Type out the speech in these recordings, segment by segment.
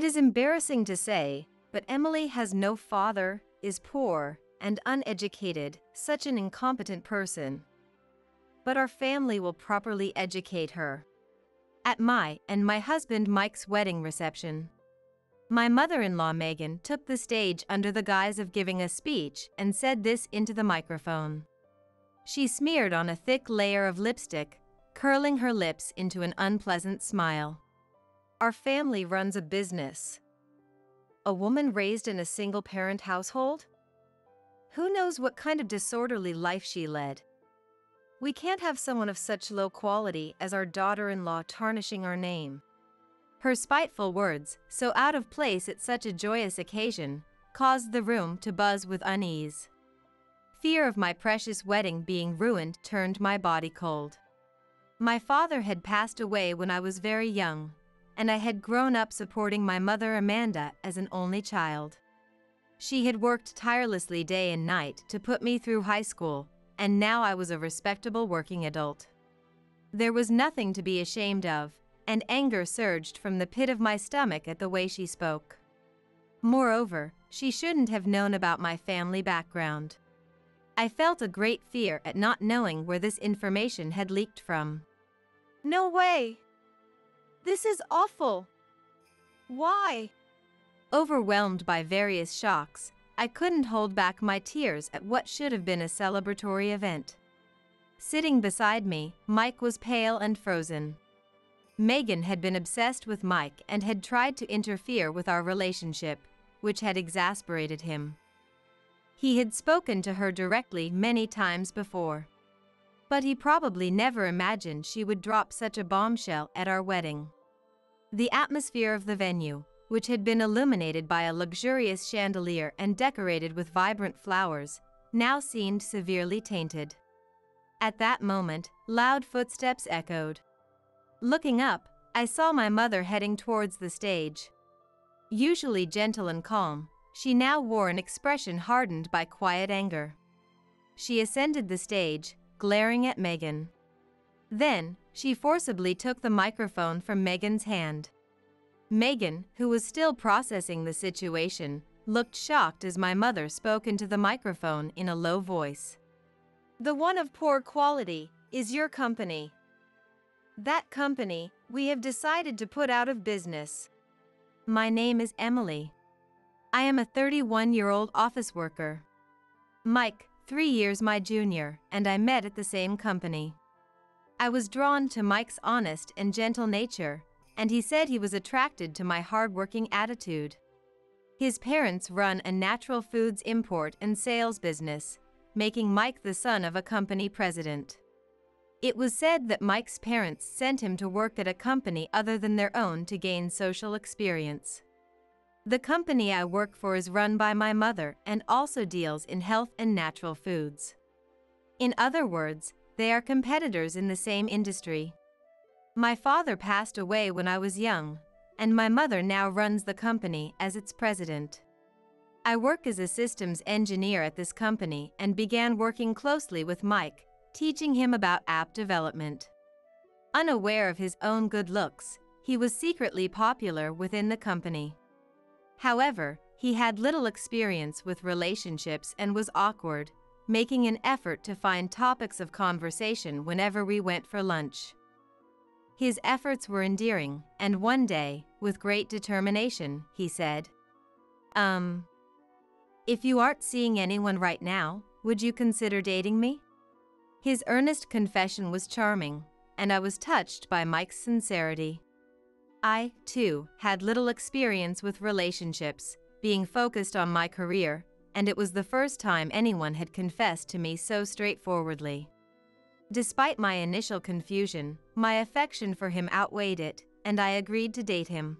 It is embarrassing to say, but Emily has no father, is poor, and uneducated, such an incompetent person. But our family will properly educate her. At my and my husband Mike's wedding reception, my mother in law Megan took the stage under the guise of giving a speech and said this into the microphone. She smeared on a thick layer of lipstick, curling her lips into an unpleasant smile. Our family runs a business. A woman raised in a single parent household? Who knows what kind of disorderly life she led? We can't have someone of such low quality as our daughter in law tarnishing our name. Her spiteful words, so out of place at such a joyous occasion, caused the room to buzz with unease. Fear of my precious wedding being ruined turned my body cold. My father had passed away when I was very young, and I had grown up supporting my mother Amanda as an only child. She had worked tirelessly day and night to put me through high school, and now I was a respectable working adult. There was nothing to be ashamed of, and anger surged from the pit of my stomach at the way she spoke. Moreover, she shouldn't have known about my family background. I felt a great fear at not knowing where this information had leaked from. No way! This is awful! Why? Overwhelmed by various shocks, I couldn't hold back my tears at what should have been a celebratory event. Sitting beside me, Mike was pale and frozen. Megan had been obsessed with Mike and had tried to interfere with our relationship, which had exasperated him. He had spoken to her directly many times before. But he probably never imagined she would drop such a bombshell at our wedding. The atmosphere of the venue, which had been illuminated by a luxurious chandelier and decorated with vibrant flowers, now seemed severely tainted. At that moment, loud footsteps echoed. Looking up, I saw my mother heading towards the stage. Usually gentle and calm, she now wore an expression hardened by quiet anger. She ascended the stage, glaring at Megan. Then, she forcibly took the microphone from Megan's hand. Megan, who was still processing the situation, looked shocked as my mother spoke into the microphone in a low voice. The one of poor quality is your company. That company, we have decided to put out of business. My name is Emily. I am a 31 year old office worker. Mike, three years my junior, and I met at the same company. I was drawn to Mike's honest and gentle nature, and he said he was attracted to my hardworking attitude. His parents run a natural foods import and sales business, making Mike the son of a company president. It was said that Mike's parents sent him to work at a company other than their own to gain social experience. The company I work for is run by my mother and also deals in health and natural foods. In other words, they are competitors in the same industry. My father passed away when I was young, and my mother now runs the company as its president. I work as a systems engineer at this company and began working closely with Mike, teaching him about app development. Unaware of his own good looks, he was secretly popular within the company. However, he had little experience with relationships and was awkward, making an effort to find topics of conversation whenever we went for lunch. His efforts were endearing, and one day, with great determination, he said, Um, if you aren't seeing anyone right now, would you consider dating me? His earnest confession was charming, and I was touched by Mike's sincerity. I, too, had little experience with relationships, being focused on my career, and it was the first time anyone had confessed to me so straightforwardly. Despite my initial confusion, my affection for him outweighed it, and I agreed to date him.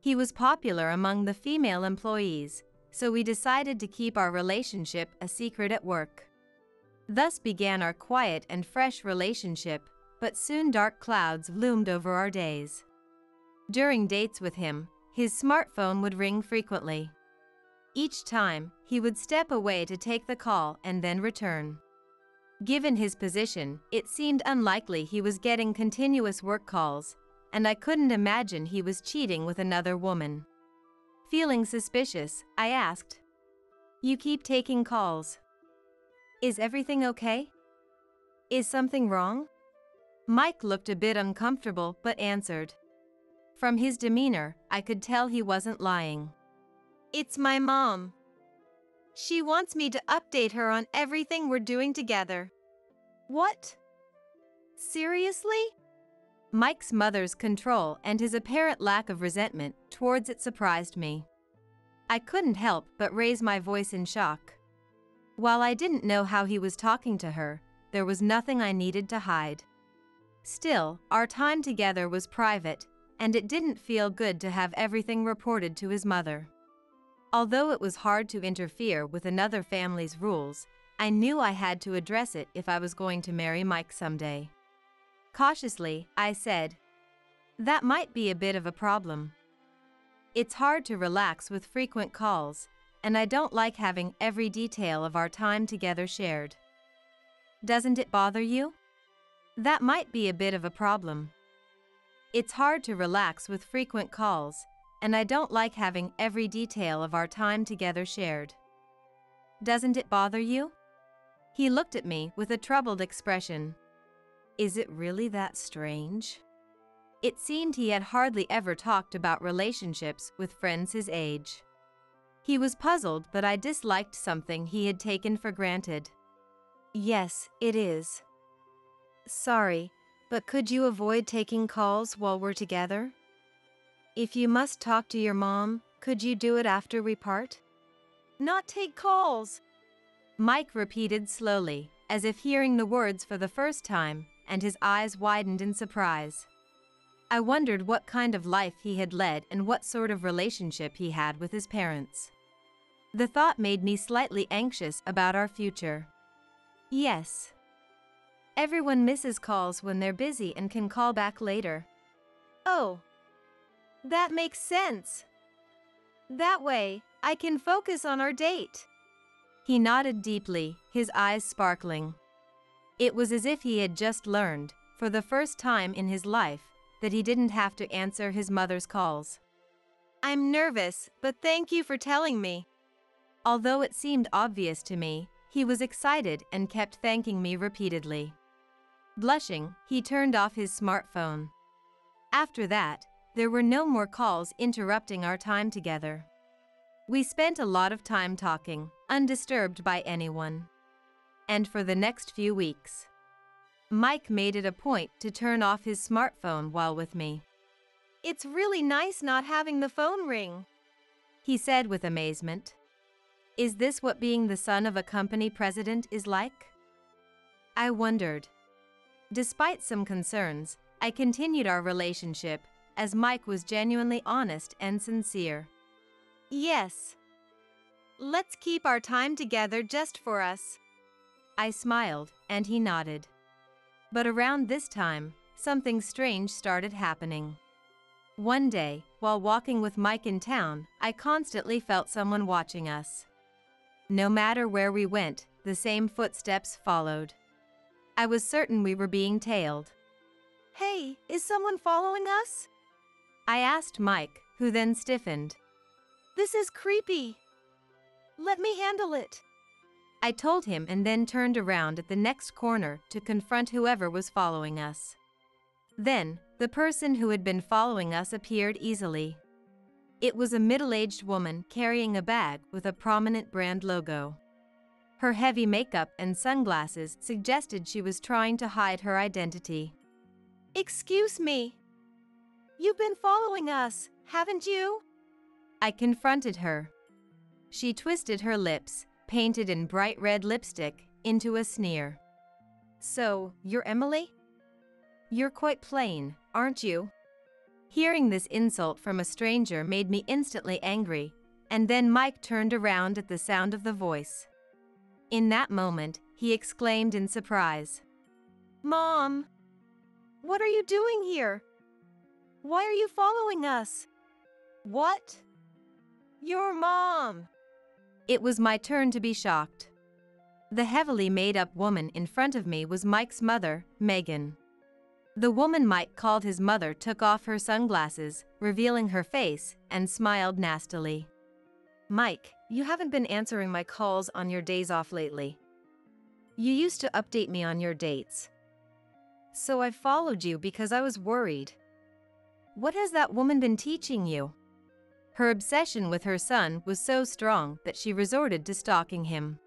He was popular among the female employees, so we decided to keep our relationship a secret at work. Thus began our quiet and fresh relationship, but soon dark clouds loomed over our days. During dates with him, his smartphone would ring frequently. Each time, he would step away to take the call and then return. Given his position, it seemed unlikely he was getting continuous work calls, and I couldn't imagine he was cheating with another woman. Feeling suspicious, I asked. You keep taking calls. Is everything okay? Is something wrong? Mike looked a bit uncomfortable but answered. From his demeanor, I could tell he wasn't lying. It's my mom. She wants me to update her on everything we're doing together. What? Seriously? Mike's mother's control and his apparent lack of resentment towards it surprised me. I couldn't help but raise my voice in shock. While I didn't know how he was talking to her, there was nothing I needed to hide. Still, our time together was private, and it didn't feel good to have everything reported to his mother. Although it was hard to interfere with another family's rules, I knew I had to address it if I was going to marry Mike someday. Cautiously, I said, That might be a bit of a problem. It's hard to relax with frequent calls, and I don't like having every detail of our time together shared. Doesn't it bother you? That might be a bit of a problem. It's hard to relax with frequent calls, and I don't like having every detail of our time together shared. Doesn't it bother you? He looked at me with a troubled expression. Is it really that strange? It seemed he had hardly ever talked about relationships with friends his age. He was puzzled, but I disliked something he had taken for granted. Yes, it is. Sorry, but could you avoid taking calls while we're together? If you must talk to your mom, could you do it after we part? Not take calls. Mike repeated slowly, as if hearing the words for the first time, and his eyes widened in surprise. I wondered what kind of life he had led and what sort of relationship he had with his parents. The thought made me slightly anxious about our future. Yes. Everyone misses calls when they're busy and can call back later. Oh. That makes sense. That way, I can focus on our date. He nodded deeply, his eyes sparkling. It was as if he had just learned, for the first time in his life, that he didn't have to answer his mother's calls. I'm nervous, but thank you for telling me. Although it seemed obvious to me, he was excited and kept thanking me repeatedly. Blushing, he turned off his smartphone. After that, there were no more calls interrupting our time together. We spent a lot of time talking, undisturbed by anyone. And for the next few weeks, Mike made it a point to turn off his smartphone while with me. It's really nice not having the phone ring, he said with amazement. Is this what being the son of a company president is like? I wondered. Despite some concerns, I continued our relationship as Mike was genuinely honest and sincere. Yes. Let's keep our time together just for us. I smiled, and he nodded. But around this time, something strange started happening. One day, while walking with Mike in town, I constantly felt someone watching us. No matter where we went, the same footsteps followed. I was certain we were being tailed. Hey, is someone following us? I asked Mike, who then stiffened. This is creepy. Let me handle it. I told him and then turned around at the next corner to confront whoever was following us. Then, the person who had been following us appeared easily. It was a middle aged woman carrying a bag with a prominent brand logo. Her heavy makeup and sunglasses suggested she was trying to hide her identity. Excuse me. You've been following us, haven't you? I confronted her. She twisted her lips painted in bright red lipstick, into a sneer. So, you're Emily? You're quite plain, aren't you? Hearing this insult from a stranger made me instantly angry, and then Mike turned around at the sound of the voice. In that moment, he exclaimed in surprise, Mom! What are you doing here? Why are you following us? What? Your mom! It was my turn to be shocked. The heavily made up woman in front of me was Mike's mother, Megan. The woman Mike called his mother took off her sunglasses, revealing her face, and smiled nastily. Mike, you haven't been answering my calls on your days off lately. You used to update me on your dates. So I followed you because I was worried. What has that woman been teaching you? Her obsession with her son was so strong that she resorted to stalking him.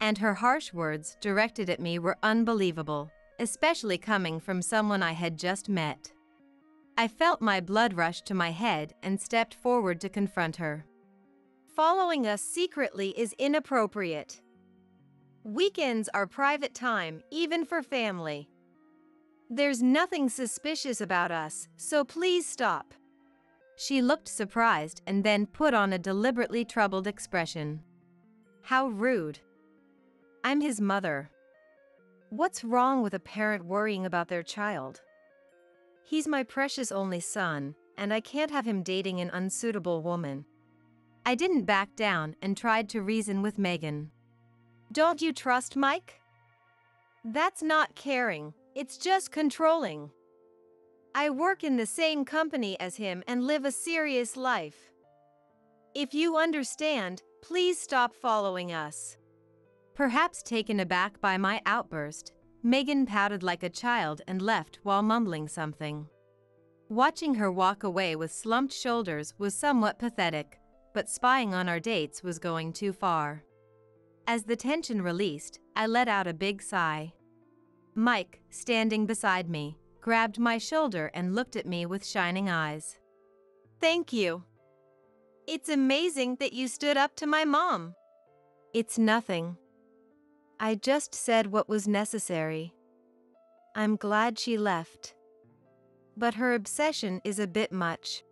And her harsh words directed at me were unbelievable, especially coming from someone I had just met. I felt my blood rush to my head and stepped forward to confront her. Following us secretly is inappropriate. Weekends are private time, even for family. There's nothing suspicious about us, so please stop. She looked surprised and then put on a deliberately troubled expression. How rude. I'm his mother. What's wrong with a parent worrying about their child? He's my precious only son, and I can't have him dating an unsuitable woman. I didn't back down and tried to reason with Megan. Don't you trust Mike? That's not caring, it's just controlling. I work in the same company as him and live a serious life. If you understand, please stop following us. Perhaps taken aback by my outburst, Megan pouted like a child and left while mumbling something. Watching her walk away with slumped shoulders was somewhat pathetic but spying on our dates was going too far. As the tension released, I let out a big sigh. Mike, standing beside me, grabbed my shoulder and looked at me with shining eyes. Thank you. It's amazing that you stood up to my mom. It's nothing. I just said what was necessary. I'm glad she left. But her obsession is a bit much.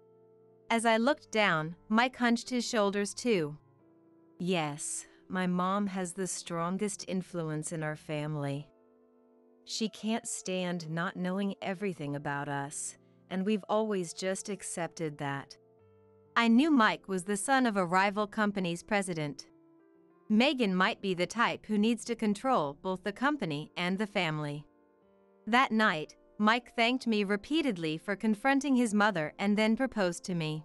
As I looked down, Mike hunched his shoulders too. Yes, my mom has the strongest influence in our family. She can't stand not knowing everything about us, and we've always just accepted that. I knew Mike was the son of a rival company's president. Megan might be the type who needs to control both the company and the family. That night, Mike thanked me repeatedly for confronting his mother and then proposed to me.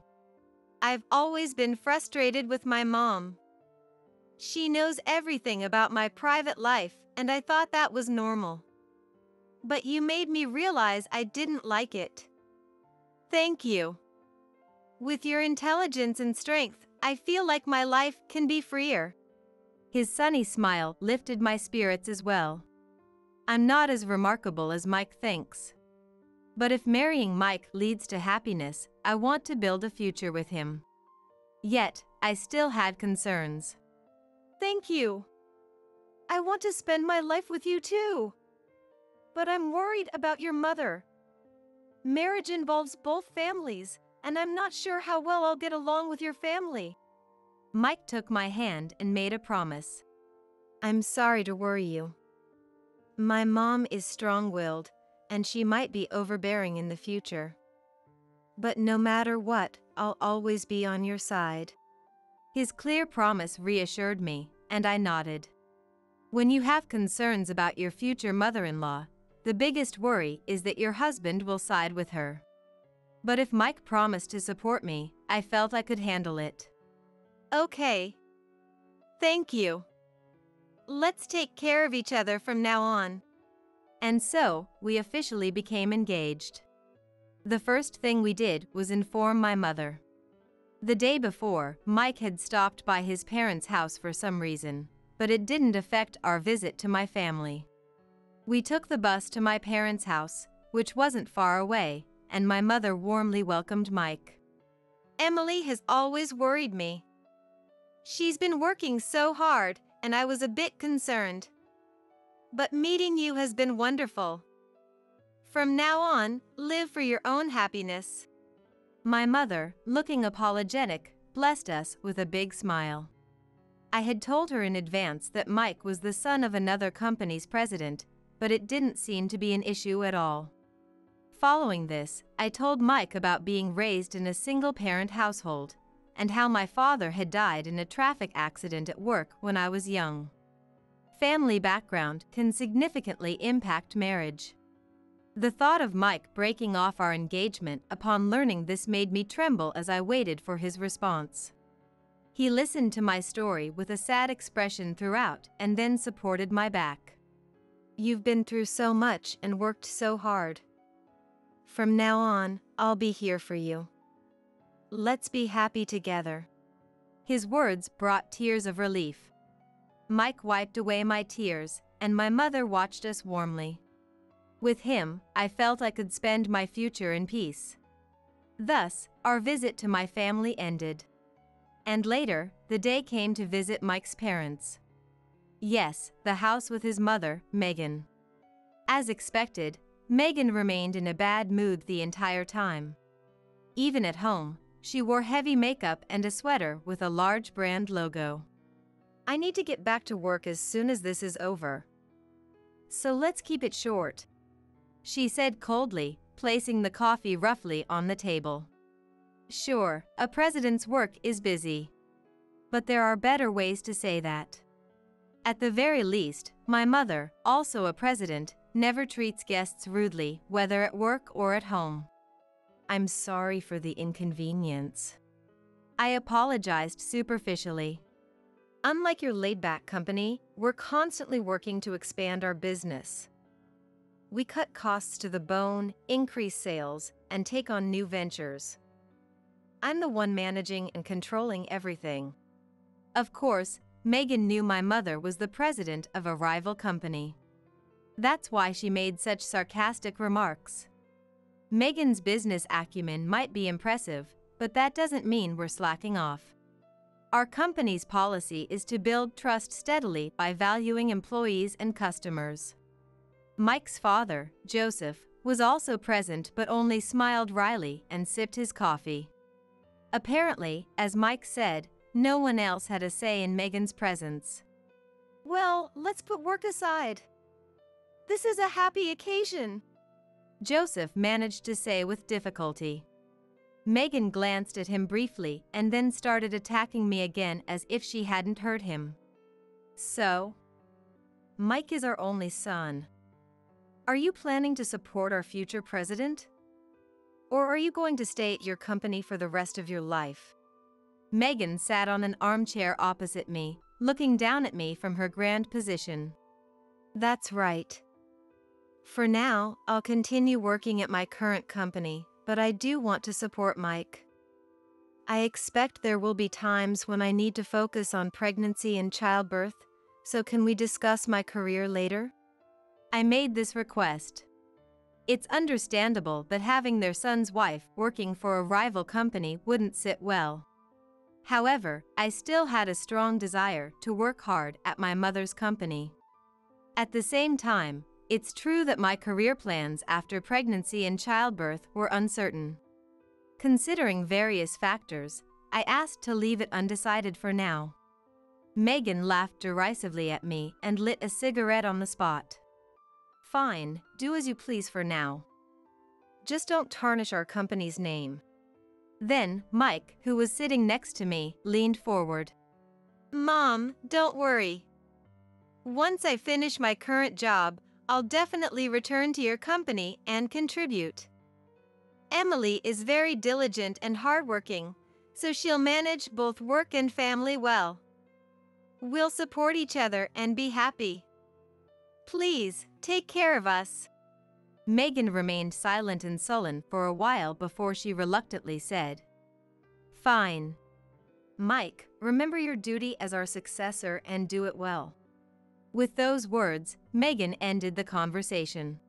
I've always been frustrated with my mom. She knows everything about my private life, and I thought that was normal. But you made me realize I didn't like it. Thank you. With your intelligence and strength, I feel like my life can be freer. His sunny smile lifted my spirits as well. I'm not as remarkable as Mike thinks. But if marrying Mike leads to happiness, I want to build a future with him. Yet, I still had concerns. Thank you. I want to spend my life with you too. But I'm worried about your mother. Marriage involves both families, and I'm not sure how well I'll get along with your family. Mike took my hand and made a promise. I'm sorry to worry you. My mom is strong willed, and she might be overbearing in the future. But no matter what, I'll always be on your side. His clear promise reassured me, and I nodded. When you have concerns about your future mother in law, the biggest worry is that your husband will side with her. But if Mike promised to support me, I felt I could handle it. Okay. Thank you. Let's take care of each other from now on. And so, we officially became engaged. The first thing we did was inform my mother. The day before, Mike had stopped by his parents' house for some reason, but it didn't affect our visit to my family. We took the bus to my parents' house, which wasn't far away, and my mother warmly welcomed Mike. Emily has always worried me. She's been working so hard, and I was a bit concerned. But meeting you has been wonderful. From now on, live for your own happiness. My mother, looking apologetic, blessed us with a big smile. I had told her in advance that Mike was the son of another company's president, but it didn't seem to be an issue at all. Following this, I told Mike about being raised in a single parent household and how my father had died in a traffic accident at work when I was young. Family background can significantly impact marriage. The thought of Mike breaking off our engagement upon learning this made me tremble as I waited for his response. He listened to my story with a sad expression throughout and then supported my back. You've been through so much and worked so hard. From now on, I'll be here for you. Let's be happy together. His words brought tears of relief. Mike wiped away my tears, and my mother watched us warmly. With him, I felt I could spend my future in peace. Thus, our visit to my family ended. And later, the day came to visit Mike's parents. Yes, the house with his mother, Megan. As expected, Megan remained in a bad mood the entire time. Even at home, she wore heavy makeup and a sweater with a large brand logo. I need to get back to work as soon as this is over. So let's keep it short. She said coldly, placing the coffee roughly on the table. Sure, a president's work is busy. But there are better ways to say that. At the very least, my mother, also a president, never treats guests rudely, whether at work or at home. I'm sorry for the inconvenience. I apologized superficially. Unlike your laid back company, we're constantly working to expand our business. We cut costs to the bone, increase sales, and take on new ventures. I'm the one managing and controlling everything. Of course, Megan knew my mother was the president of a rival company. That's why she made such sarcastic remarks. Megan's business acumen might be impressive, but that doesn't mean we're slacking off. Our company's policy is to build trust steadily by valuing employees and customers. Mike's father, Joseph, was also present but only smiled wryly and sipped his coffee. Apparently, as Mike said, no one else had a say in Megan's presence. Well, let's put work aside. This is a happy occasion. Joseph managed to say with difficulty. Megan glanced at him briefly and then started attacking me again as if she hadn't heard him. So? Mike is our only son. Are you planning to support our future president? Or are you going to stay at your company for the rest of your life? Megan sat on an armchair opposite me, looking down at me from her grand position. That's right. For now, I'll continue working at my current company, but I do want to support Mike. I expect there will be times when I need to focus on pregnancy and childbirth, so can we discuss my career later? I made this request. It's understandable that having their son's wife working for a rival company wouldn't sit well. However, I still had a strong desire to work hard at my mother's company. At the same time, it's true that my career plans after pregnancy and childbirth were uncertain. Considering various factors, I asked to leave it undecided for now. Megan laughed derisively at me and lit a cigarette on the spot. Fine, do as you please for now. Just don't tarnish our company's name. Then, Mike, who was sitting next to me, leaned forward. Mom, don't worry. Once I finish my current job, I'll definitely return to your company and contribute. Emily is very diligent and hardworking, so she'll manage both work and family well. We'll support each other and be happy. Please, take care of us. Megan remained silent and sullen for a while before she reluctantly said, Fine. Mike, remember your duty as our successor and do it well. With those words, Megan ended the conversation.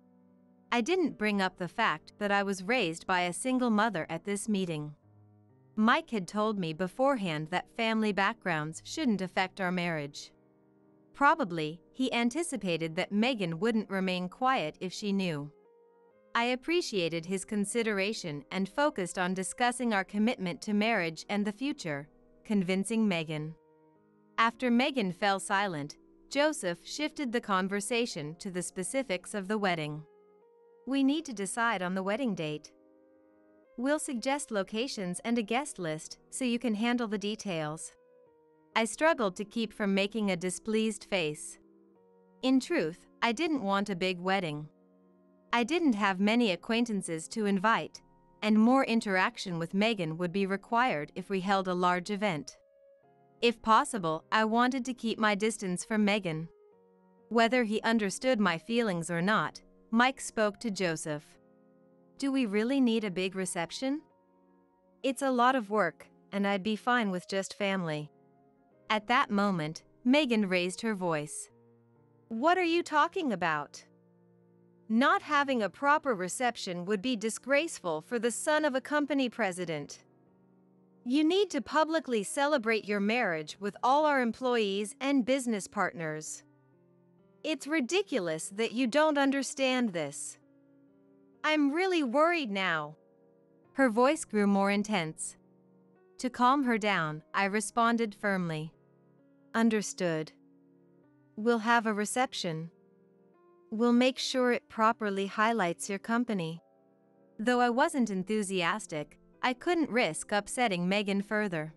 I didn't bring up the fact that I was raised by a single mother at this meeting. Mike had told me beforehand that family backgrounds shouldn't affect our marriage. Probably, he anticipated that Megan wouldn't remain quiet if she knew. I appreciated his consideration and focused on discussing our commitment to marriage and the future, convincing Megan. After Megan fell silent, Joseph shifted the conversation to the specifics of the wedding. We need to decide on the wedding date. We'll suggest locations and a guest list so you can handle the details. I struggled to keep from making a displeased face. In truth, I didn't want a big wedding. I didn't have many acquaintances to invite, and more interaction with Megan would be required if we held a large event. If possible, I wanted to keep my distance from Megan. Whether he understood my feelings or not, Mike spoke to Joseph. Do we really need a big reception? It's a lot of work, and I'd be fine with just family. At that moment, Megan raised her voice. What are you talking about? Not having a proper reception would be disgraceful for the son of a company president. You need to publicly celebrate your marriage with all our employees and business partners. It's ridiculous that you don't understand this. I'm really worried now. Her voice grew more intense. To calm her down, I responded firmly. Understood. We'll have a reception. We'll make sure it properly highlights your company. Though I wasn't enthusiastic, I couldn't risk upsetting Megan further.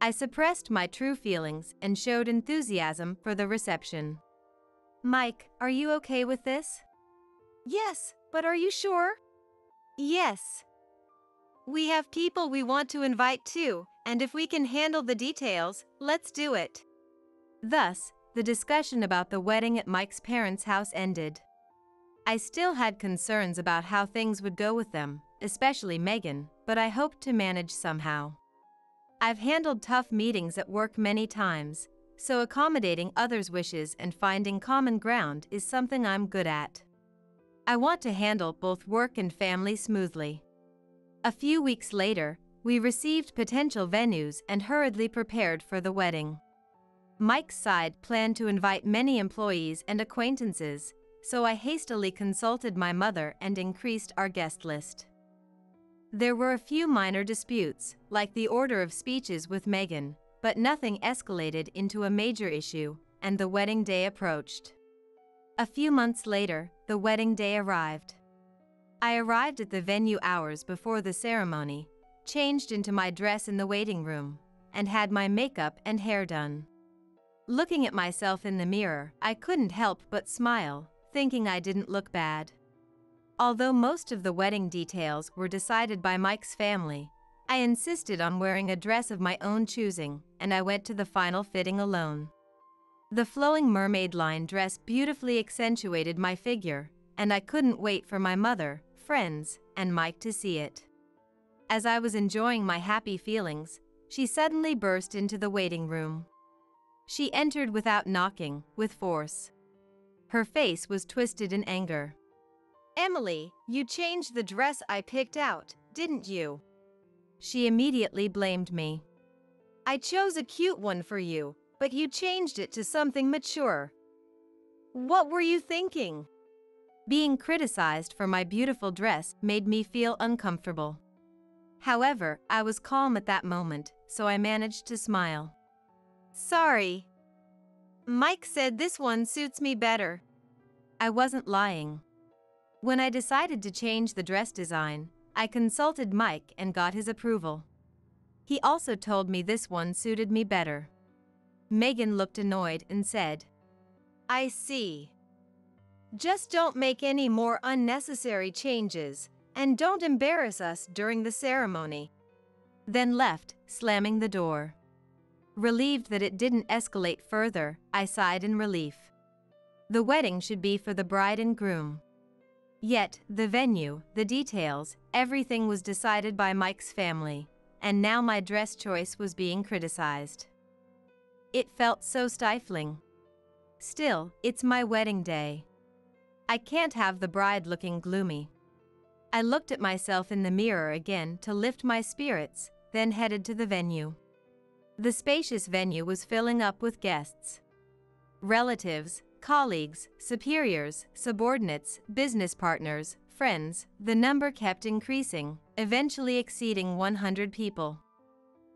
I suppressed my true feelings and showed enthusiasm for the reception. Mike, are you okay with this? Yes, but are you sure? Yes. We have people we want to invite too, and if we can handle the details, let's do it. Thus, the discussion about the wedding at Mike's parents' house ended. I still had concerns about how things would go with them, especially Megan, but I hope to manage somehow. I've handled tough meetings at work many times, so accommodating others' wishes and finding common ground is something I'm good at. I want to handle both work and family smoothly. A few weeks later, we received potential venues and hurriedly prepared for the wedding. Mike's side planned to invite many employees and acquaintances, so I hastily consulted my mother and increased our guest list. There were a few minor disputes, like the order of speeches with Megan, but nothing escalated into a major issue, and the wedding day approached. A few months later, the wedding day arrived. I arrived at the venue hours before the ceremony, changed into my dress in the waiting room, and had my makeup and hair done. Looking at myself in the mirror, I couldn't help but smile, thinking I didn't look bad. Although most of the wedding details were decided by Mike's family, I insisted on wearing a dress of my own choosing, and I went to the final fitting alone. The flowing mermaid line dress beautifully accentuated my figure, and I couldn't wait for my mother, friends, and Mike to see it. As I was enjoying my happy feelings, she suddenly burst into the waiting room. She entered without knocking, with force. Her face was twisted in anger. Emily, you changed the dress I picked out, didn't you? She immediately blamed me. I chose a cute one for you, but you changed it to something mature. What were you thinking? Being criticized for my beautiful dress made me feel uncomfortable. However, I was calm at that moment, so I managed to smile. Sorry. Mike said this one suits me better. I wasn't lying. When I decided to change the dress design, I consulted Mike and got his approval. He also told me this one suited me better. Megan looked annoyed and said, I see. Just don't make any more unnecessary changes, and don't embarrass us during the ceremony. Then left, slamming the door. Relieved that it didn't escalate further, I sighed in relief. The wedding should be for the bride and groom. Yet, the venue, the details, everything was decided by Mike's family, and now my dress choice was being criticized. It felt so stifling. Still, it's my wedding day. I can't have the bride looking gloomy. I looked at myself in the mirror again to lift my spirits, then headed to the venue. The spacious venue was filling up with guests. Relatives, colleagues, superiors, subordinates, business partners, friends, the number kept increasing, eventually exceeding 100 people.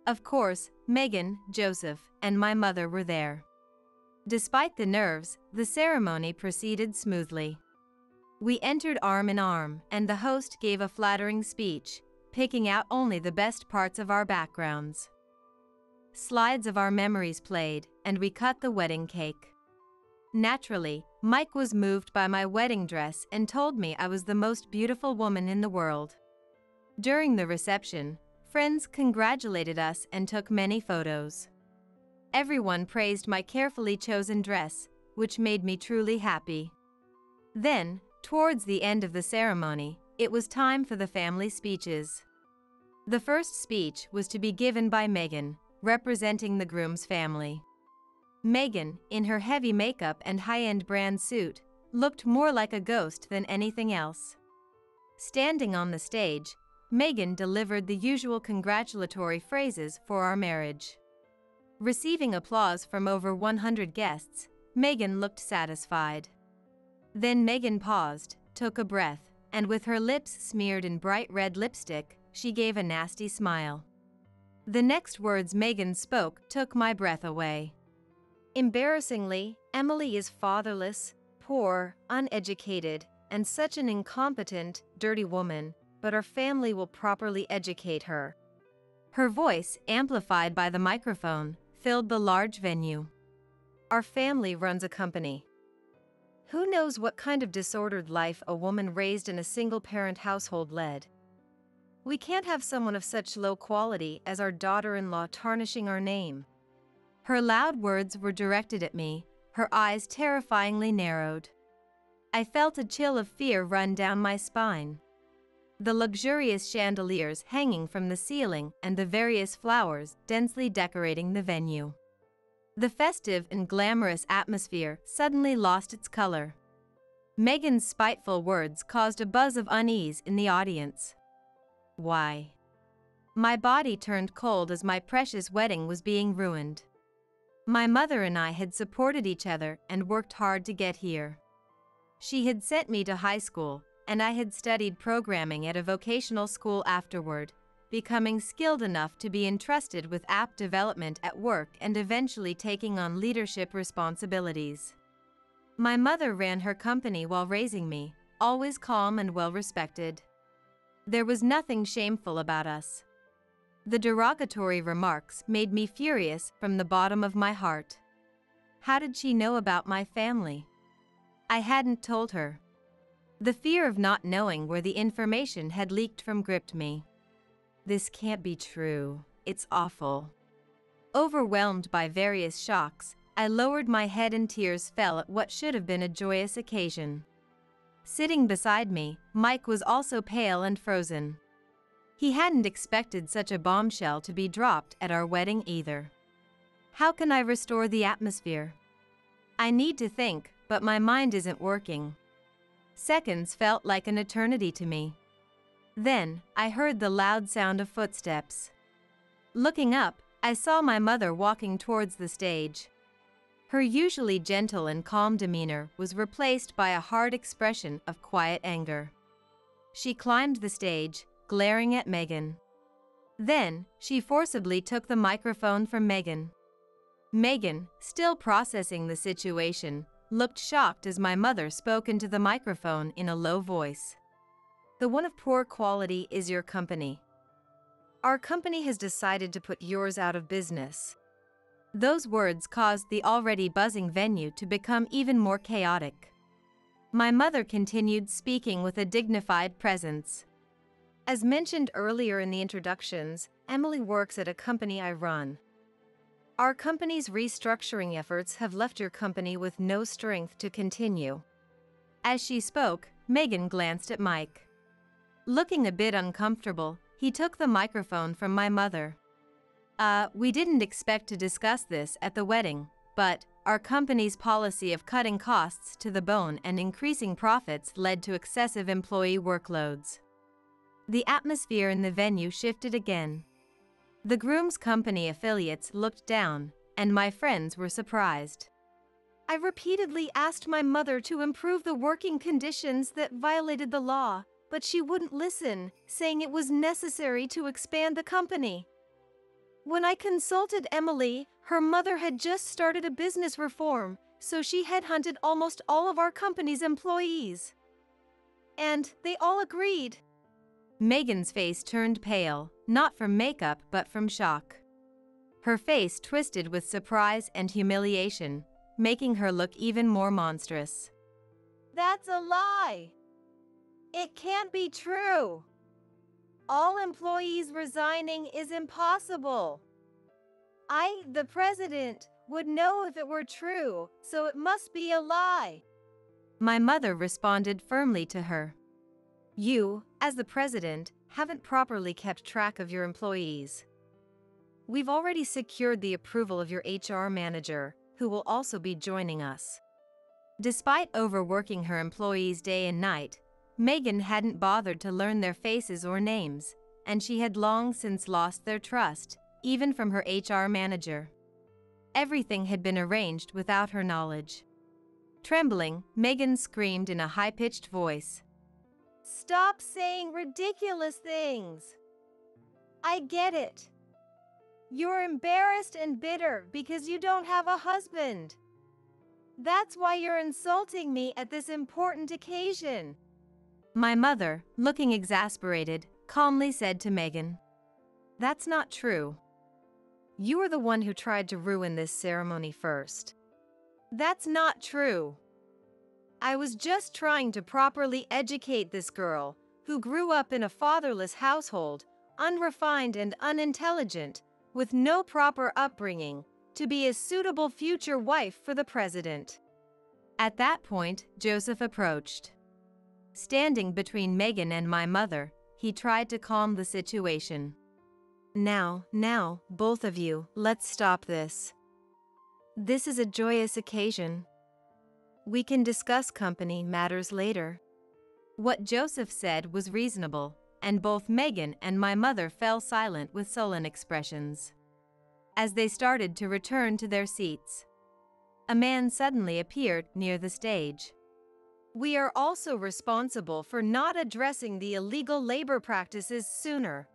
Of course, Megan, Joseph, and my mother were there. Despite the nerves, the ceremony proceeded smoothly. We entered arm in arm, and the host gave a flattering speech, picking out only the best parts of our backgrounds. Slides of our memories played, and we cut the wedding cake. Naturally, Mike was moved by my wedding dress and told me I was the most beautiful woman in the world. During the reception, friends congratulated us and took many photos. everyone praised my carefully chosen dress, which made me truly happy. Then, towards the end of the ceremony, it was time for the family speeches. The first speech was to be given by Megan, representing the groom's family. Megan, in her heavy makeup and high-end brand suit, looked more like a ghost than anything else. Standing on the stage, Megan delivered the usual congratulatory phrases for our marriage. Receiving applause from over 100 guests, Megan looked satisfied. Then Megan paused, took a breath, and with her lips smeared in bright red lipstick, she gave a nasty smile. The next words Megan spoke took my breath away. Embarrassingly, Emily is fatherless, poor, uneducated, and such an incompetent, dirty woman, but our family will properly educate her. Her voice, amplified by the microphone, filled the large venue. Our family runs a company. Who knows what kind of disordered life a woman raised in a single parent household led? We can't have someone of such low quality as our daughter in law tarnishing our name. Her loud words were directed at me, her eyes terrifyingly narrowed. I felt a chill of fear run down my spine. The luxurious chandeliers hanging from the ceiling and the various flowers densely decorating the venue. The festive and glamorous atmosphere suddenly lost its color. Megan's spiteful words caused a buzz of unease in the audience. Why? My body turned cold as my precious wedding was being ruined. My mother and I had supported each other and worked hard to get here. She had sent me to high school, and I had studied programming at a vocational school afterward, becoming skilled enough to be entrusted with app development at work and eventually taking on leadership responsibilities. My mother ran her company while raising me, always calm and well respected. There was nothing shameful about us. The derogatory remarks made me furious from the bottom of my heart. How did she know about my family? I hadn't told her. The fear of not knowing where the information had leaked from gripped me. This can't be true. It's awful. Overwhelmed by various shocks, I lowered my head and tears fell at what should have been a joyous occasion. Sitting beside me, Mike was also pale and frozen. He hadn't expected such a bombshell to be dropped at our wedding either. How can I restore the atmosphere? I need to think, but my mind isn't working. Seconds felt like an eternity to me. Then, I heard the loud sound of footsteps. Looking up, I saw my mother walking towards the stage. Her usually gentle and calm demeanor was replaced by a hard expression of quiet anger. She climbed the stage, glaring at Megan. Then, she forcibly took the microphone from Megan. Megan, still processing the situation, looked shocked as my mother spoke into the microphone in a low voice. The one of poor quality is your company. Our company has decided to put yours out of business. Those words caused the already buzzing venue to become even more chaotic. My mother continued speaking with a dignified presence. As mentioned earlier in the introductions, Emily works at a company I run. Our company's restructuring efforts have left your company with no strength to continue. As she spoke, Megan glanced at Mike. Looking a bit uncomfortable, he took the microphone from my mother. Uh, we didn't expect to discuss this at the wedding, but our company's policy of cutting costs to the bone and increasing profits led to excessive employee workloads. The atmosphere in the venue shifted again. The groom's company affiliates looked down, and my friends were surprised. I repeatedly asked my mother to improve the working conditions that violated the law, but she wouldn't listen, saying it was necessary to expand the company. When I consulted Emily, her mother had just started a business reform, so she headhunted almost all of our company's employees. And they all agreed. Megan's face turned pale, not from makeup but from shock. Her face twisted with surprise and humiliation, making her look even more monstrous. That's a lie! It can't be true! all employees resigning is impossible. I, the president, would know if it were true, so it must be a lie. My mother responded firmly to her. You, as the president, haven't properly kept track of your employees. We've already secured the approval of your HR manager, who will also be joining us. Despite overworking her employees day and night, Megan hadn't bothered to learn their faces or names, and she had long since lost their trust, even from her HR manager. Everything had been arranged without her knowledge. Trembling, Megan screamed in a high pitched voice. Stop saying ridiculous things. I get it. You're embarrassed and bitter because you don't have a husband. That's why you're insulting me at this important occasion. My mother, looking exasperated, calmly said to Megan, That's not true. You are the one who tried to ruin this ceremony first. That's not true. I was just trying to properly educate this girl, who grew up in a fatherless household, unrefined and unintelligent, with no proper upbringing, to be a suitable future wife for the president. At that point, Joseph approached. Standing between Megan and my mother, he tried to calm the situation. Now, now, both of you, let's stop this. This is a joyous occasion. We can discuss company matters later. What Joseph said was reasonable, and both Megan and my mother fell silent with sullen expressions. As they started to return to their seats, a man suddenly appeared near the stage. We are also responsible for not addressing the illegal labor practices sooner.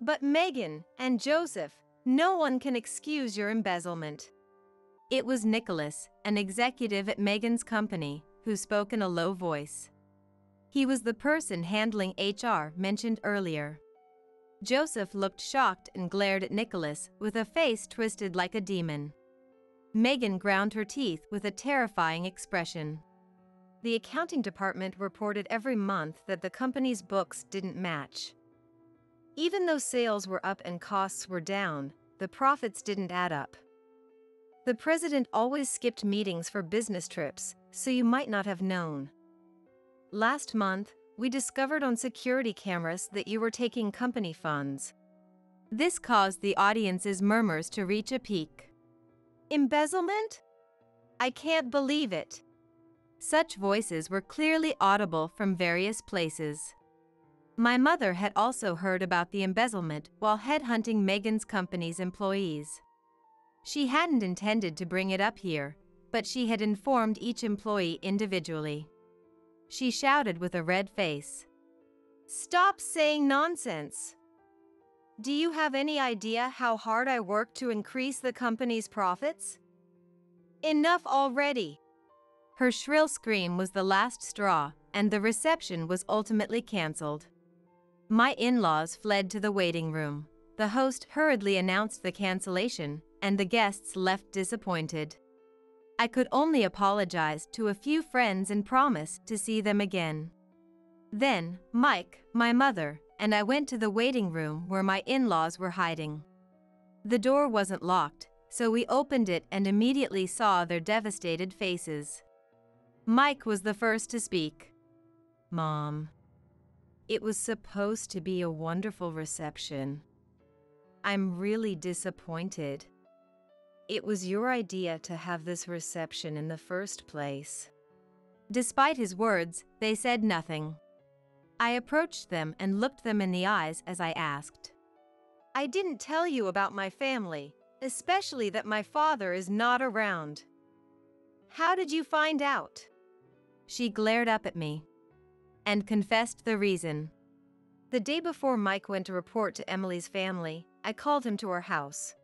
But Megan and Joseph, no one can excuse your embezzlement. It was Nicholas, an executive at Megan's company, who spoke in a low voice. He was the person handling HR mentioned earlier. Joseph looked shocked and glared at Nicholas with a face twisted like a demon. Megan ground her teeth with a terrifying expression. The accounting department reported every month that the company's books didn't match. Even though sales were up and costs were down, the profits didn't add up. The president always skipped meetings for business trips, so you might not have known. Last month, we discovered on security cameras that you were taking company funds. This caused the audience's murmurs to reach a peak. Embezzlement? I can't believe it. Such voices were clearly audible from various places. My mother had also heard about the embezzlement while headhunting Megan's company's employees. She hadn't intended to bring it up here, but she had informed each employee individually. She shouted with a red face. Stop saying nonsense. Do you have any idea how hard I work to increase the company's profits? Enough already. Her shrill scream was the last straw, and the reception was ultimately cancelled. My in laws fled to the waiting room. The host hurriedly announced the cancellation, and the guests left disappointed. I could only apologize to a few friends and promise to see them again. Then, Mike, my mother, and I went to the waiting room where my in laws were hiding. The door wasn't locked, so we opened it and immediately saw their devastated faces. Mike was the first to speak. Mom, it was supposed to be a wonderful reception. I'm really disappointed. It was your idea to have this reception in the first place. Despite his words, they said nothing. I approached them and looked them in the eyes as I asked. I didn't tell you about my family, especially that my father is not around. How did you find out? She glared up at me and confessed the reason. The day before Mike went to report to Emily's family, I called him to our house.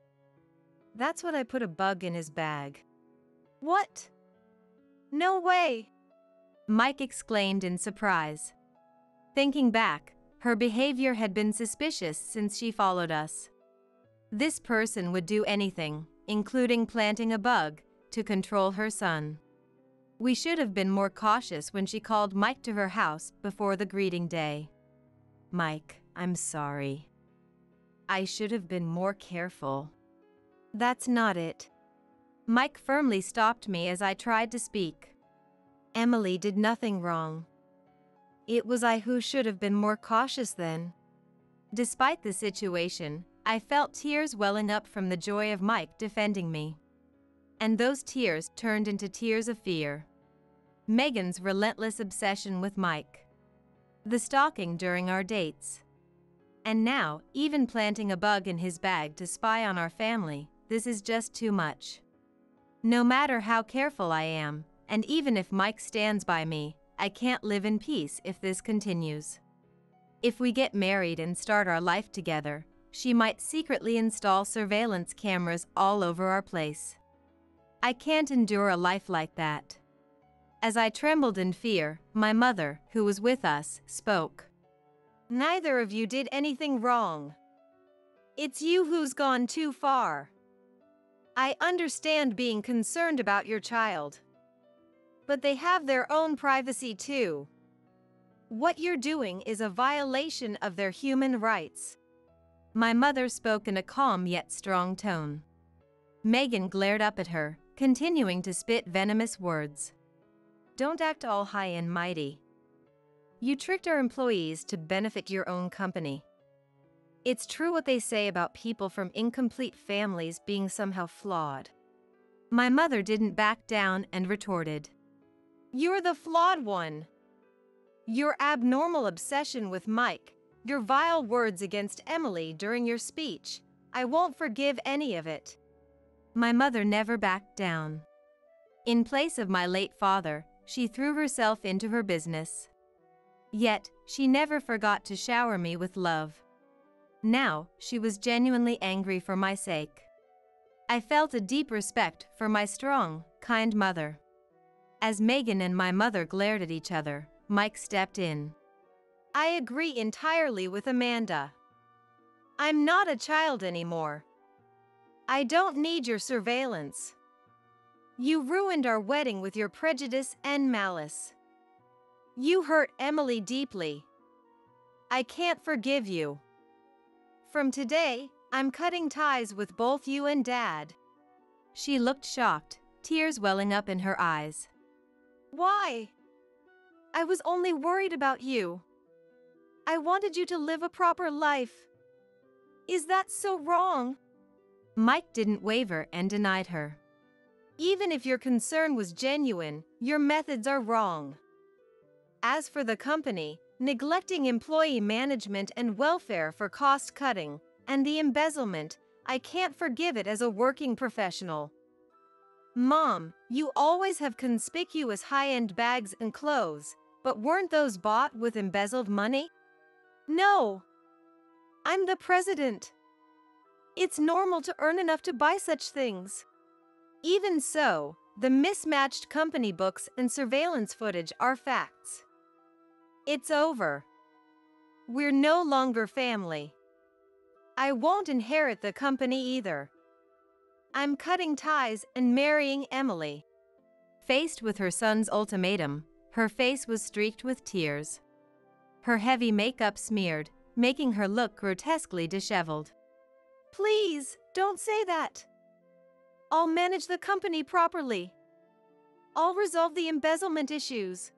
That's what I put a bug in his bag. What? No way! Mike exclaimed in surprise. Thinking back, her behavior had been suspicious since she followed us. This person would do anything, including planting a bug, to control her son. We should have been more cautious when she called Mike to her house before the greeting day. Mike, I'm sorry. I should have been more careful. That's not it. Mike firmly stopped me as I tried to speak. Emily did nothing wrong. It was I who should have been more cautious then. Despite the situation, I felt tears welling up from the joy of Mike defending me. And those tears turned into tears of fear. Megan's relentless obsession with Mike. The stalking during our dates. And now, even planting a bug in his bag to spy on our family, this is just too much. No matter how careful I am, and even if Mike stands by me, I can't live in peace if this continues. If we get married and start our life together, she might secretly install surveillance cameras all over our place. I can't endure a life like that. As I trembled in fear, my mother, who was with us, spoke. Neither of you did anything wrong. It's you who's gone too far. I understand being concerned about your child. But they have their own privacy too. What you're doing is a violation of their human rights. My mother spoke in a calm yet strong tone. Megan glared up at her, continuing to spit venomous words. Don't act all high and mighty. You tricked our employees to benefit your own company. It's true what they say about people from incomplete families being somehow flawed. My mother didn't back down and retorted. You're the flawed one. Your abnormal obsession with Mike, your vile words against Emily during your speech, I won't forgive any of it. My mother never backed down. In place of my late father, she threw herself into her business. Yet, she never forgot to shower me with love. Now, she was genuinely angry for my sake. I felt a deep respect for my strong, kind mother. As Megan and my mother glared at each other, Mike stepped in. I agree entirely with Amanda. I'm not a child anymore. I don't need your surveillance. You ruined our wedding with your prejudice and malice. You hurt Emily deeply. I can't forgive you. From today, I'm cutting ties with both you and Dad. She looked shocked, tears welling up in her eyes. Why? I was only worried about you. I wanted you to live a proper life. Is that so wrong? Mike didn't waver and denied her. Even if your concern was genuine, your methods are wrong. As for the company, neglecting employee management and welfare for cost cutting, and the embezzlement, I can't forgive it as a working professional. Mom, you always have conspicuous high end bags and clothes, but weren't those bought with embezzled money? No. I'm the president. It's normal to earn enough to buy such things. Even so, the mismatched company books and surveillance footage are facts. It's over. We're no longer family. I won't inherit the company either. I'm cutting ties and marrying Emily. Faced with her son's ultimatum, her face was streaked with tears. Her heavy makeup smeared, making her look grotesquely disheveled. Please, don't say that. I'll manage the company properly. I'll resolve the embezzlement issues.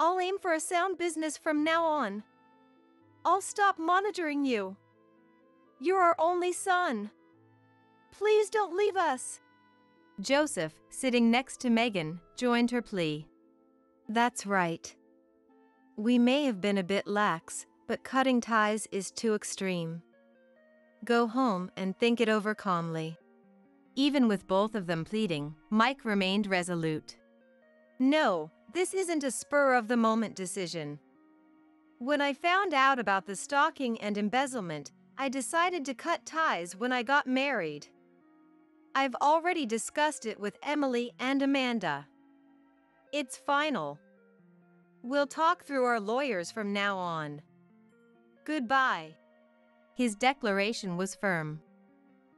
I'll aim for a sound business from now on. I'll stop monitoring you. You're our only son. Please don't leave us. Joseph, sitting next to Megan, joined her plea. That's right. We may have been a bit lax, but cutting ties is too extreme. Go home and think it over calmly. Even with both of them pleading, Mike remained resolute. No, this isn't a spur of the moment decision. When I found out about the stalking and embezzlement, I decided to cut ties when I got married. I've already discussed it with Emily and Amanda. It's final. We'll talk through our lawyers from now on. Goodbye. His declaration was firm.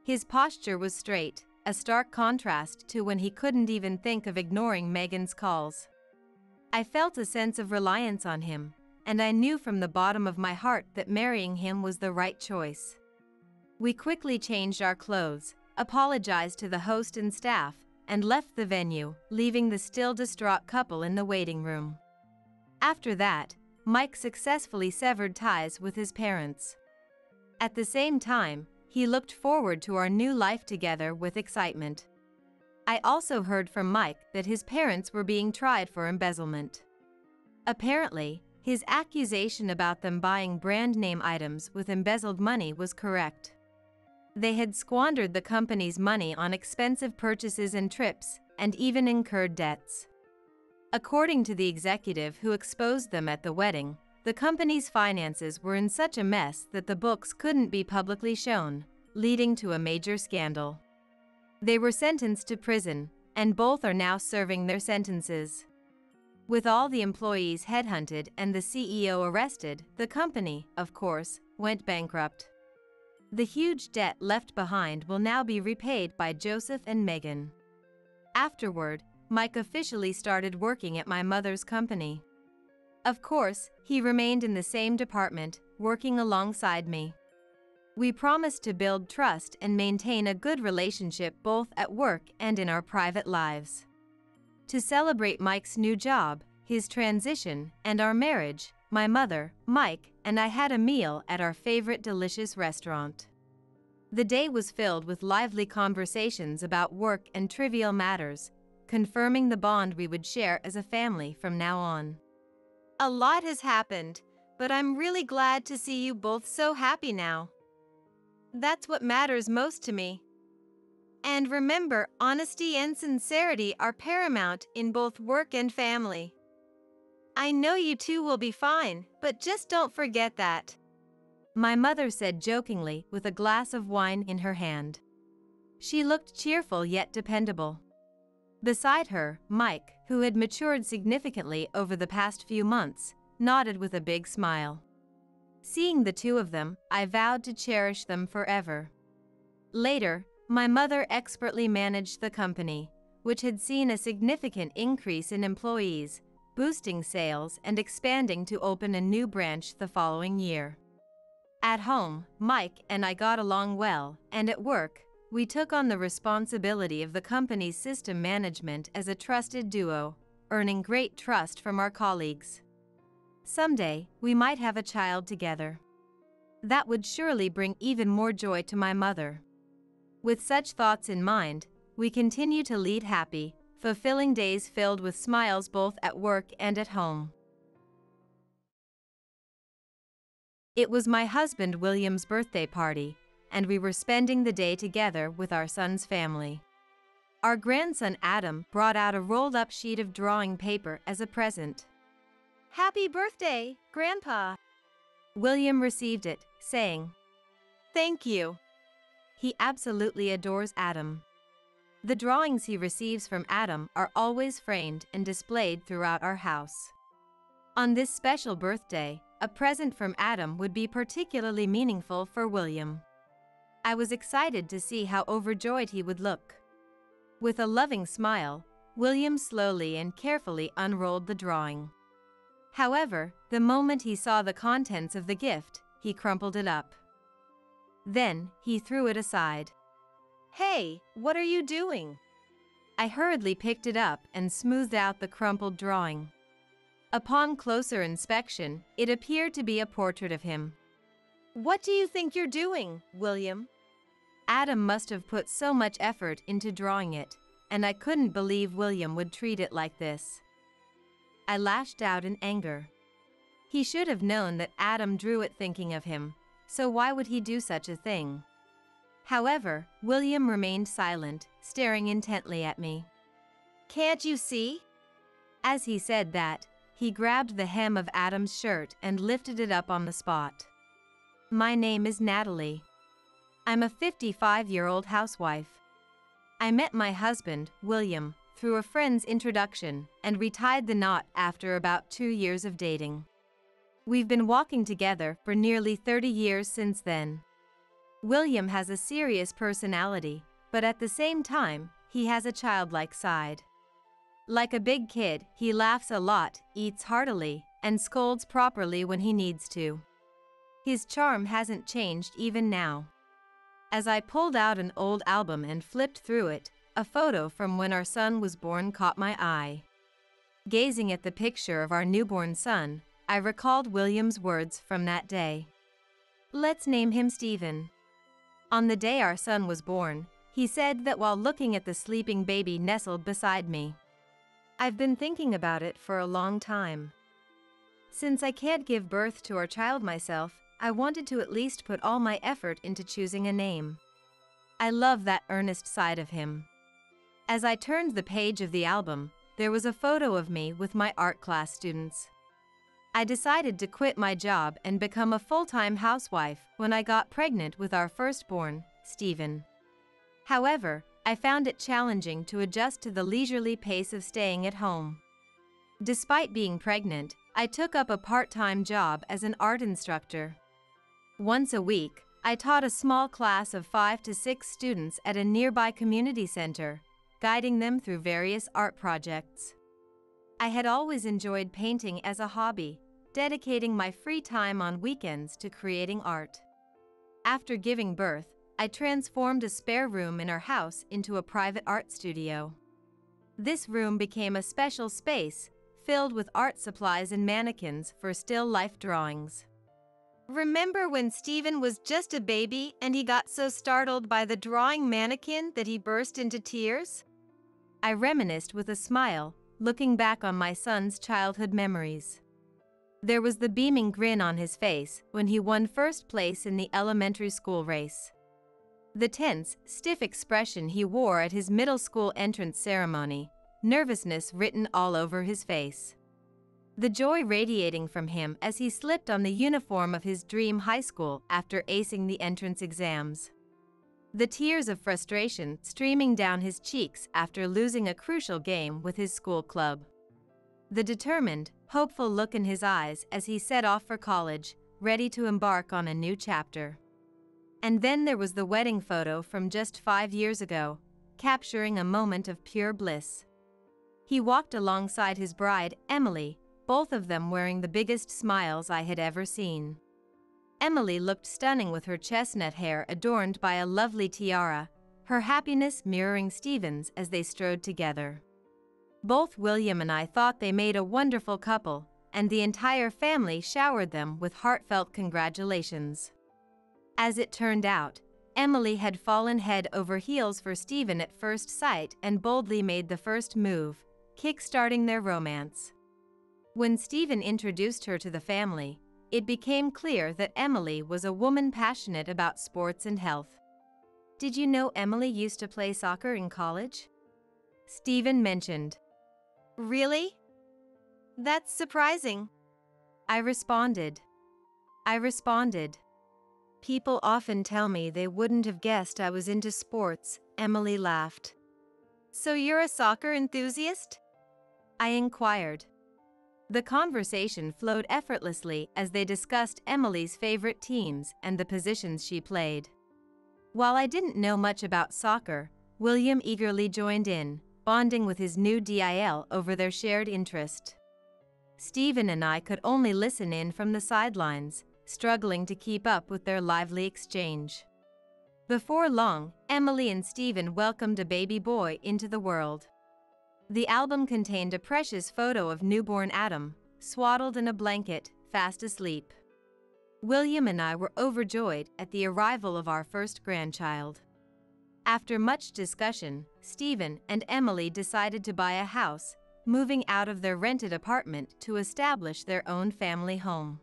His posture was straight, a stark contrast to when he couldn't even think of ignoring Megan's calls. I felt a sense of reliance on him, and I knew from the bottom of my heart that marrying him was the right choice. We quickly changed our clothes, apologized to the host and staff, and left the venue, leaving the still distraught couple in the waiting room. After that, Mike successfully severed ties with his parents. At the same time, he looked forward to our new life together with excitement. I also heard from Mike that his parents were being tried for embezzlement. Apparently, his accusation about them buying brand name items with embezzled money was correct. They had squandered the company's money on expensive purchases and trips, and even incurred debts. According to the executive who exposed them at the wedding, the company's finances were in such a mess that the books couldn't be publicly shown, leading to a major scandal. They were sentenced to prison, and both are now serving their sentences. With all the employees headhunted and the CEO arrested, the company, of course, went bankrupt. The huge debt left behind will now be repaid by Joseph and Megan. Afterward, Mike officially started working at my mother's company. Of course, he remained in the same department, working alongside me. We promise to build trust and maintain a good relationship both at work and in our private lives. To celebrate Mike's new job, his transition, and our marriage, my mother, Mike, and I had a meal at our favorite delicious restaurant. The day was filled with lively conversations about work and trivial matters, confirming the bond we would share as a family from now on. A lot has happened, but I'm really glad to see you both so happy now. That's what matters most to me. And remember, honesty and sincerity are paramount in both work and family. I know you two will be fine, but just don't forget that. My mother said jokingly with a glass of wine in her hand. She looked cheerful yet dependable. Beside her, Mike, who had matured significantly over the past few months, nodded with a big smile. Seeing the two of them, I vowed to cherish them forever. Later, my mother expertly managed the company, which had seen a significant increase in employees boosting sales and expanding to open a new branch the following year. At home, Mike and I got along well, and at work, we took on the responsibility of the company's system management as a trusted duo, earning great trust from our colleagues. Someday, we might have a child together. That would surely bring even more joy to my mother. With such thoughts in mind, we continue to lead happy, fulfilling days filled with smiles both at work and at home. It was my husband William's birthday party, and we were spending the day together with our son's family. Our grandson Adam brought out a rolled up sheet of drawing paper as a present. Happy birthday, Grandpa! William received it, saying, Thank you. He absolutely adores Adam. The drawings he receives from Adam are always framed and displayed throughout our house. On this special birthday, a present from Adam would be particularly meaningful for William. I was excited to see how overjoyed he would look. With a loving smile, William slowly and carefully unrolled the drawing. However, the moment he saw the contents of the gift, he crumpled it up. Then, he threw it aside. Hey, what are you doing? I hurriedly picked it up and smoothed out the crumpled drawing. Upon closer inspection, it appeared to be a portrait of him. What do you think you're doing, William? Adam must have put so much effort into drawing it, and I couldn't believe William would treat it like this. I lashed out in anger. He should have known that Adam drew it thinking of him, so why would he do such a thing? However, William remained silent, staring intently at me. Can't you see? As he said that, he grabbed the hem of Adam's shirt and lifted it up on the spot. My name is Natalie. I'm a 55 year old housewife. I met my husband, William, through a friend's introduction and retied the knot after about two years of dating. We've been walking together for nearly 30 years since then. William has a serious personality, but at the same time, he has a childlike side. Like a big kid, he laughs a lot, eats heartily, and scolds properly when he needs to. His charm hasn't changed even now. As I pulled out an old album and flipped through it, a photo from when our son was born caught my eye. Gazing at the picture of our newborn son, I recalled William's words from that day. Let's name him Stephen. On the day our son was born, he said that while looking at the sleeping baby nestled beside me. I've been thinking about it for a long time. Since I can't give birth to our child myself, I wanted to at least put all my effort into choosing a name. I love that earnest side of him. As I turned the page of the album, there was a photo of me with my art class students. I decided to quit my job and become a full-time housewife when I got pregnant with our firstborn, Stephen. However, I found it challenging to adjust to the leisurely pace of staying at home. Despite being pregnant, I took up a part-time job as an art instructor. Once a week, I taught a small class of five to six students at a nearby community center, guiding them through various art projects. I had always enjoyed painting as a hobby, dedicating my free time on weekends to creating art. After giving birth, I transformed a spare room in our house into a private art studio. This room became a special space filled with art supplies and mannequins for still life drawings. Remember when Stephen was just a baby and he got so startled by the drawing mannequin that he burst into tears? I reminisced with a smile, looking back on my son's childhood memories. There was the beaming grin on his face when he won first place in the elementary school race. The tense, stiff expression he wore at his middle school entrance ceremony, nervousness written all over his face. The joy radiating from him as he slipped on the uniform of his dream high school after acing the entrance exams. The tears of frustration streaming down his cheeks after losing a crucial game with his school club. The determined, hopeful look in his eyes as he set off for college, ready to embark on a new chapter. And then there was the wedding photo from just five years ago, capturing a moment of pure bliss. He walked alongside his bride, Emily, both of them wearing the biggest smiles I had ever seen. Emily looked stunning with her chestnut hair adorned by a lovely tiara, her happiness mirroring Stephen's as they strode together. Both William and I thought they made a wonderful couple, and the entire family showered them with heartfelt congratulations. As it turned out, Emily had fallen head over heels for Stephen at first sight and boldly made the first move, kick-starting their romance. When Stephen introduced her to the family, it became clear that Emily was a woman passionate about sports and health. Did you know Emily used to play soccer in college? Stephen mentioned. Really? That's surprising. I responded. I responded. People often tell me they wouldn't have guessed I was into sports, Emily laughed. So you're a soccer enthusiast? I inquired. The conversation flowed effortlessly as they discussed Emily's favorite teams and the positions she played. While I didn't know much about soccer, William eagerly joined in, bonding with his new DIL over their shared interest. Stephen and I could only listen in from the sidelines, struggling to keep up with their lively exchange. Before long, Emily and Stephen welcomed a baby boy into the world. The album contained a precious photo of newborn Adam, swaddled in a blanket, fast asleep. William and I were overjoyed at the arrival of our first grandchild. After much discussion, Stephen and Emily decided to buy a house, moving out of their rented apartment to establish their own family home.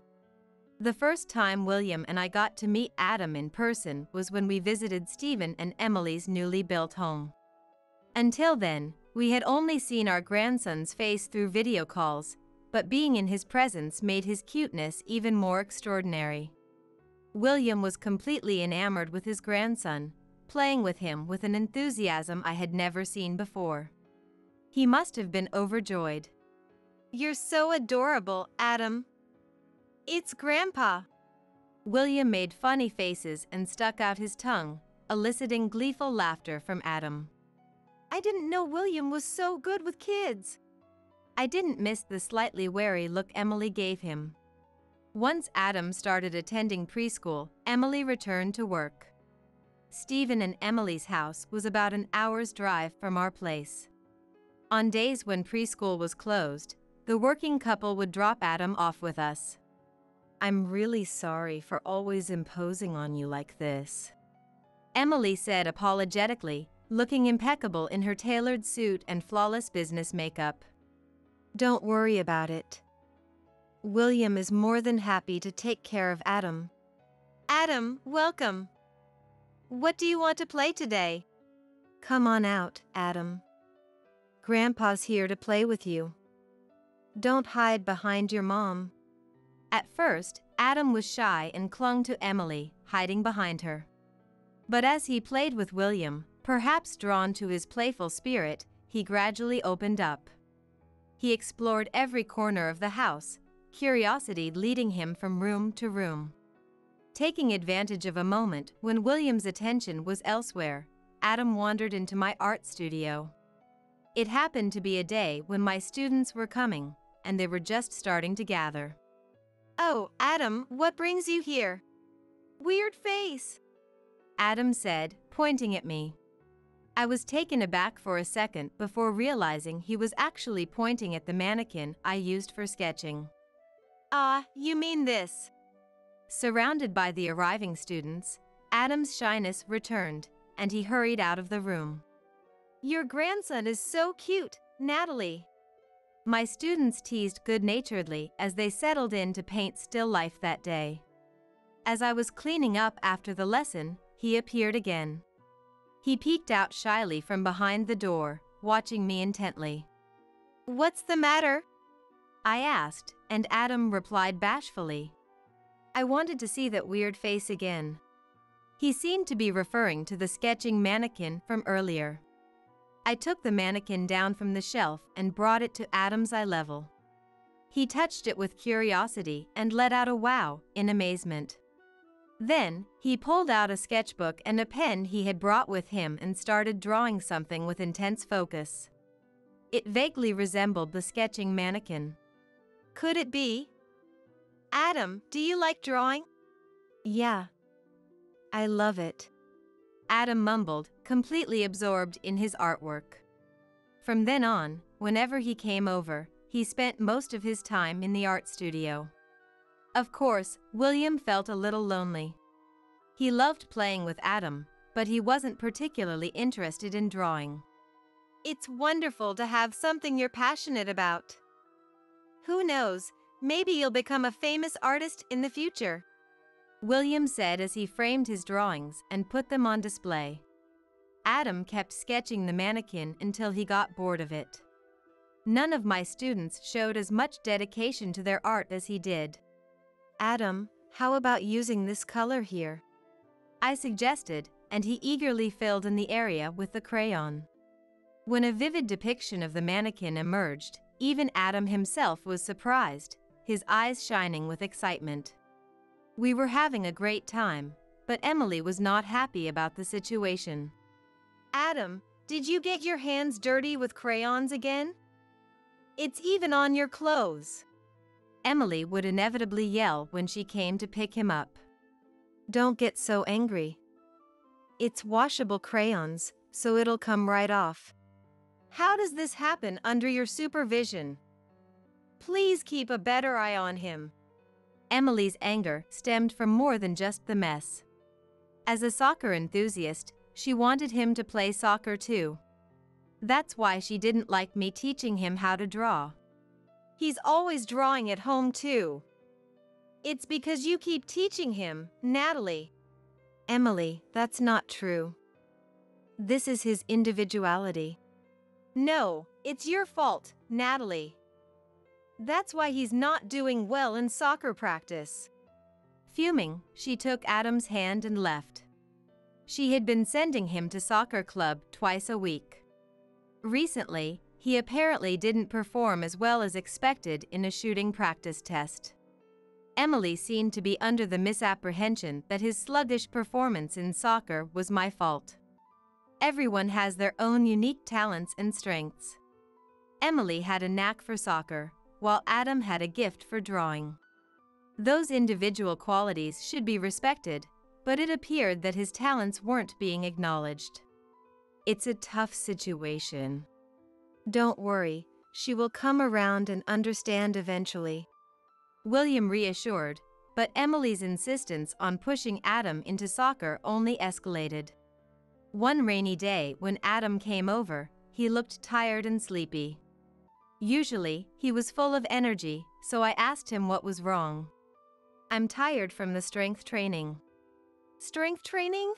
The first time William and I got to meet Adam in person was when we visited Stephen and Emily's newly built home. Until then, we had only seen our grandson's face through video calls, but being in his presence made his cuteness even more extraordinary. William was completely enamored with his grandson, playing with him with an enthusiasm I had never seen before. He must have been overjoyed. You're so adorable, Adam. It's Grandpa. William made funny faces and stuck out his tongue, eliciting gleeful laughter from Adam. I didn't know William was so good with kids. I didn't miss the slightly wary look Emily gave him. Once Adam started attending preschool, Emily returned to work. Stephen and Emily's house was about an hour's drive from our place. On days when preschool was closed, the working couple would drop Adam off with us. I'm really sorry for always imposing on you like this. Emily said apologetically, looking impeccable in her tailored suit and flawless business makeup. Don't worry about it. William is more than happy to take care of Adam. Adam, welcome. What do you want to play today? Come on out, Adam. Grandpa's here to play with you. Don't hide behind your mom. At first, Adam was shy and clung to Emily, hiding behind her. But as he played with William, perhaps drawn to his playful spirit, he gradually opened up. He explored every corner of the house, curiosity leading him from room to room. Taking advantage of a moment when William's attention was elsewhere, Adam wandered into my art studio. It happened to be a day when my students were coming, and they were just starting to gather. Oh, Adam, what brings you here? Weird face. Adam said, pointing at me. I was taken aback for a second before realizing he was actually pointing at the mannequin I used for sketching. Ah, you mean this. Surrounded by the arriving students, Adam's shyness returned, and he hurried out of the room. Your grandson is so cute, Natalie. My students teased good naturedly as they settled in to paint still life that day. As I was cleaning up after the lesson, he appeared again. He peeked out shyly from behind the door, watching me intently. What's the matter? I asked, and Adam replied bashfully. I wanted to see that weird face again. He seemed to be referring to the sketching mannequin from earlier. I took the mannequin down from the shelf and brought it to Adam's eye level. He touched it with curiosity and let out a wow in amazement. Then, he pulled out a sketchbook and a pen he had brought with him and started drawing something with intense focus. It vaguely resembled the sketching mannequin. Could it be? Adam, do you like drawing? Yeah. I love it. Adam mumbled, completely absorbed in his artwork. From then on, whenever he came over, he spent most of his time in the art studio. Of course, William felt a little lonely. He loved playing with Adam, but he wasn't particularly interested in drawing. It's wonderful to have something you're passionate about. Who knows, maybe you'll become a famous artist in the future. William said as he framed his drawings and put them on display. Adam kept sketching the mannequin until he got bored of it. None of my students showed as much dedication to their art as he did. Adam, how about using this color here? I suggested, and he eagerly filled in the area with the crayon. When a vivid depiction of the mannequin emerged, even Adam himself was surprised, his eyes shining with excitement. We were having a great time, but Emily was not happy about the situation. Adam, did you get your hands dirty with crayons again? It's even on your clothes. Emily would inevitably yell when she came to pick him up. Don't get so angry. It's washable crayons, so it'll come right off. How does this happen under your supervision? Please keep a better eye on him. Emily's anger stemmed from more than just the mess. As a soccer enthusiast, she wanted him to play soccer too. That's why she didn't like me teaching him how to draw. He's always drawing at home too. It's because you keep teaching him, Natalie. Emily, that's not true. This is his individuality. No, it's your fault, Natalie. That's why he's not doing well in soccer practice. Fuming, she took Adam's hand and left. She had been sending him to soccer club twice a week. Recently, he apparently didn't perform as well as expected in a shooting practice test. Emily seemed to be under the misapprehension that his sluggish performance in soccer was my fault. Everyone has their own unique talents and strengths. Emily had a knack for soccer, while Adam had a gift for drawing. Those individual qualities should be respected, but it appeared that his talents weren't being acknowledged. It's a tough situation. Don't worry, she will come around and understand eventually. William reassured, but Emily's insistence on pushing Adam into soccer only escalated. One rainy day when Adam came over, he looked tired and sleepy. Usually, he was full of energy, so I asked him what was wrong. I'm tired from the strength training. Strength training?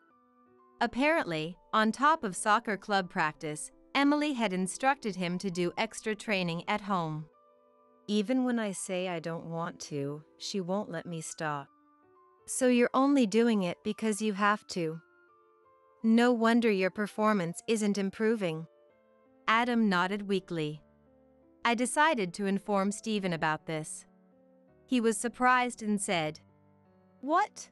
Apparently, on top of soccer club practice, Emily had instructed him to do extra training at home. Even when I say I don't want to, she won't let me stop. So you're only doing it because you have to. No wonder your performance isn't improving. Adam nodded weakly. I decided to inform Stephen about this. He was surprised and said, What?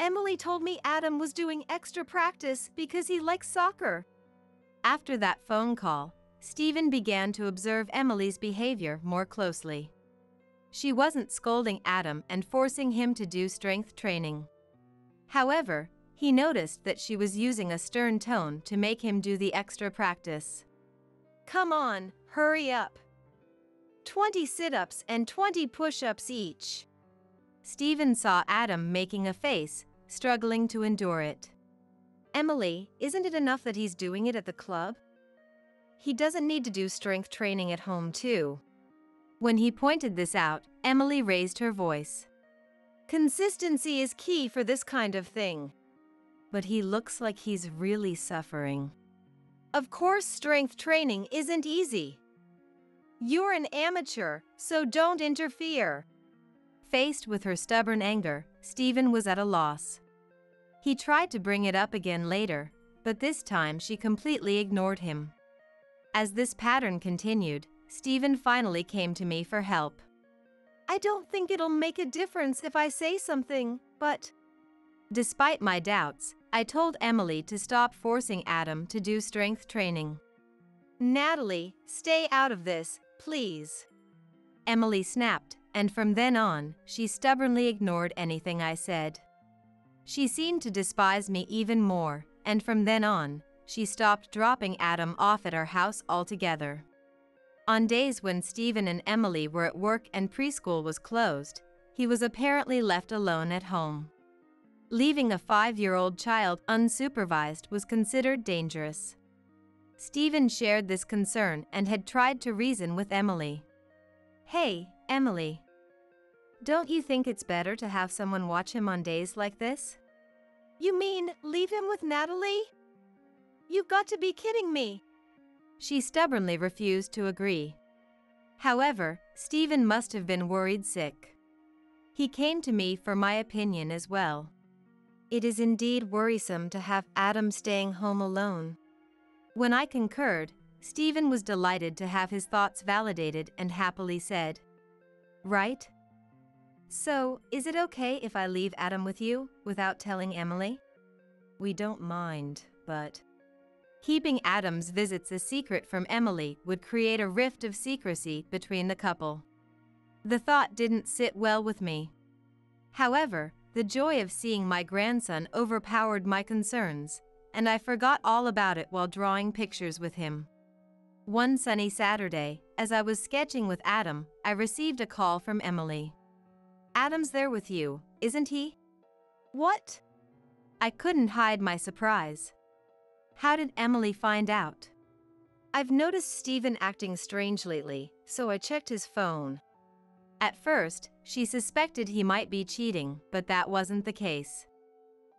Emily told me Adam was doing extra practice because he likes soccer. After that phone call, Stephen began to observe Emily's behavior more closely. She wasn't scolding Adam and forcing him to do strength training. However, he noticed that she was using a stern tone to make him do the extra practice. Come on, hurry up. 20 sit ups and 20 push ups each. Stephen saw Adam making a face, struggling to endure it. Emily, isn't it enough that he's doing it at the club? He doesn't need to do strength training at home, too. When he pointed this out, Emily raised her voice. Consistency is key for this kind of thing. But he looks like he's really suffering. Of course, strength training isn't easy. You're an amateur, so don't interfere. Faced with her stubborn anger, Stephen was at a loss. He tried to bring it up again later, but this time she completely ignored him. As this pattern continued, Stephen finally came to me for help. I don't think it'll make a difference if I say something, but. Despite my doubts, I told Emily to stop forcing Adam to do strength training. Natalie, stay out of this, please. Emily snapped, and from then on, she stubbornly ignored anything I said. She seemed to despise me even more, and from then on, she stopped dropping Adam off at our house altogether. On days when Stephen and Emily were at work and preschool was closed, he was apparently left alone at home. Leaving a five year old child unsupervised was considered dangerous. Stephen shared this concern and had tried to reason with Emily. Hey, Emily, don't you think it's better to have someone watch him on days like this? You mean leave him with Natalie? You've got to be kidding me. She stubbornly refused to agree. However, Stephen must have been worried sick. He came to me for my opinion as well. It is indeed worrisome to have Adam staying home alone. When I concurred, Stephen was delighted to have his thoughts validated and happily said, Right? So, is it okay if I leave Adam with you without telling Emily? We don't mind, but. Keeping Adam's visits a secret from Emily would create a rift of secrecy between the couple. The thought didn't sit well with me. However, the joy of seeing my grandson overpowered my concerns, and I forgot all about it while drawing pictures with him. One sunny Saturday, as I was sketching with Adam, I received a call from Emily. Adam's there with you, isn't he? What? I couldn't hide my surprise. How did Emily find out? I've noticed Stephen acting strange lately, so I checked his phone. At first, she suspected he might be cheating, but that wasn't the case.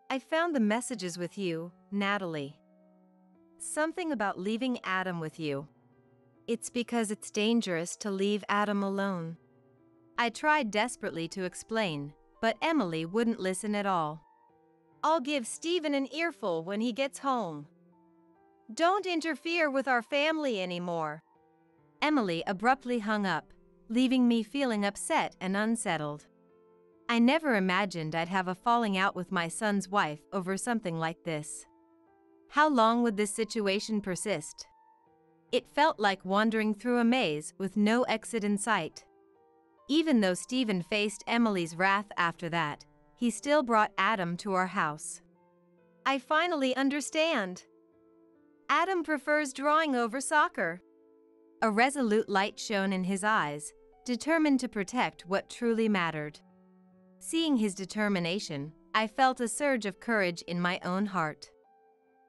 I found the messages with you, Natalie. Something about leaving Adam with you. It's because it's dangerous to leave Adam alone. I tried desperately to explain, but Emily wouldn't listen at all. I'll give Stephen an earful when he gets home. Don't interfere with our family anymore. Emily abruptly hung up, leaving me feeling upset and unsettled. I never imagined I'd have a falling out with my son's wife over something like this. How long would this situation persist? It felt like wandering through a maze with no exit in sight. Even though Stephen faced Emily's wrath after that, he still brought Adam to our house. I finally understand. Adam prefers drawing over soccer. A resolute light shone in his eyes, determined to protect what truly mattered. Seeing his determination, I felt a surge of courage in my own heart.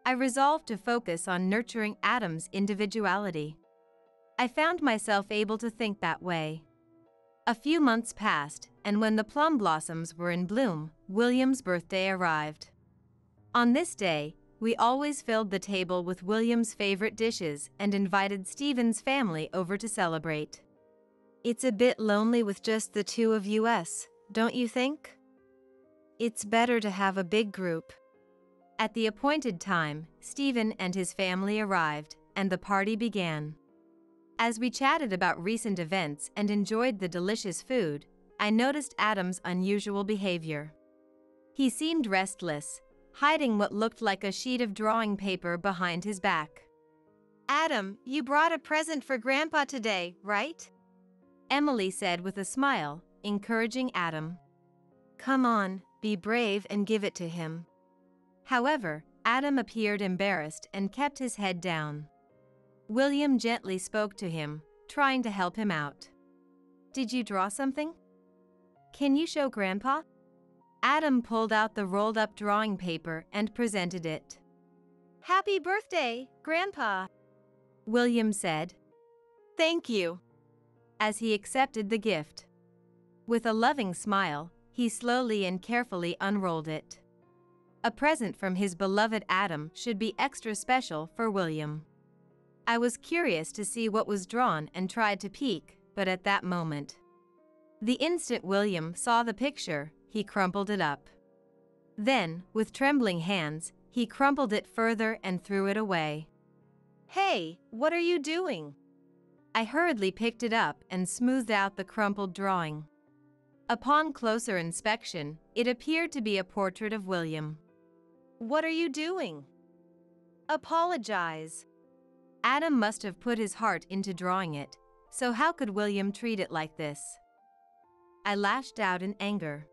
I resolved to focus on nurturing Adam's individuality. I found myself able to think that way. A few months passed, and when the plum blossoms were in bloom, William's birthday arrived. On this day, we always filled the table with William's favorite dishes and invited Stephen's family over to celebrate. It's a bit lonely with just the two of us, don't you think? It's better to have a big group. At the appointed time, Stephen and his family arrived, and the party began. As we chatted about recent events and enjoyed the delicious food, I noticed Adam's unusual behavior. He seemed restless, hiding what looked like a sheet of drawing paper behind his back. Adam, you brought a present for Grandpa today, right? Emily said with a smile, encouraging Adam. Come on, be brave and give it to him. However, Adam appeared embarrassed and kept his head down. William gently spoke to him, trying to help him out. Did you draw something? Can you show Grandpa? Adam pulled out the rolled up drawing paper and presented it. Happy birthday, Grandpa, William said. Thank you. As he accepted the gift. With a loving smile, he slowly and carefully unrolled it. A present from his beloved Adam should be extra special for William. I was curious to see what was drawn and tried to peek, but at that moment. The instant William saw the picture, he crumpled it up. Then, with trembling hands, he crumpled it further and threw it away. Hey, what are you doing? I hurriedly picked it up and smoothed out the crumpled drawing. Upon closer inspection, it appeared to be a portrait of William. What are you doing? Apologize. Adam must have put his heart into drawing it, so how could William treat it like this? I lashed out in anger.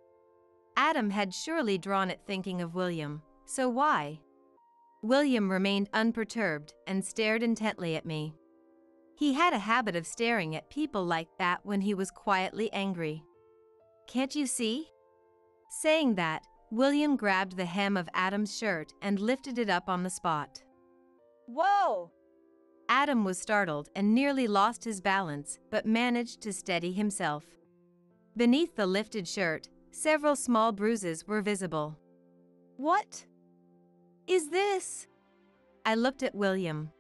Adam had surely drawn it thinking of William, so why? William remained unperturbed and stared intently at me. He had a habit of staring at people like that when he was quietly angry. Can't you see? Saying that, William grabbed the hem of Adam's shirt and lifted it up on the spot. Whoa! Adam was startled and nearly lost his balance, but managed to steady himself. Beneath the lifted shirt, Several small bruises were visible. What is this? I looked at William.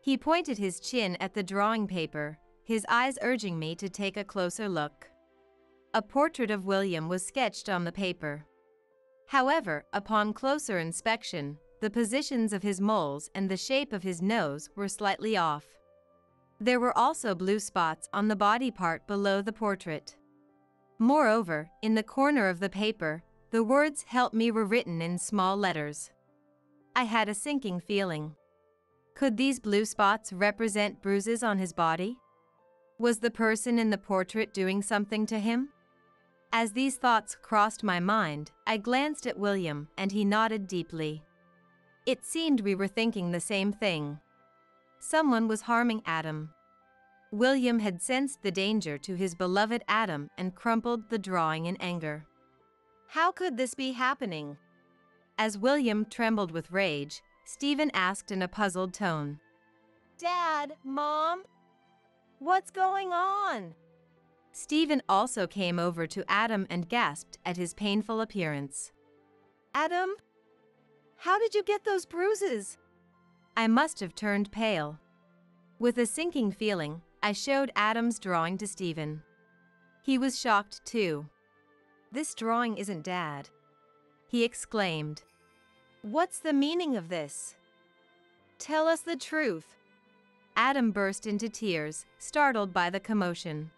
He pointed his chin at the drawing paper, his eyes urging me to take a closer look. A portrait of William was sketched on the paper. However, upon closer inspection, the positions of his moles and the shape of his nose were slightly off. There were also blue spots on the body part below the portrait. Moreover, in the corner of the paper, the words help me were written in small letters. I had a sinking feeling. Could these blue spots represent bruises on his body? Was the person in the portrait doing something to him? As these thoughts crossed my mind, I glanced at William and he nodded deeply. It seemed we were thinking the same thing. Someone was harming Adam. William had sensed the danger to his beloved Adam and crumpled the drawing in anger. How could this be happening? As William trembled with rage, Stephen asked in a puzzled tone. Dad, Mom? What's going on? Stephen also came over to Adam and gasped at his painful appearance. Adam? How did you get those bruises? I must have turned pale. With a sinking feeling, I showed Adam's drawing to Stephen. He was shocked too. This drawing isn't Dad. He exclaimed. What's the meaning of this? Tell us the truth. Adam burst into tears, startled by the commotion.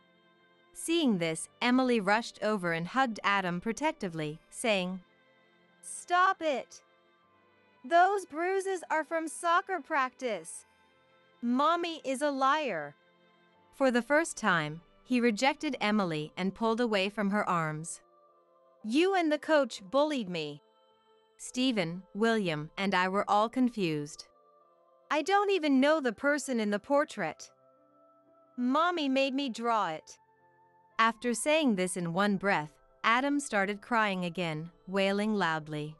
Seeing this, Emily rushed over and hugged Adam protectively, saying, Stop it! Those bruises are from soccer practice. Mommy is a liar. For the first time, he rejected Emily and pulled away from her arms. You and the coach bullied me. Stephen, William, and I were all confused. I don't even know the person in the portrait. Mommy made me draw it. After saying this in one breath, Adam started crying again, wailing loudly.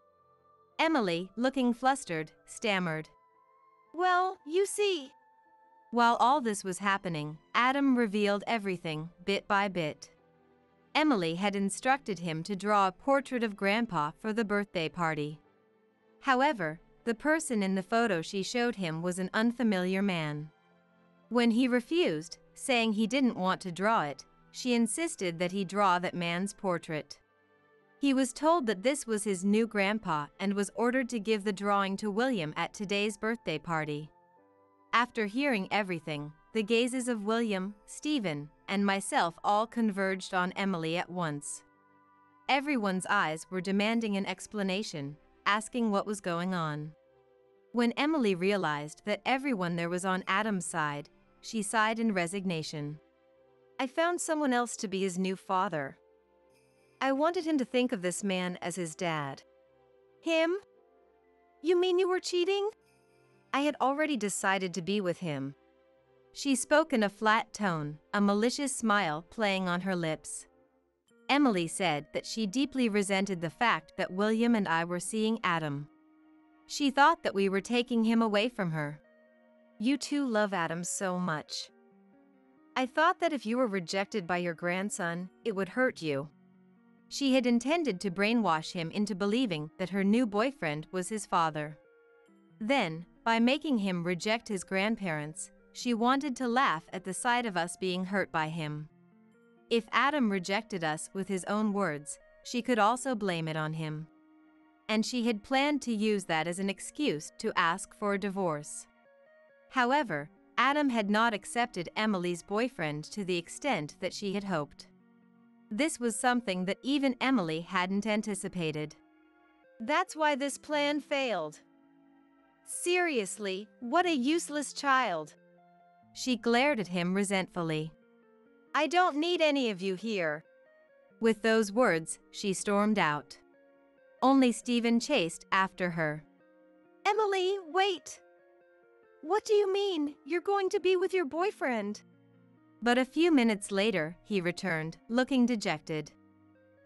Emily, looking flustered, stammered. Well, you see. While all this was happening, Adam revealed everything, bit by bit. Emily had instructed him to draw a portrait of Grandpa for the birthday party. However, the person in the photo she showed him was an unfamiliar man. When he refused, saying he didn't want to draw it, she insisted that he draw that man's portrait. He was told that this was his new grandpa and was ordered to give the drawing to William at today's birthday party. After hearing everything, the gazes of William, Stephen, and myself all converged on Emily at once. Everyone's eyes were demanding an explanation, asking what was going on. When Emily realized that everyone there was on Adam's side, she sighed in resignation. I found someone else to be his new father. I wanted him to think of this man as his dad. Him? You mean you were cheating? I had already decided to be with him. She spoke in a flat tone, a malicious smile playing on her lips. Emily said that she deeply resented the fact that William and I were seeing Adam. She thought that we were taking him away from her. You two love Adam so much. I thought that if you were rejected by your grandson, it would hurt you. She had intended to brainwash him into believing that her new boyfriend was his father. Then, by making him reject his grandparents, she wanted to laugh at the sight of us being hurt by him. If Adam rejected us with his own words, she could also blame it on him. And she had planned to use that as an excuse to ask for a divorce. However, Adam had not accepted Emily's boyfriend to the extent that she had hoped. This was something that even Emily hadn't anticipated. That's why this plan failed. Seriously, what a useless child. She glared at him resentfully. I don't need any of you here. With those words, she stormed out. Only Stephen chased after her. Emily, wait! What do you mean? You're going to be with your boyfriend? But a few minutes later, he returned, looking dejected.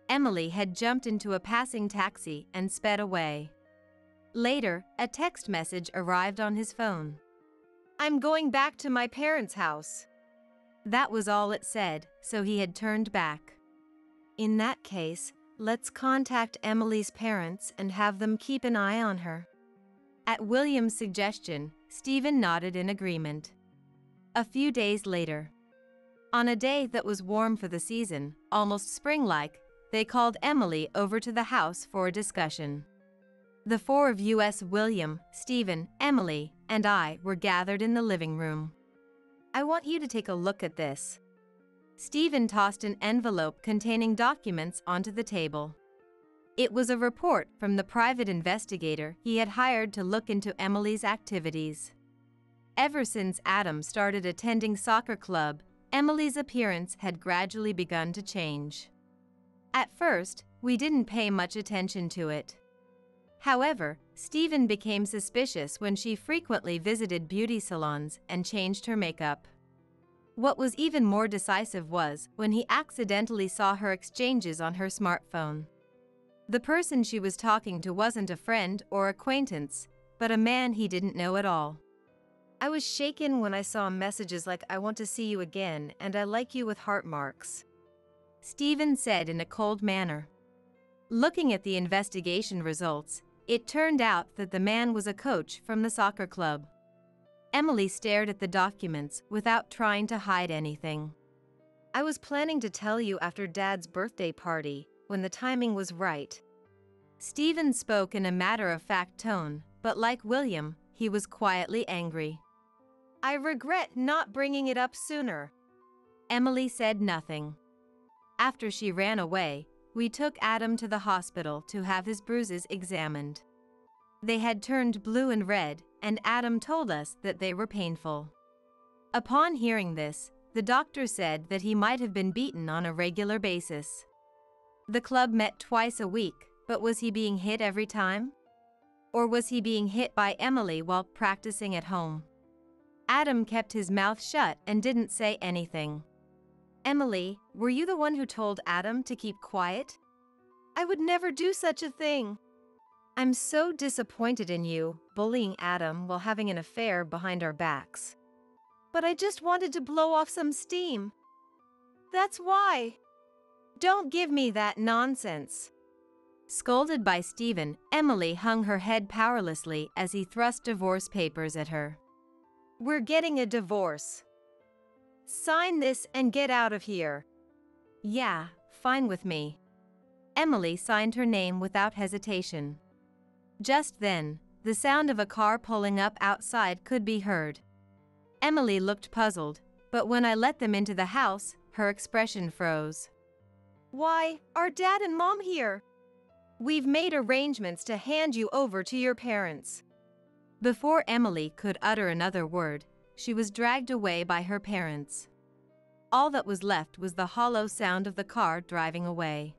Emily had jumped into a passing taxi and sped away. Later, a text message arrived on his phone. I'm going back to my parents' house. That was all it said, so he had turned back. In that case, let's contact Emily's parents and have them keep an eye on her. At William's suggestion, Stephen nodded in agreement. A few days later, on a day that was warm for the season, almost spring like, they called Emily over to the house for a discussion. The four of us William, Stephen, Emily, and I were gathered in the living room. I want you to take a look at this. Stephen tossed an envelope containing documents onto the table. It was a report from the private investigator he had hired to look into Emily's activities. Ever since Adam started attending soccer club, Emily's appearance had gradually begun to change. At first, we didn't pay much attention to it. However, Stephen became suspicious when she frequently visited beauty salons and changed her makeup. What was even more decisive was when he accidentally saw her exchanges on her smartphone. The person she was talking to wasn't a friend or acquaintance, but a man he didn't know at all. I was shaken when I saw messages like, I want to see you again and I like you with heart marks. Stephen said in a cold manner. Looking at the investigation results, it turned out that the man was a coach from the soccer club. Emily stared at the documents without trying to hide anything. I was planning to tell you after Dad's birthday party, when the timing was right. Stephen spoke in a matter of fact tone, but like William, he was quietly angry. I regret not bringing it up sooner. Emily said nothing. After she ran away, we took Adam to the hospital to have his bruises examined. They had turned blue and red, and Adam told us that they were painful. Upon hearing this, the doctor said that he might have been beaten on a regular basis. The club met twice a week, but was he being hit every time? Or was he being hit by Emily while practicing at home? Adam kept his mouth shut and didn't say anything. Emily, were you the one who told Adam to keep quiet? I would never do such a thing. I'm so disappointed in you, bullying Adam while having an affair behind our backs. But I just wanted to blow off some steam. That's why. Don't give me that nonsense. Scolded by Stephen, Emily hung her head powerlessly as he thrust divorce papers at her. We're getting a divorce. Sign this and get out of here. Yeah, fine with me. Emily signed her name without hesitation. Just then, the sound of a car pulling up outside could be heard. Emily looked puzzled, but when I let them into the house, her expression froze. Why, are dad and mom here? We've made arrangements to hand you over to your parents. Before Emily could utter another word, she was dragged away by her parents. All that was left was the hollow sound of the car driving away.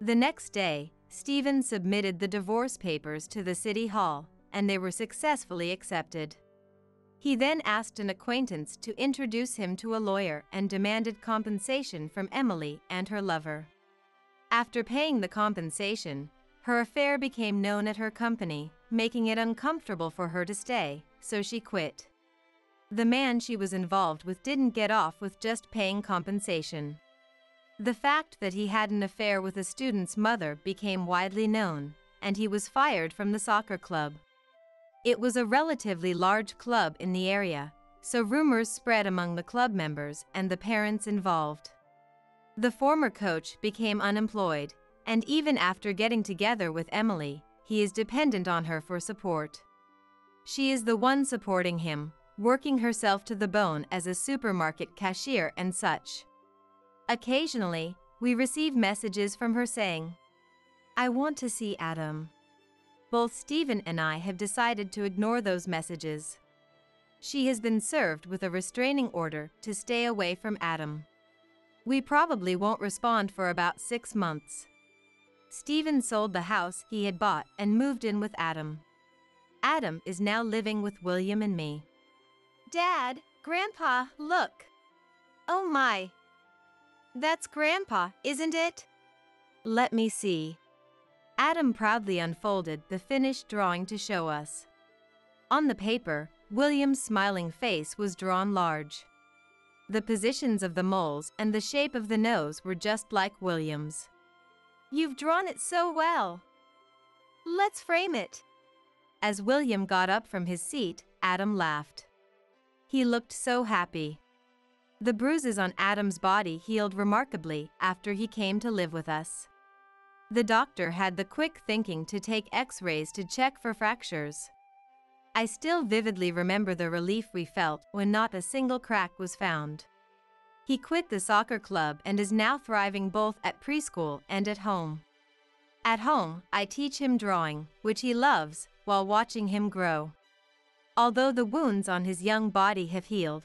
The next day, Stephen submitted the divorce papers to the city hall, and they were successfully accepted. He then asked an acquaintance to introduce him to a lawyer and demanded compensation from Emily and her lover. After paying the compensation, her affair became known at her company, making it uncomfortable for her to stay, so she quit. The man she was involved with didn't get off with just paying compensation. The fact that he had an affair with a student's mother became widely known, and he was fired from the soccer club. It was a relatively large club in the area, so rumors spread among the club members and the parents involved. The former coach became unemployed, and even after getting together with Emily, he is dependent on her for support. She is the one supporting him, working herself to the bone as a supermarket cashier and such. Occasionally, we receive messages from her saying, I want to see Adam. Both Stephen and I have decided to ignore those messages. She has been served with a restraining order to stay away from Adam. We probably won't respond for about six months. Stephen sold the house he had bought and moved in with Adam. Adam is now living with William and me. Dad, Grandpa, look. Oh my. That's Grandpa, isn't it? Let me see. Adam proudly unfolded the finished drawing to show us. On the paper, William's smiling face was drawn large. The positions of the moles and the shape of the nose were just like William's. You've drawn it so well. Let's frame it. As William got up from his seat, Adam laughed. He looked so happy. The bruises on Adam's body healed remarkably after he came to live with us. The doctor had the quick thinking to take x rays to check for fractures. I still vividly remember the relief we felt when not a single crack was found. He quit the soccer club and is now thriving both at preschool and at home. At home, I teach him drawing, which he loves, while watching him grow. Although the wounds on his young body have healed,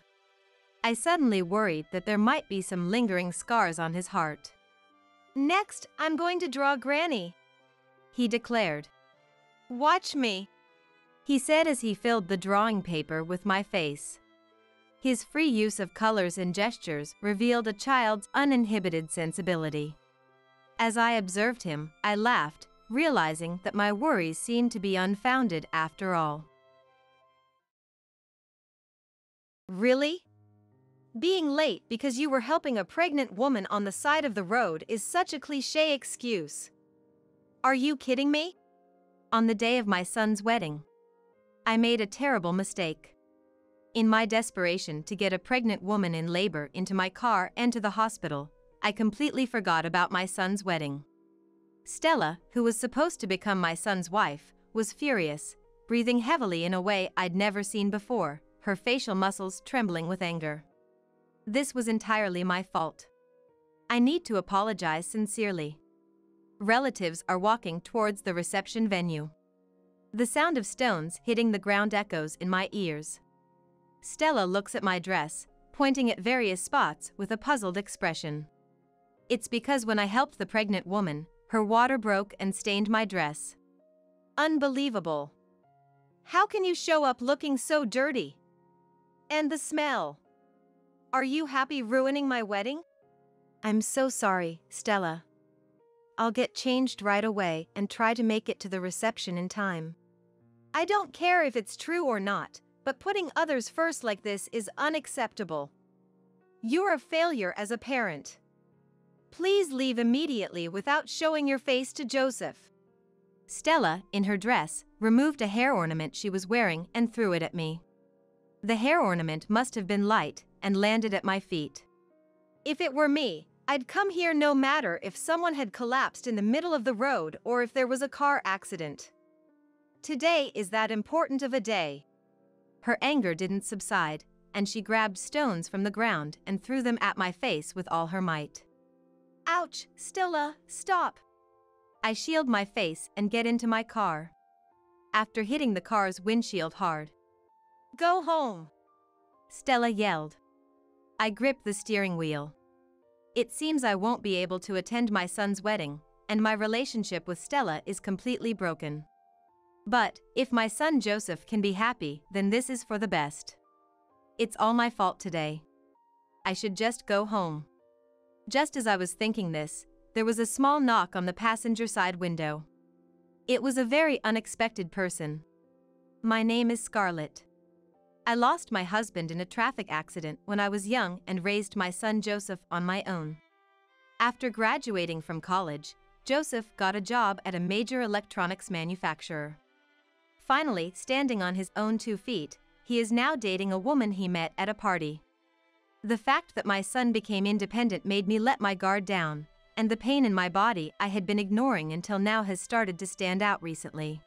I suddenly worried that there might be some lingering scars on his heart. Next, I'm going to draw Granny, he declared. Watch me, he said as he filled the drawing paper with my face. His free use of colors and gestures revealed a child's uninhibited sensibility. As I observed him, I laughed, realizing that my worries seemed to be unfounded after all. Really? Being late because you were helping a pregnant woman on the side of the road is such a cliche excuse. Are you kidding me? On the day of my son's wedding, I made a terrible mistake. In my desperation to get a pregnant woman in labor into my car and to the hospital, I completely forgot about my son's wedding. Stella, who was supposed to become my son's wife, was furious, breathing heavily in a way I'd never seen before, her facial muscles trembling with anger. This was entirely my fault. I need to apologize sincerely. Relatives are walking towards the reception venue. The sound of stones hitting the ground echoes in my ears. Stella looks at my dress, pointing at various spots with a puzzled expression. It's because when I helped the pregnant woman, her water broke and stained my dress. Unbelievable. How can you show up looking so dirty? And the smell. Are you happy ruining my wedding? I'm so sorry, Stella. I'll get changed right away and try to make it to the reception in time. I don't care if it's true or not, but putting others first like this is unacceptable. You're a failure as a parent. Please leave immediately without showing your face to Joseph. Stella, in her dress, removed a hair ornament she was wearing and threw it at me. The hair ornament must have been light and landed at my feet. If it were me, I'd come here no matter if someone had collapsed in the middle of the road or if there was a car accident. Today is that important of a day. Her anger didn't subside, and she grabbed stones from the ground and threw them at my face with all her might. Ouch, Stella, stop. I shield my face and get into my car. After hitting the car's windshield hard, Go home. Stella yelled. I grip the steering wheel. It seems I won't be able to attend my son's wedding, and my relationship with Stella is completely broken. But, if my son Joseph can be happy, then this is for the best. It's all my fault today. I should just go home. Just as I was thinking this, there was a small knock on the passenger side window. It was a very unexpected person. My name is Scarlett. I lost my husband in a traffic accident when I was young and raised my son Joseph on my own. After graduating from college, Joseph got a job at a major electronics manufacturer. Finally, standing on his own two feet, he is now dating a woman he met at a party. The fact that my son became independent made me let my guard down, and the pain in my body I had been ignoring until now has started to stand out recently.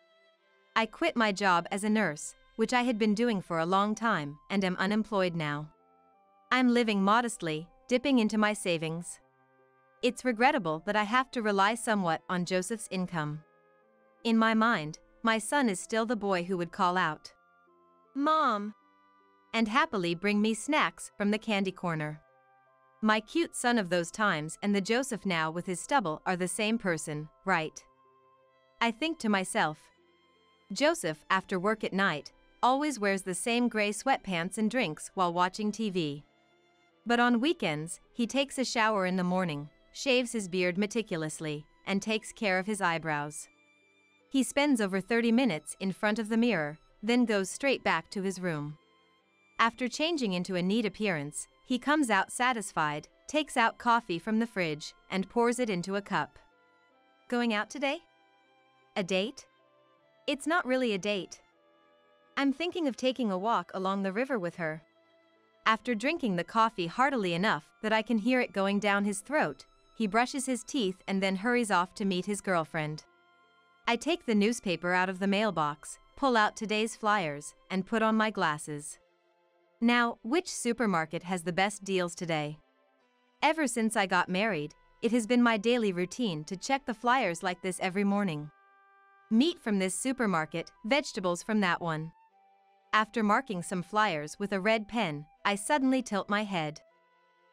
I quit my job as a nurse which I had been doing for a long time, and am unemployed now. I'm living modestly, dipping into my savings. It's regrettable that I have to rely somewhat on Joseph's income. In my mind, my son is still the boy who would call out, Mom! and happily bring me snacks from the candy corner. My cute son of those times and the Joseph now with his stubble are the same person, right? I think to myself, Joseph, after work at night, always wears the same gray sweatpants and drinks while watching TV. But on weekends, he takes a shower in the morning, shaves his beard meticulously, and takes care of his eyebrows. He spends over 30 minutes in front of the mirror, then goes straight back to his room. After changing into a neat appearance, he comes out satisfied, takes out coffee from the fridge, and pours it into a cup. Going out today? A date? It's not really a date. I'm thinking of taking a walk along the river with her. After drinking the coffee heartily enough that I can hear it going down his throat, he brushes his teeth and then hurries off to meet his girlfriend. I take the newspaper out of the mailbox, pull out today's flyers, and put on my glasses. Now, which supermarket has the best deals today? Ever since I got married, it has been my daily routine to check the flyers like this every morning. Meat from this supermarket, vegetables from that one. After marking some flyers with a red pen, I suddenly tilt my head.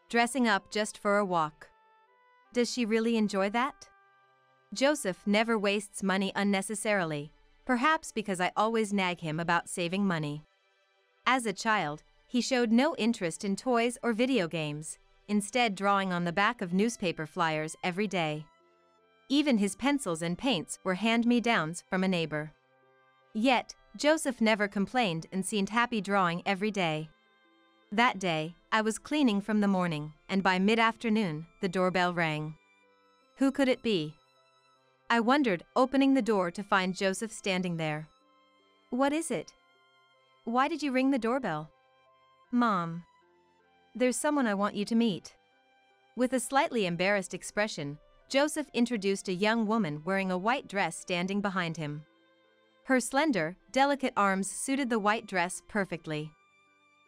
Dressing up just for a walk. Does she really enjoy that? Joseph never wastes money unnecessarily, perhaps because I always nag him about saving money. As a child, he showed no interest in toys or video games, instead drawing on the back of newspaper flyers every day. Even his pencils and paints were hand-me-downs from a neighbor. Yet, Joseph never complained and seemed happy drawing every day. That day, I was cleaning from the morning, and by mid-afternoon, the doorbell rang. Who could it be? I wondered, opening the door to find Joseph standing there. What is it? Why did you ring the doorbell? Mom. There's someone I want you to meet. With a slightly embarrassed expression, Joseph introduced a young woman wearing a white dress standing behind him. Her slender, delicate arms suited the white dress perfectly.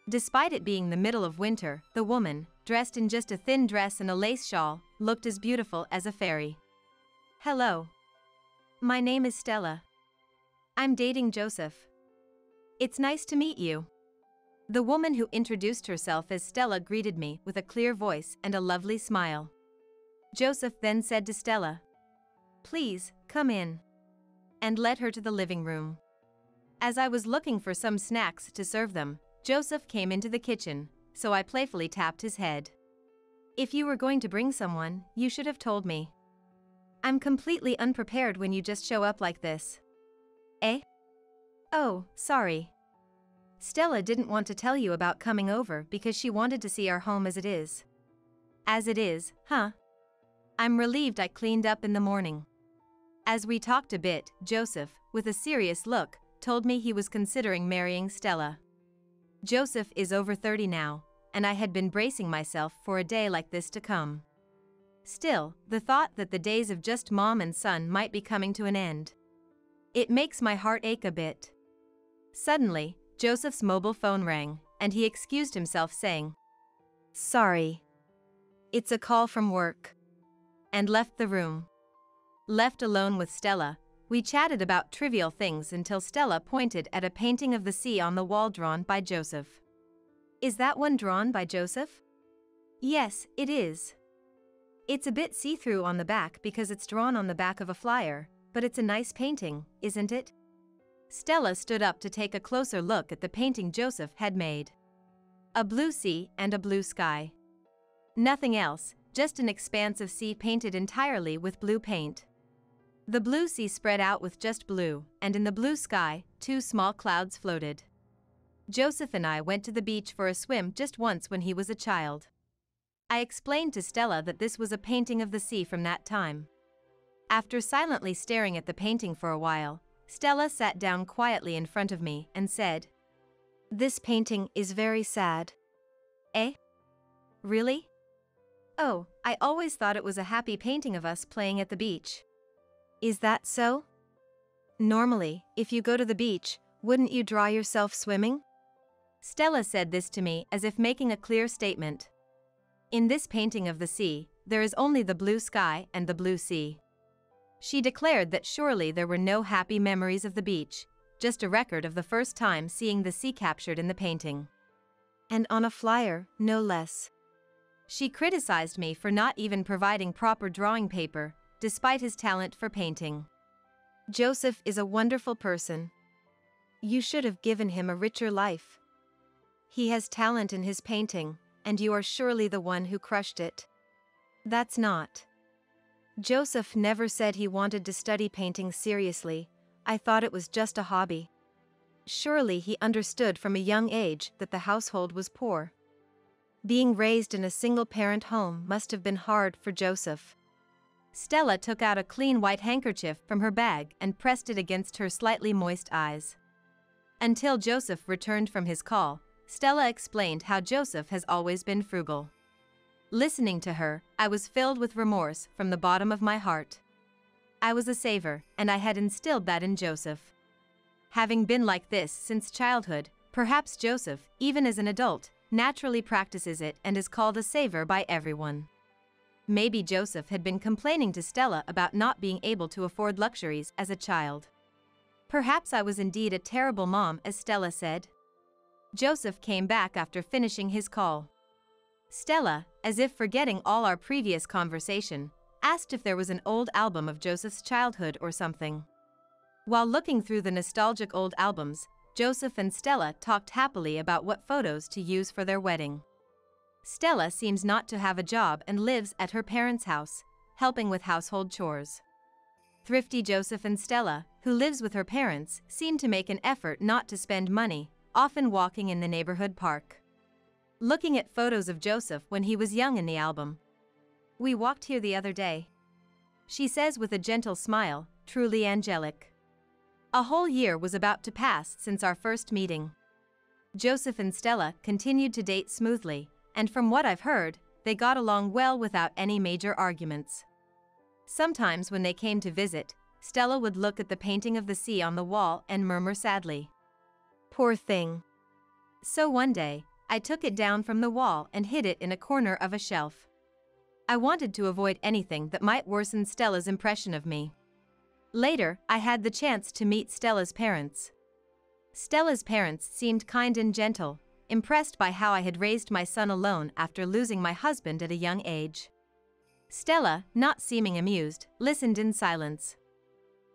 Despite it being the middle of winter, the woman, dressed in just a thin dress and a lace shawl, looked as beautiful as a fairy. Hello. My name is Stella. I'm dating Joseph. It's nice to meet you. The woman who introduced herself as Stella greeted me with a clear voice and a lovely smile. Joseph then said to Stella, Please, come in. And led her to the living room. As I was looking for some snacks to serve them, Joseph came into the kitchen, so I playfully tapped his head. If you were going to bring someone, you should have told me. I'm completely unprepared when you just show up like this. Eh? Oh, sorry. Stella didn't want to tell you about coming over because she wanted to see our home as it is. As it is, huh? I'm relieved I cleaned up in the morning. As we talked a bit, Joseph, with a serious look, told me he was considering marrying Stella. Joseph is over 30 now, and I had been bracing myself for a day like this to come. Still, the thought that the days of just mom and son might be coming to an end. It makes my heart ache a bit. Suddenly, Joseph's mobile phone rang, and he excused himself, saying, Sorry. It's a call from work and left the room. Left alone with Stella, we chatted about trivial things until Stella pointed at a painting of the sea on the wall drawn by Joseph. Is that one drawn by Joseph? Yes, it is. It's a bit see through on the back because it's drawn on the back of a flyer, but it's a nice painting, isn't it? Stella stood up to take a closer look at the painting Joseph had made. A blue sea and a blue sky. Nothing else, just an expanse of sea painted entirely with blue paint. The blue sea spread out with just blue, and in the blue sky, two small clouds floated. Joseph and I went to the beach for a swim just once when he was a child. I explained to Stella that this was a painting of the sea from that time. After silently staring at the painting for a while, Stella sat down quietly in front of me and said, This painting is very sad. Eh? Really? Oh, I always thought it was a happy painting of us playing at the beach. Is that so? Normally, if you go to the beach, wouldn't you draw yourself swimming? Stella said this to me as if making a clear statement. In this painting of the sea, there is only the blue sky and the blue sea. She declared that surely there were no happy memories of the beach, just a record of the first time seeing the sea captured in the painting. And on a flyer, no less. She criticized me for not even providing proper drawing paper, despite his talent for painting. Joseph is a wonderful person. You should have given him a richer life. He has talent in his painting, and you are surely the one who crushed it. That's not. Joseph never said he wanted to study painting seriously, I thought it was just a hobby. Surely he understood from a young age that the household was poor. Being raised in a single parent home must have been hard for Joseph. Stella took out a clean white handkerchief from her bag and pressed it against her slightly moist eyes. Until Joseph returned from his call, Stella explained how Joseph has always been frugal. Listening to her, I was filled with remorse from the bottom of my heart. I was a saver, and I had instilled that in Joseph. Having been like this since childhood, perhaps Joseph, even as an adult, naturally practices it and is called a saver by everyone. Maybe Joseph had been complaining to Stella about not being able to afford luxuries as a child. Perhaps I was indeed a terrible mom, as Stella said. Joseph came back after finishing his call. Stella, as if forgetting all our previous conversation, asked if there was an old album of Joseph's childhood or something. While looking through the nostalgic old albums, Joseph and Stella talked happily about what photos to use for their wedding. Stella seems not to have a job and lives at her parents' house, helping with household chores. Thrifty Joseph and Stella, who lives with her parents, seem to make an effort not to spend money, often walking in the neighborhood park. Looking at photos of Joseph when he was young in the album. We walked here the other day. She says with a gentle smile, truly angelic. A whole year was about to pass since our first meeting. Joseph and Stella continued to date smoothly, and from what I've heard, they got along well without any major arguments. Sometimes when they came to visit, Stella would look at the painting of the sea on the wall and murmur sadly. Poor thing. So one day, I took it down from the wall and hid it in a corner of a shelf. I wanted to avoid anything that might worsen Stella's impression of me. Later, I had the chance to meet Stella's parents. Stella's parents seemed kind and gentle, impressed by how I had raised my son alone after losing my husband at a young age. Stella, not seeming amused, listened in silence.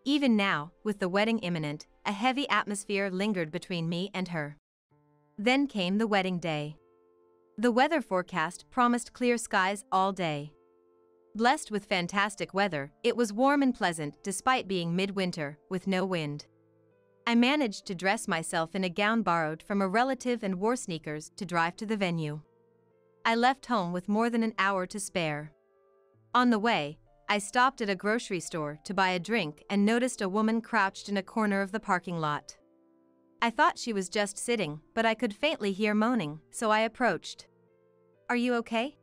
Even now, with the wedding imminent, a heavy atmosphere lingered between me and her. Then came the wedding day. The weather forecast promised clear skies all day. Blessed with fantastic weather, it was warm and pleasant despite being midwinter, with no wind. I managed to dress myself in a gown borrowed from a relative and wore sneakers to drive to the venue. I left home with more than an hour to spare. On the way, I stopped at a grocery store to buy a drink and noticed a woman crouched in a corner of the parking lot. I thought she was just sitting, but I could faintly hear moaning, so I approached. Are you okay?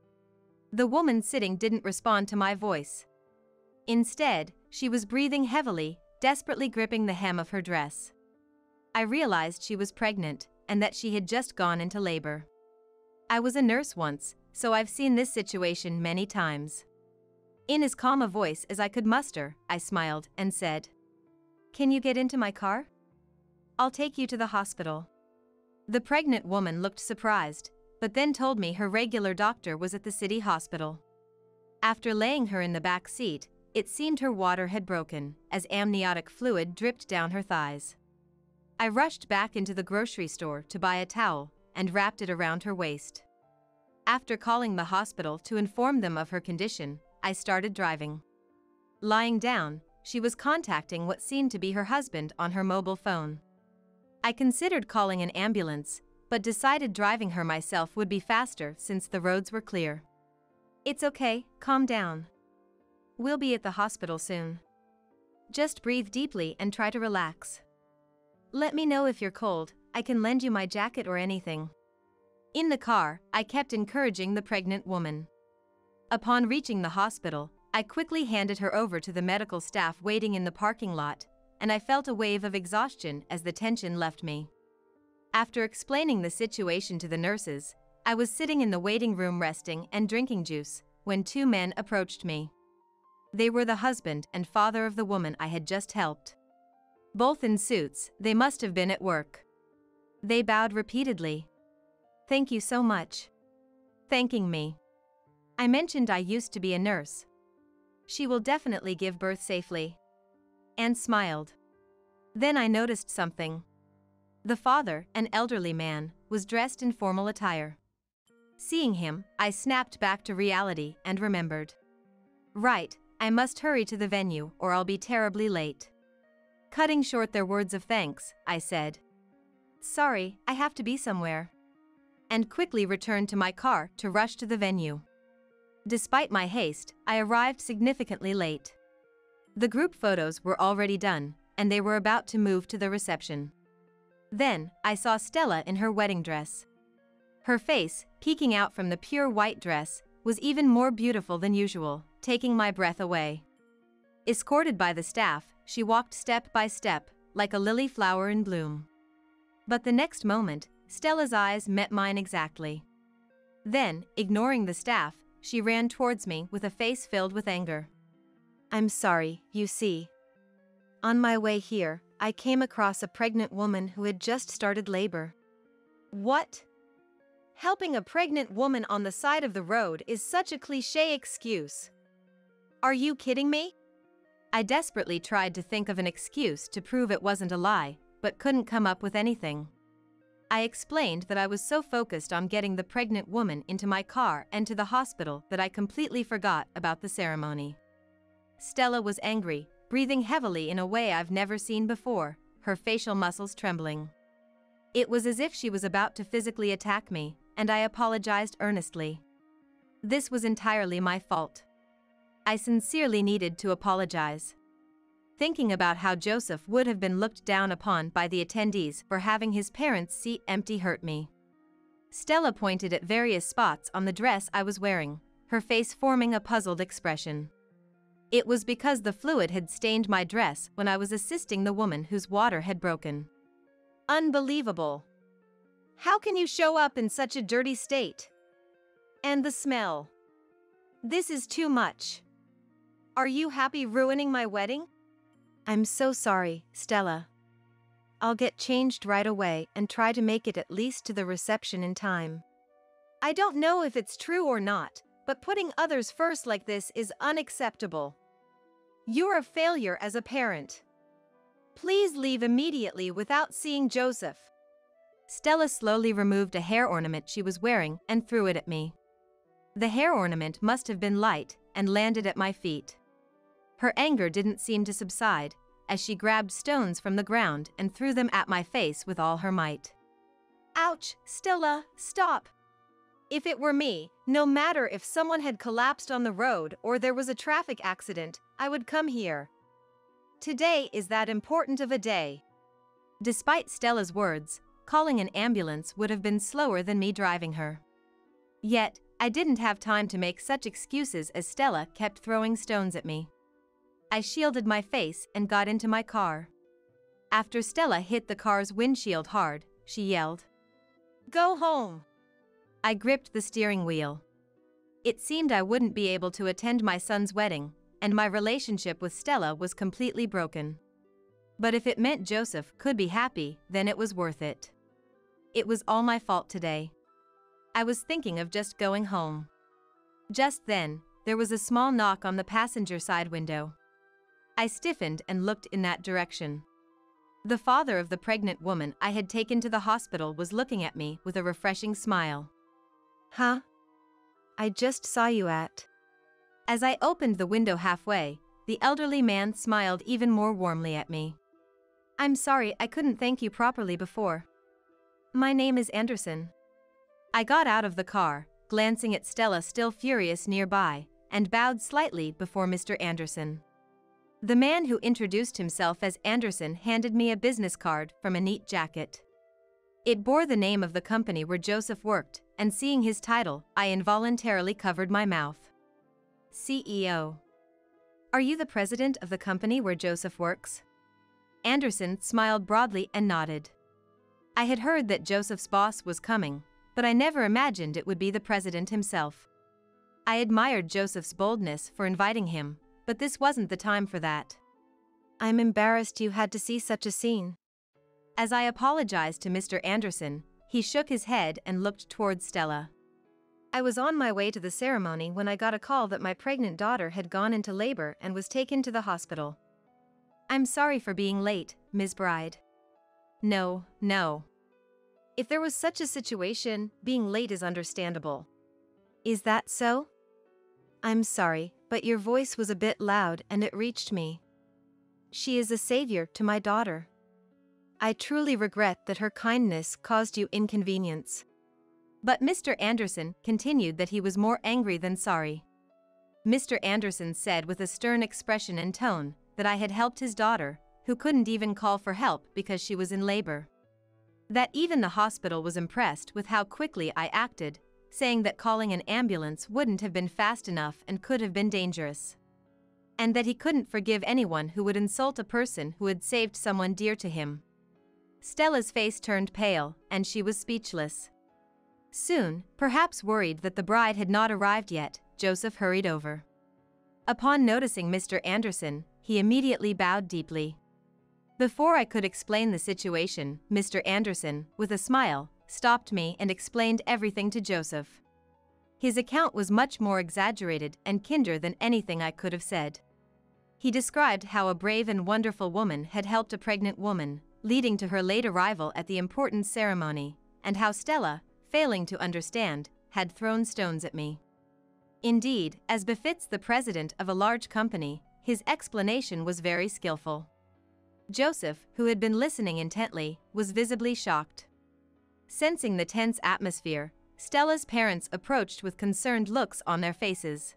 The woman sitting didn't respond to my voice. Instead, she was breathing heavily, desperately gripping the hem of her dress. I realized she was pregnant and that she had just gone into labor. I was a nurse once, so I've seen this situation many times. In as calm a voice as I could muster, I smiled and said, Can you get into my car? I'll take you to the hospital. The pregnant woman looked surprised, but then told me her regular doctor was at the city hospital. After laying her in the back seat, it seemed her water had broken, as amniotic fluid dripped down her thighs. I rushed back into the grocery store to buy a towel and wrapped it around her waist. After calling the hospital to inform them of her condition, I started driving. Lying down, she was contacting what seemed to be her husband on her mobile phone. I considered calling an ambulance, but decided driving her myself would be faster since the roads were clear. It's okay, calm down. We'll be at the hospital soon. Just breathe deeply and try to relax. Let me know if you're cold, I can lend you my jacket or anything. In the car, I kept encouraging the pregnant woman. Upon reaching the hospital, I quickly handed her over to the medical staff waiting in the parking lot, and I felt a wave of exhaustion as the tension left me. After explaining the situation to the nurses, I was sitting in the waiting room resting and drinking juice when two men approached me. They were the husband and father of the woman I had just helped. Both in suits, they must have been at work. They bowed repeatedly. Thank you so much. Thanking me. I mentioned I used to be a nurse. She will definitely give birth safely. And smiled. Then I noticed something. The father, an elderly man, was dressed in formal attire. Seeing him, I snapped back to reality and remembered. Right, I must hurry to the venue or I'll be terribly late. Cutting short their words of thanks, I said. Sorry, I have to be somewhere. And quickly returned to my car to rush to the venue. Despite my haste, I arrived significantly late. The group photos were already done, and they were about to move to the reception. Then, I saw Stella in her wedding dress. Her face, peeking out from the pure white dress, was even more beautiful than usual, taking my breath away. Escorted by the staff, she walked step by step, like a lily flower in bloom. But the next moment, Stella's eyes met mine exactly. Then, ignoring the staff, she ran towards me with a face filled with anger. I'm sorry, you see. On my way here, I came across a pregnant woman who had just started labor. What? Helping a pregnant woman on the side of the road is such a cliche excuse. Are you kidding me? I desperately tried to think of an excuse to prove it wasn't a lie, but couldn't come up with anything. I explained that I was so focused on getting the pregnant woman into my car and to the hospital that I completely forgot about the ceremony. Stella was angry, breathing heavily in a way I've never seen before, her facial muscles trembling. It was as if she was about to physically attack me, and I apologized earnestly. This was entirely my fault. I sincerely needed to apologize. Thinking about how Joseph would have been looked down upon by the attendees for having his parents' seat empty hurt me. Stella pointed at various spots on the dress I was wearing, her face forming a puzzled expression. It was because the fluid had stained my dress when I was assisting the woman whose water had broken. Unbelievable. How can you show up in such a dirty state? And the smell. This is too much. Are you happy ruining my wedding? I'm so sorry, Stella. I'll get changed right away and try to make it at least to the reception in time. I don't know if it's true or not, but putting others first like this is unacceptable. You're a failure as a parent. Please leave immediately without seeing Joseph. Stella slowly removed a hair ornament she was wearing and threw it at me. The hair ornament must have been light and landed at my feet. Her anger didn't seem to subside as she grabbed stones from the ground and threw them at my face with all her might. Ouch, Stella, stop! If it were me, no matter if someone had collapsed on the road or there was a traffic accident, I would come here. Today is that important of a day. Despite Stella's words, calling an ambulance would have been slower than me driving her. Yet, I didn't have time to make such excuses as Stella kept throwing stones at me. I shielded my face and got into my car. After Stella hit the car's windshield hard, she yelled, Go home! I gripped the steering wheel. It seemed I wouldn't be able to attend my son's wedding, and my relationship with Stella was completely broken. But if it meant Joseph could be happy, then it was worth it. It was all my fault today. I was thinking of just going home. Just then, there was a small knock on the passenger side window. I stiffened and looked in that direction. The father of the pregnant woman I had taken to the hospital was looking at me with a refreshing smile. Huh? I just saw you at. As I opened the window halfway, the elderly man smiled even more warmly at me. I'm sorry I couldn't thank you properly before. My name is Anderson. I got out of the car, glancing at Stella still furious nearby, and bowed slightly before Mr. Anderson. The man who introduced himself as Anderson handed me a business card from a neat jacket. It bore the name of the company where Joseph worked, and seeing his title, I involuntarily covered my mouth. CEO. Are you the president of the company where Joseph works? Anderson smiled broadly and nodded. I had heard that Joseph's boss was coming, but I never imagined it would be the president himself. I admired Joseph's boldness for inviting him, but this wasn't the time for that. I'm embarrassed you had to see such a scene. As I apologized to Mr. Anderson, he shook his head and looked towards Stella. I was on my way to the ceremony when I got a call that my pregnant daughter had gone into labor and was taken to the hospital. I'm sorry for being late, Ms. Bride. No, no. If there was such a situation, being late is understandable. Is that so? I'm sorry, but your voice was a bit loud and it reached me. She is a savior to my daughter. I truly regret that her kindness caused you inconvenience. But Mr. Anderson continued that he was more angry than sorry. Mr. Anderson said with a stern expression and tone that I had helped his daughter, who couldn't even call for help because she was in labor. That even the hospital was impressed with how quickly I acted, saying that calling an ambulance wouldn't have been fast enough and could have been dangerous. And that he couldn't forgive anyone who would insult a person who had saved someone dear to him. Stella's face turned pale, and she was speechless. Soon, perhaps worried that the bride had not arrived yet, Joseph hurried over. Upon noticing Mr. Anderson, he immediately bowed deeply. Before I could explain the situation, Mr. Anderson, with a smile, stopped me and explained everything to Joseph. His account was much more exaggerated and kinder than anything I could have said. He described how a brave and wonderful woman had helped a pregnant woman, leading to her late arrival at the important ceremony, and how Stella, failing to understand, had thrown stones at me. Indeed, as befits the president of a large company, his explanation was very skillful. Joseph, who had been listening intently, was visibly shocked. Sensing the tense atmosphere, Stella's parents approached with concerned looks on their faces.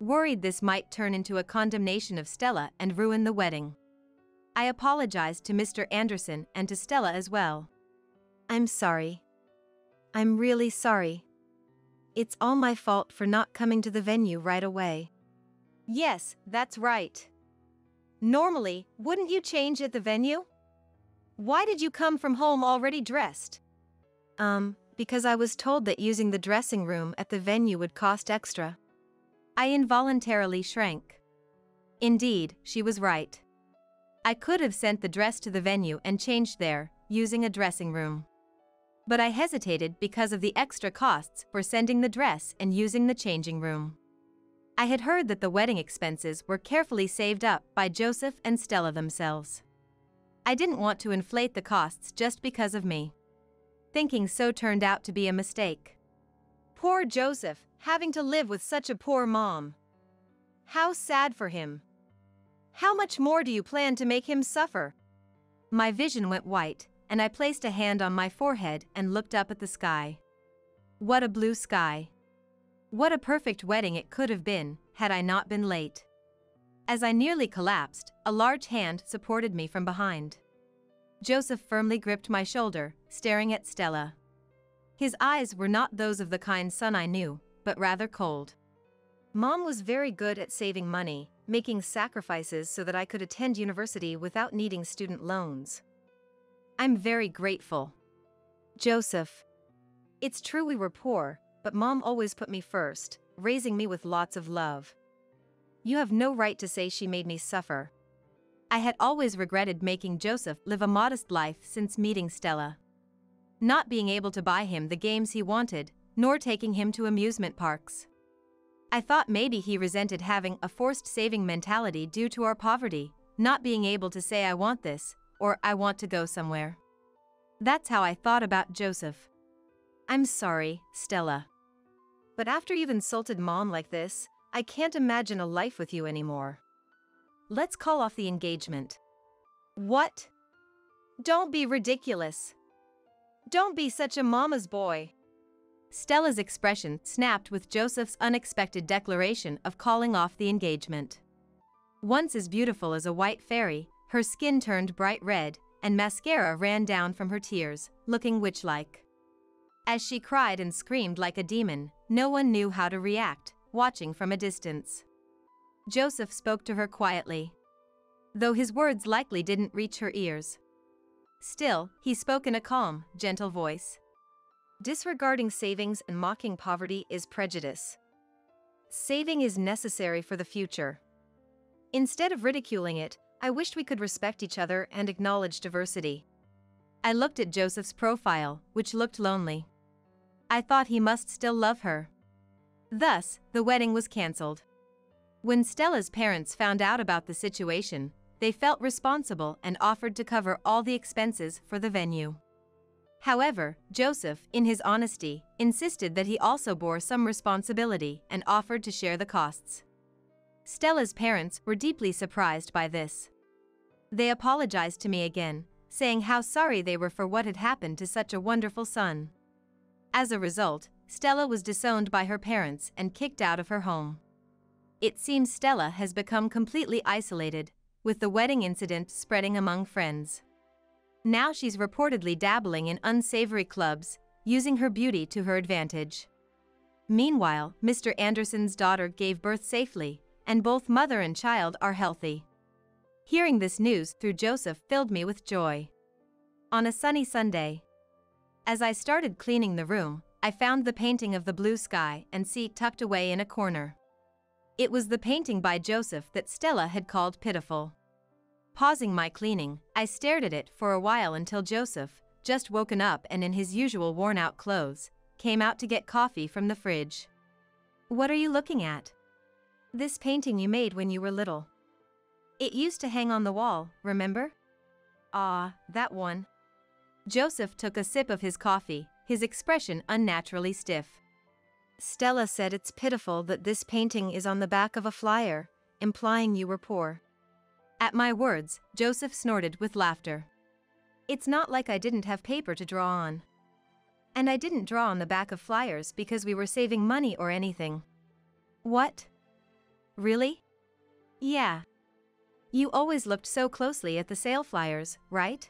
Worried this might turn into a condemnation of Stella and ruin the wedding. I apologized to Mr. Anderson and to Stella as well. I'm sorry. I'm really sorry. It's all my fault for not coming to the venue right away. Yes, that's right. Normally, wouldn't you change at the venue? Why did you come from home already dressed? Um, because I was told that using the dressing room at the venue would cost extra. I involuntarily shrank. Indeed, she was right. I could have sent the dress to the venue and changed there, using a dressing room. But I hesitated because of the extra costs for sending the dress and using the changing room. I had heard that the wedding expenses were carefully saved up by Joseph and Stella themselves. I didn't want to inflate the costs just because of me. Thinking so turned out to be a mistake. Poor Joseph, having to live with such a poor mom. How sad for him. How much more do you plan to make him suffer? My vision went white, and I placed a hand on my forehead and looked up at the sky. What a blue sky. What a perfect wedding it could have been, had I not been late. As I nearly collapsed, a large hand supported me from behind. Joseph firmly gripped my shoulder, staring at Stella. His eyes were not those of the kind son I knew, but rather cold. Mom was very good at saving money, making sacrifices so that I could attend university without needing student loans. I'm very grateful. Joseph. It's true we were poor, but mom always put me first, raising me with lots of love. You have no right to say she made me suffer. I had always regretted making Joseph live a modest life since meeting Stella. Not being able to buy him the games he wanted, nor taking him to amusement parks. I thought maybe he resented having a forced saving mentality due to our poverty, not being able to say I want this, or I want to go somewhere. That's how I thought about Joseph. I'm sorry, Stella. But after you've insulted mom like this, I can't imagine a life with you anymore. Let's call off the engagement. What? Don't be ridiculous. Don't be such a mama's boy. Stella's expression snapped with Joseph's unexpected declaration of calling off the engagement. Once as beautiful as a white fairy, her skin turned bright red, and mascara ran down from her tears, looking witch-like. As she cried and screamed like a demon, no one knew how to react, watching from a distance. Joseph spoke to her quietly. Though his words likely didn't reach her ears. Still, he spoke in a calm, gentle voice. Disregarding savings and mocking poverty is prejudice. Saving is necessary for the future. Instead of ridiculing it, I wished we could respect each other and acknowledge diversity. I looked at Joseph's profile, which looked lonely. I thought he must still love her. Thus, the wedding was cancelled. When Stella's parents found out about the situation, they felt responsible and offered to cover all the expenses for the venue. However, Joseph, in his honesty, insisted that he also bore some responsibility and offered to share the costs. Stella's parents were deeply surprised by this. They apologized to me again, saying how sorry they were for what had happened to such a wonderful son. As a result, Stella was disowned by her parents and kicked out of her home. It seems Stella has become completely isolated, with the wedding incident spreading among friends. Now she's reportedly dabbling in unsavory clubs, using her beauty to her advantage. Meanwhile, Mr. Anderson's daughter gave birth safely, and both mother and child are healthy. Hearing this news through Joseph filled me with joy. On a sunny Sunday, as I started cleaning the room, I found the painting of the blue sky and sea tucked away in a corner. It was the painting by Joseph that Stella had called pitiful. Pausing my cleaning, I stared at it for a while until Joseph, just woken up and in his usual worn out clothes, came out to get coffee from the fridge. What are you looking at? This painting you made when you were little. It used to hang on the wall, remember? Ah, that one. Joseph took a sip of his coffee, his expression unnaturally stiff. Stella said it's pitiful that this painting is on the back of a flyer, implying you were poor. At my words, Joseph snorted with laughter. It's not like I didn't have paper to draw on. And I didn't draw on the back of flyers because we were saving money or anything. What? Really? Yeah. You always looked so closely at the sale flyers, right?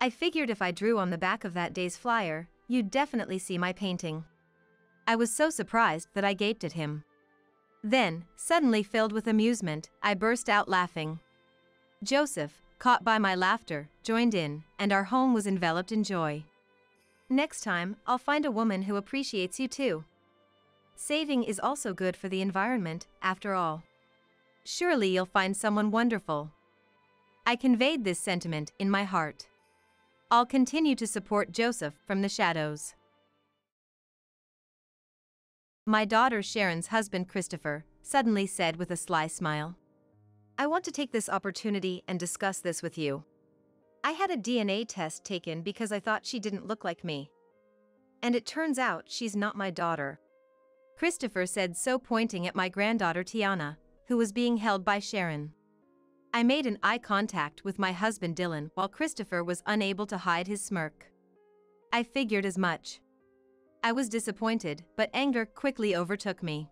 I figured if I drew on the back of that day's flyer, you'd definitely see my painting. I was so surprised that I gaped at him. Then, suddenly filled with amusement, I burst out laughing. Joseph, caught by my laughter, joined in, and our home was enveloped in joy. Next time, I'll find a woman who appreciates you too. Saving is also good for the environment, after all. Surely you'll find someone wonderful. I conveyed this sentiment in my heart. I'll continue to support Joseph from the shadows. My daughter Sharon's husband Christopher suddenly said with a sly smile. I want to take this opportunity and discuss this with you. I had a DNA test taken because I thought she didn't look like me. And it turns out she's not my daughter. Christopher said so pointing at my granddaughter Tiana, who was being held by Sharon. I made an eye contact with my husband Dylan while Christopher was unable to hide his smirk. I figured as much. I was disappointed, but anger quickly overtook me.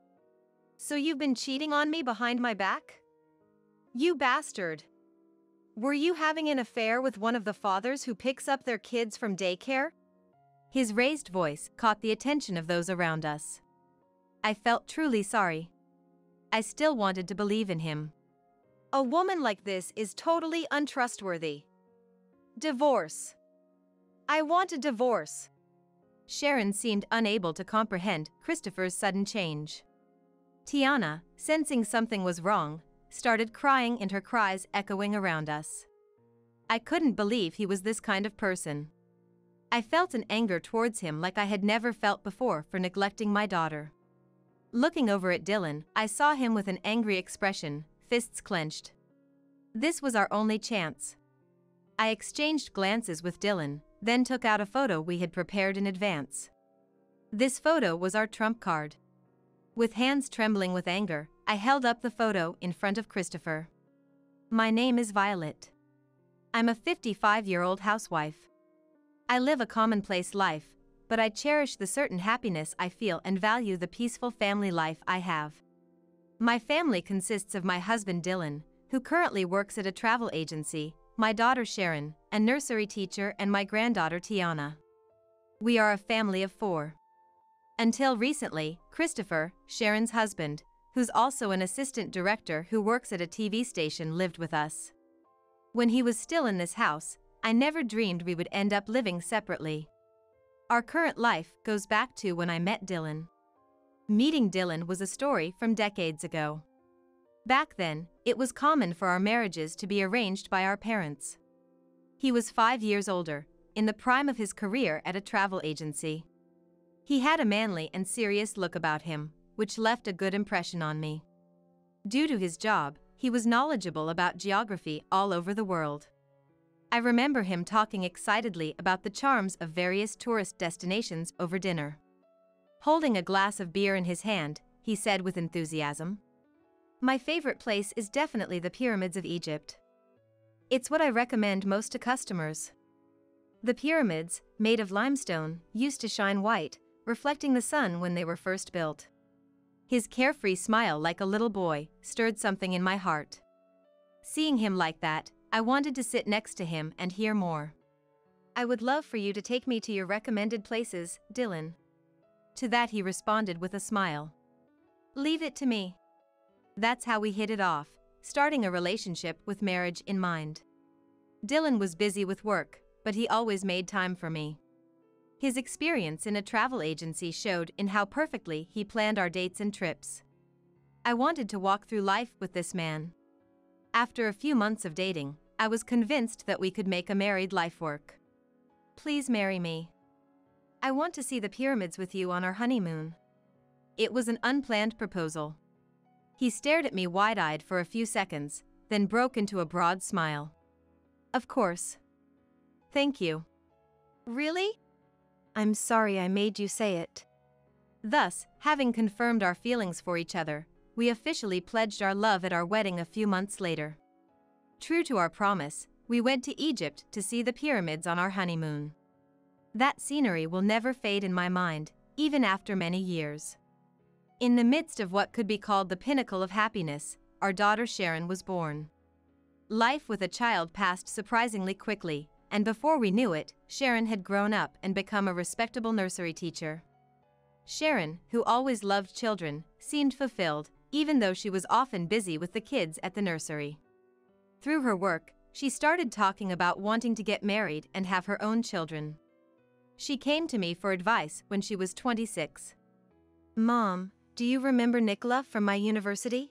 So you've been cheating on me behind my back? You bastard. Were you having an affair with one of the fathers who picks up their kids from daycare? His raised voice caught the attention of those around us. I felt truly sorry. I still wanted to believe in him. A woman like this is totally untrustworthy. Divorce. I want a divorce. Sharon seemed unable to comprehend Christopher's sudden change. Tiana, sensing something was wrong, started crying and her cries echoing around us. I couldn't believe he was this kind of person. I felt an anger towards him like I had never felt before for neglecting my daughter. Looking over at Dylan, I saw him with an angry expression, fists clenched. This was our only chance. I exchanged glances with Dylan, then took out a photo we had prepared in advance. This photo was our trump card. With hands trembling with anger, I held up the photo in front of Christopher. My name is Violet. I'm a 55 year old housewife. I live a commonplace life, but I cherish the certain happiness I feel and value the peaceful family life I have. My family consists of my husband Dylan, who currently works at a travel agency, my daughter Sharon, a nursery teacher, and my granddaughter Tiana. We are a family of four. Until recently, Christopher, Sharon's husband, who's also an assistant director who works at a TV station, lived with us. When he was still in this house, I never dreamed we would end up living separately. Our current life goes back to when I met Dylan. Meeting Dylan was a story from decades ago. Back then, it was common for our marriages to be arranged by our parents. He was five years older, in the prime of his career at a travel agency. He had a manly and serious look about him, which left a good impression on me. Due to his job, he was knowledgeable about geography all over the world. I remember him talking excitedly about the charms of various tourist destinations over dinner. Holding a glass of beer in his hand, he said with enthusiasm, My favorite place is definitely the pyramids of Egypt. It's what I recommend most to customers. The pyramids, made of limestone, used to shine white, reflecting the sun when they were first built. His carefree smile like a little boy stirred something in my heart. Seeing him like that, I wanted to sit next to him and hear more. I would love for you to take me to your recommended places, Dylan. To that he responded with a smile. Leave it to me. That's how we hit it off, starting a relationship with marriage in mind. Dylan was busy with work, but he always made time for me. His experience in a travel agency showed in how perfectly he planned our dates and trips. I wanted to walk through life with this man. After a few months of dating, I was convinced that we could make a married life work. Please marry me. I want to see the pyramids with you on our honeymoon. It was an unplanned proposal. He stared at me wide eyed for a few seconds, then broke into a broad smile. Of course. Thank you. Really? I'm sorry I made you say it. Thus, having confirmed our feelings for each other, we officially pledged our love at our wedding a few months later. True to our promise, we went to Egypt to see the pyramids on our honeymoon. That scenery will never fade in my mind, even after many years. In the midst of what could be called the pinnacle of happiness, our daughter Sharon was born. Life with a child passed surprisingly quickly, and before we knew it, Sharon had grown up and become a respectable nursery teacher. Sharon, who always loved children, seemed fulfilled, even though she was often busy with the kids at the nursery. Through her work, she started talking about wanting to get married and have her own children. She came to me for advice when she was 26. Mom, do you remember Nicola from my university?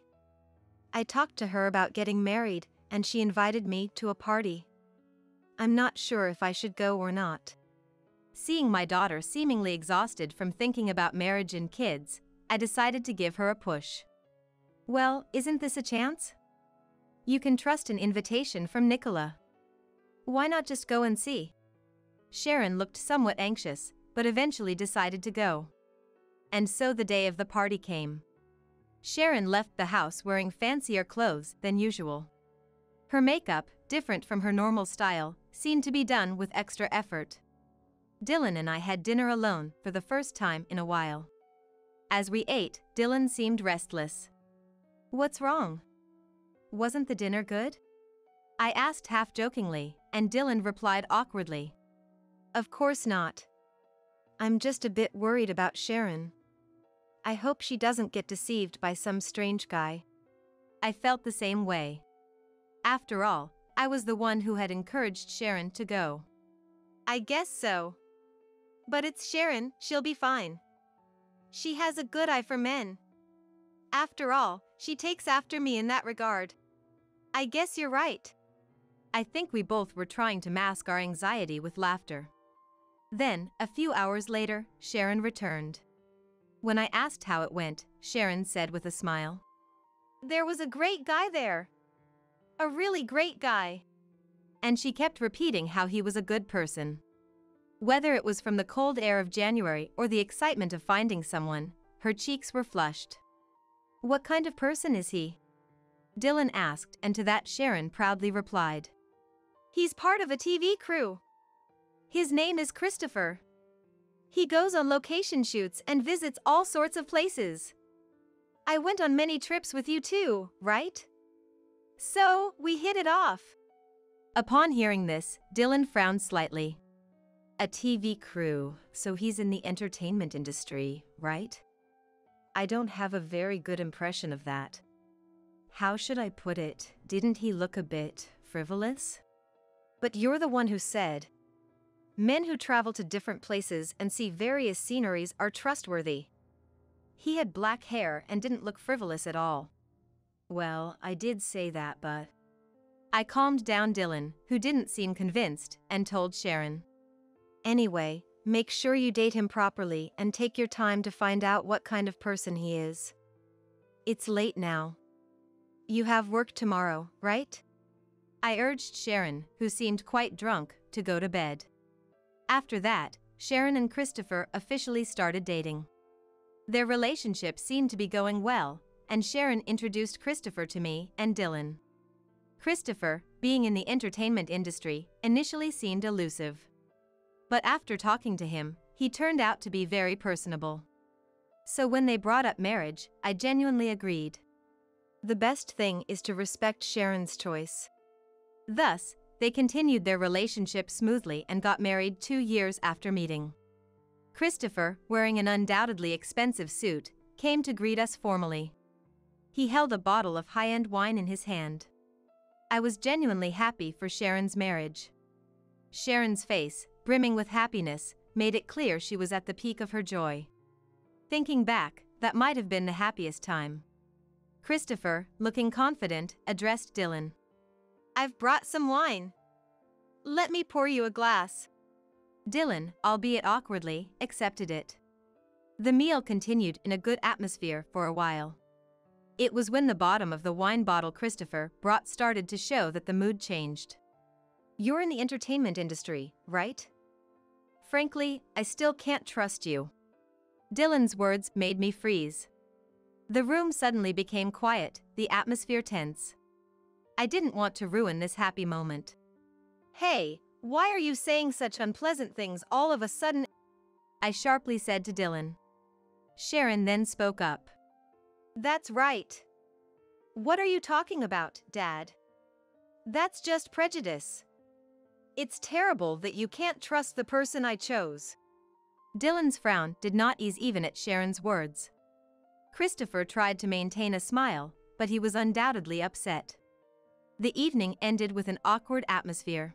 I talked to her about getting married, and she invited me to a party. I'm not sure if I should go or not. Seeing my daughter seemingly exhausted from thinking about marriage and kids, I decided to give her a push. Well, isn't this a chance? You can trust an invitation from Nicola. Why not just go and see? Sharon looked somewhat anxious, but eventually decided to go. And so the day of the party came. Sharon left the house wearing fancier clothes than usual. Her makeup, different from her normal style, seemed to be done with extra effort. Dylan and I had dinner alone for the first time in a while. As we ate, Dylan seemed restless. What's wrong? Wasn't the dinner good? I asked half jokingly, and Dylan replied awkwardly. Of course not. I'm just a bit worried about Sharon. I hope she doesn't get deceived by some strange guy. I felt the same way. After all, I was the one who had encouraged Sharon to go. I guess so. But it's Sharon, she'll be fine. She has a good eye for men. After all, she takes after me in that regard. I guess you're right. I think we both were trying to mask our anxiety with laughter. Then, a few hours later, Sharon returned. When I asked how it went, Sharon said with a smile. There was a great guy there. A really great guy. And she kept repeating how he was a good person. Whether it was from the cold air of January or the excitement of finding someone, her cheeks were flushed. What kind of person is he? Dylan asked, and to that Sharon proudly replied. He's part of a TV crew. His name is Christopher. He goes on location shoots and visits all sorts of places. I went on many trips with you too, right? So, we hit it off. Upon hearing this, Dylan frowned slightly. A TV crew, so he's in the entertainment industry, right? I don't have a very good impression of that. How should I put it? Didn't he look a bit frivolous? But you're the one who said, Men who travel to different places and see various sceneries are trustworthy. He had black hair and didn't look frivolous at all. Well, I did say that, but. I calmed down Dylan, who didn't seem convinced, and told Sharon. Anyway, make sure you date him properly and take your time to find out what kind of person he is. It's late now. You have work tomorrow, right? I urged Sharon, who seemed quite drunk, to go to bed. After that, Sharon and Christopher officially started dating. Their relationship seemed to be going well, and Sharon introduced Christopher to me and Dylan. Christopher, being in the entertainment industry, initially seemed elusive. But after talking to him, he turned out to be very personable. So when they brought up marriage, I genuinely agreed. The best thing is to respect Sharon's choice. Thus, they continued their relationship smoothly and got married two years after meeting. Christopher, wearing an undoubtedly expensive suit, came to greet us formally. He held a bottle of high end wine in his hand. I was genuinely happy for Sharon's marriage. Sharon's face, brimming with happiness, made it clear she was at the peak of her joy. Thinking back, that might have been the happiest time. Christopher, looking confident, addressed Dylan. I've brought some wine. Let me pour you a glass. Dylan, albeit awkwardly, accepted it. The meal continued in a good atmosphere for a while. It was when the bottom of the wine bottle Christopher brought started to show that the mood changed. You're in the entertainment industry, right? Frankly, I still can't trust you. Dylan's words made me freeze. The room suddenly became quiet, the atmosphere tense. I didn't want to ruin this happy moment. Hey, why are you saying such unpleasant things all of a sudden? I sharply said to Dylan. Sharon then spoke up. That's right. What are you talking about, Dad? That's just prejudice. It's terrible that you can't trust the person I chose. Dylan's frown did not ease even at Sharon's words. Christopher tried to maintain a smile, but he was undoubtedly upset. The evening ended with an awkward atmosphere.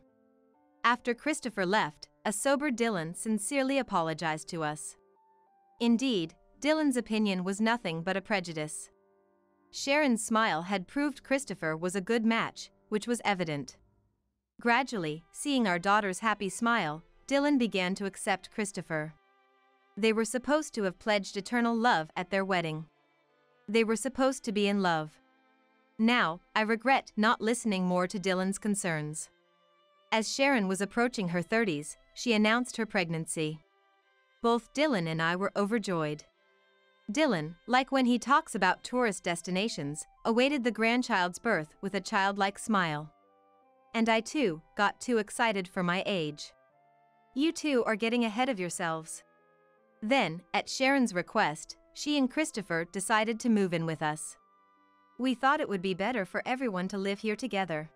After Christopher left, a sober Dylan sincerely apologized to us. Indeed, Dylan's opinion was nothing but a prejudice. Sharon's smile had proved Christopher was a good match, which was evident. Gradually, seeing our daughter's happy smile, Dylan began to accept Christopher. They were supposed to have pledged eternal love at their wedding. They were supposed to be in love. Now, I regret not listening more to Dylan's concerns. As Sharon was approaching her 30s, she announced her pregnancy. Both Dylan and I were overjoyed. Dylan, like when he talks about tourist destinations, awaited the grandchild's birth with a childlike smile. And I too got too excited for my age. You two are getting ahead of yourselves. Then, at Sharon's request, she and Christopher decided to move in with us. We thought it would be better for everyone to live here together.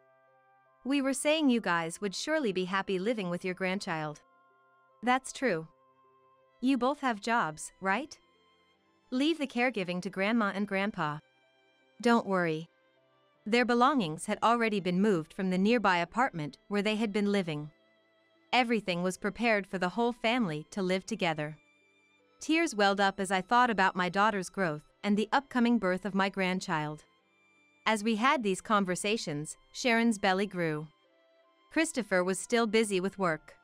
We were saying you guys would surely be happy living with your grandchild. That's true. You both have jobs, right? Leave the caregiving to grandma and grandpa. Don't worry. Their belongings had already been moved from the nearby apartment where they had been living. Everything was prepared for the whole family to live together. Tears welled up as I thought about my daughter's growth and the upcoming birth of my grandchild. As we had these conversations, Sharon's belly grew. Christopher was still busy with work.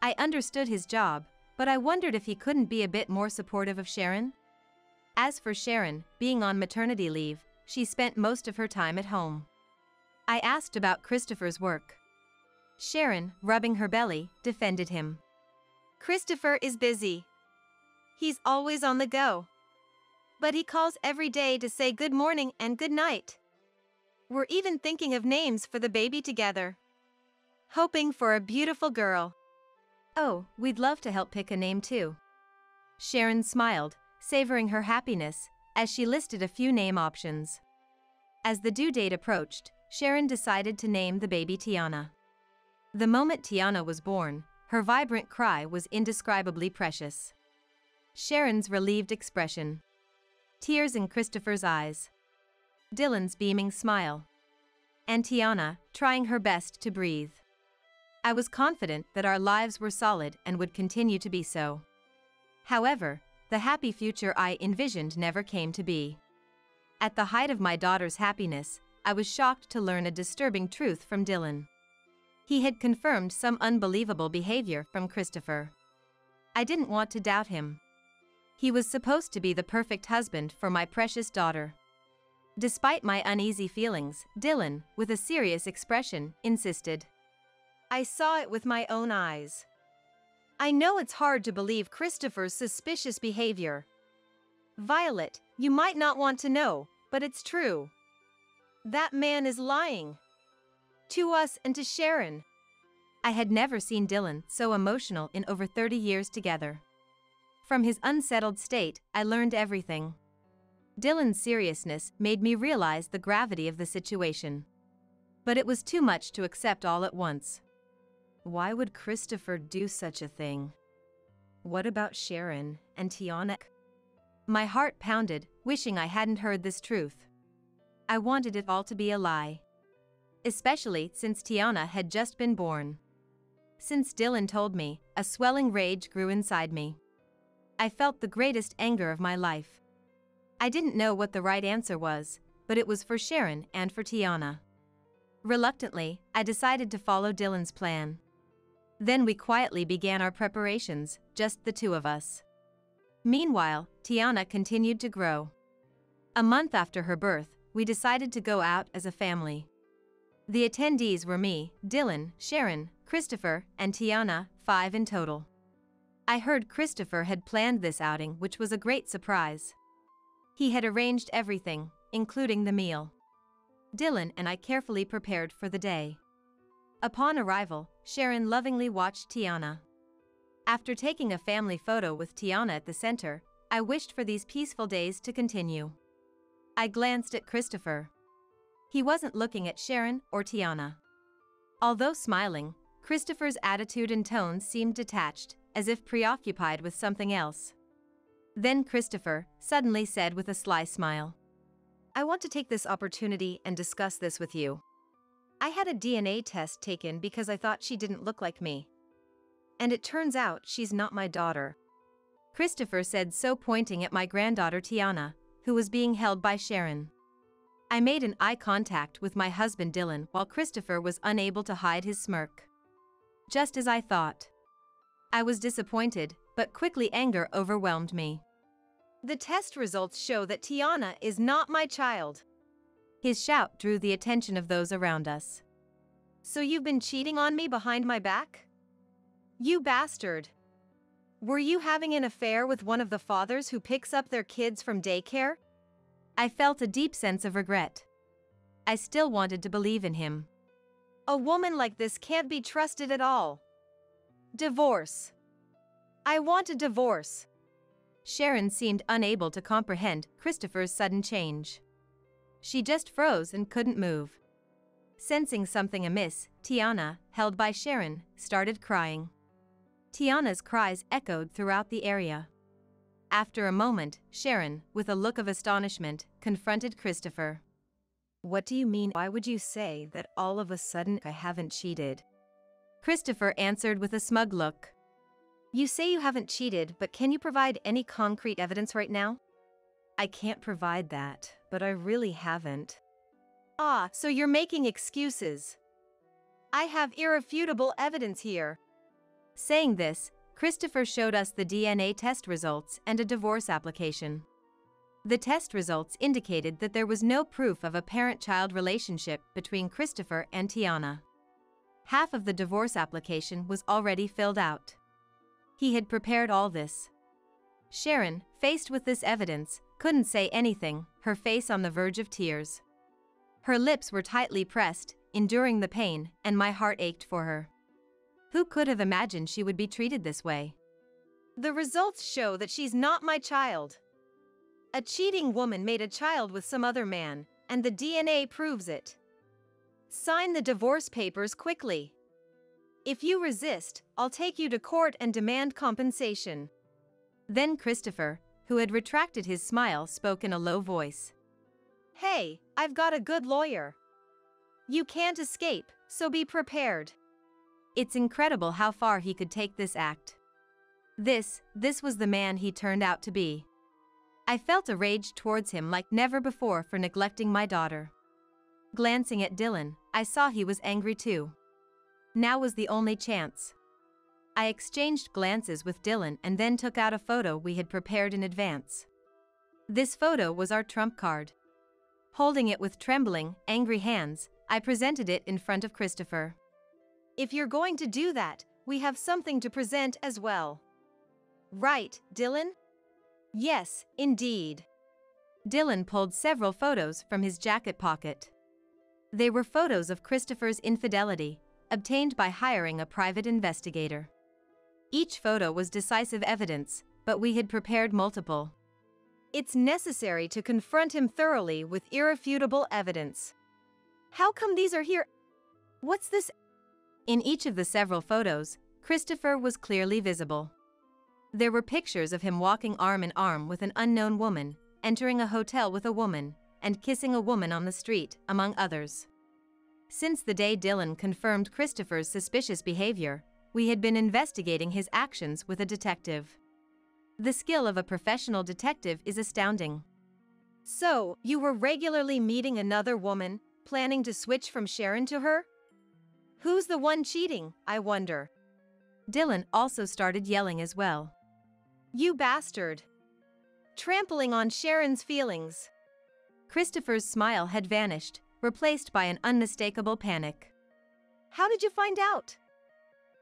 I understood his job, but I wondered if he couldn't be a bit more supportive of Sharon. As for Sharon, being on maternity leave, she spent most of her time at home. I asked about Christopher's work. Sharon, rubbing her belly, defended him. Christopher is busy. He's always on the go. But he calls every day to say good morning and good night. We're even thinking of names for the baby together. Hoping for a beautiful girl. Oh, we'd love to help pick a name too. Sharon smiled, savoring her happiness, as she listed a few name options. As the due date approached, Sharon decided to name the baby Tiana. The moment Tiana was born, her vibrant cry was indescribably precious. Sharon's relieved expression. Tears in Christopher's eyes. Dylan's beaming smile. And Tiana, trying her best to breathe. I was confident that our lives were solid and would continue to be so. However, the happy future I envisioned never came to be. At the height of my daughter's happiness, I was shocked to learn a disturbing truth from Dylan. He had confirmed some unbelievable behavior from Christopher. I didn't want to doubt him. He was supposed to be the perfect husband for my precious daughter. Despite my uneasy feelings, Dylan, with a serious expression, insisted. I saw it with my own eyes. I know it's hard to believe Christopher's suspicious behavior. Violet, you might not want to know, but it's true. That man is lying. To us and to Sharon. I had never seen Dylan so emotional in over 30 years together. From his unsettled state, I learned everything. Dylan's seriousness made me realize the gravity of the situation. But it was too much to accept all at once. Why would Christopher do such a thing? What about Sharon and Tiana? My heart pounded, wishing I hadn't heard this truth. I wanted it all to be a lie. Especially since Tiana had just been born. Since Dylan told me, a swelling rage grew inside me. I felt the greatest anger of my life. I didn't know what the right answer was, but it was for Sharon and for Tiana. Reluctantly, I decided to follow Dylan's plan. Then we quietly began our preparations, just the two of us. Meanwhile, Tiana continued to grow. A month after her birth, we decided to go out as a family. The attendees were me, Dylan, Sharon, Christopher, and Tiana, five in total. I heard Christopher had planned this outing, which was a great surprise. He had arranged everything, including the meal. Dylan and I carefully prepared for the day. Upon arrival, Sharon lovingly watched Tiana. After taking a family photo with Tiana at the center, I wished for these peaceful days to continue. I glanced at Christopher. He wasn't looking at Sharon or Tiana. Although smiling, Christopher's attitude and tone seemed detached, as if preoccupied with something else. Then Christopher suddenly said with a sly smile, I want to take this opportunity and discuss this with you. I had a DNA test taken because I thought she didn't look like me. And it turns out she's not my daughter. Christopher said so pointing at my granddaughter Tiana, who was being held by Sharon. I made an eye contact with my husband Dylan while Christopher was unable to hide his smirk. Just as I thought. I was disappointed, but quickly anger overwhelmed me. The test results show that Tiana is not my child. His shout drew the attention of those around us. So you've been cheating on me behind my back? You bastard. Were you having an affair with one of the fathers who picks up their kids from daycare? I felt a deep sense of regret. I still wanted to believe in him. A woman like this can't be trusted at all. Divorce. I want a divorce. Sharon seemed unable to comprehend Christopher's sudden change. She just froze and couldn't move. Sensing something amiss, Tiana, held by Sharon, started crying. Tiana's cries echoed throughout the area. After a moment, Sharon, with a look of astonishment, confronted Christopher. What do you mean? Why would you say that all of a sudden I haven't cheated? Christopher answered with a smug look. You say you haven't cheated, but can you provide any concrete evidence right now? I can't provide that, but I really haven't. Ah, so you're making excuses. I have irrefutable evidence here. Saying this, Christopher showed us the DNA test results and a divorce application. The test results indicated that there was no proof of a parent child relationship between Christopher and Tiana. Half of the divorce application was already filled out. He had prepared all this. Sharon, faced with this evidence, couldn't say anything, her face on the verge of tears. Her lips were tightly pressed, enduring the pain, and my heart ached for her. Who could have imagined she would be treated this way? The results show that she's not my child. A cheating woman made a child with some other man, and the DNA proves it. Sign the divorce papers quickly. If you resist, I'll take you to court and demand compensation. Then Christopher, who had retracted his smile, spoke in a low voice. Hey, I've got a good lawyer. You can't escape, so be prepared. It's incredible how far he could take this act. This, this was the man he turned out to be. I felt a rage towards him like never before for neglecting my daughter. Glancing at Dylan, I saw he was angry too. Now was the only chance. I exchanged glances with Dylan and then took out a photo we had prepared in advance. This photo was our trump card. Holding it with trembling, angry hands, I presented it in front of Christopher. If you're going to do that, we have something to present as well. Right, Dylan? Yes, indeed. Dylan pulled several photos from his jacket pocket. They were photos of Christopher's infidelity, obtained by hiring a private investigator. Each photo was decisive evidence, but we had prepared multiple. It's necessary to confront him thoroughly with irrefutable evidence. How come these are here? What's this? In each of the several photos, Christopher was clearly visible. There were pictures of him walking arm in arm with an unknown woman, entering a hotel with a woman, and kissing a woman on the street, among others. Since the day Dylan confirmed Christopher's suspicious behavior, we had been investigating his actions with a detective. The skill of a professional detective is astounding. So, you were regularly meeting another woman, planning to switch from Sharon to her? Who's the one cheating, I wonder? Dylan also started yelling as well. You bastard! Trampling on Sharon's feelings. Christopher's smile had vanished, replaced by an unmistakable panic. How did you find out?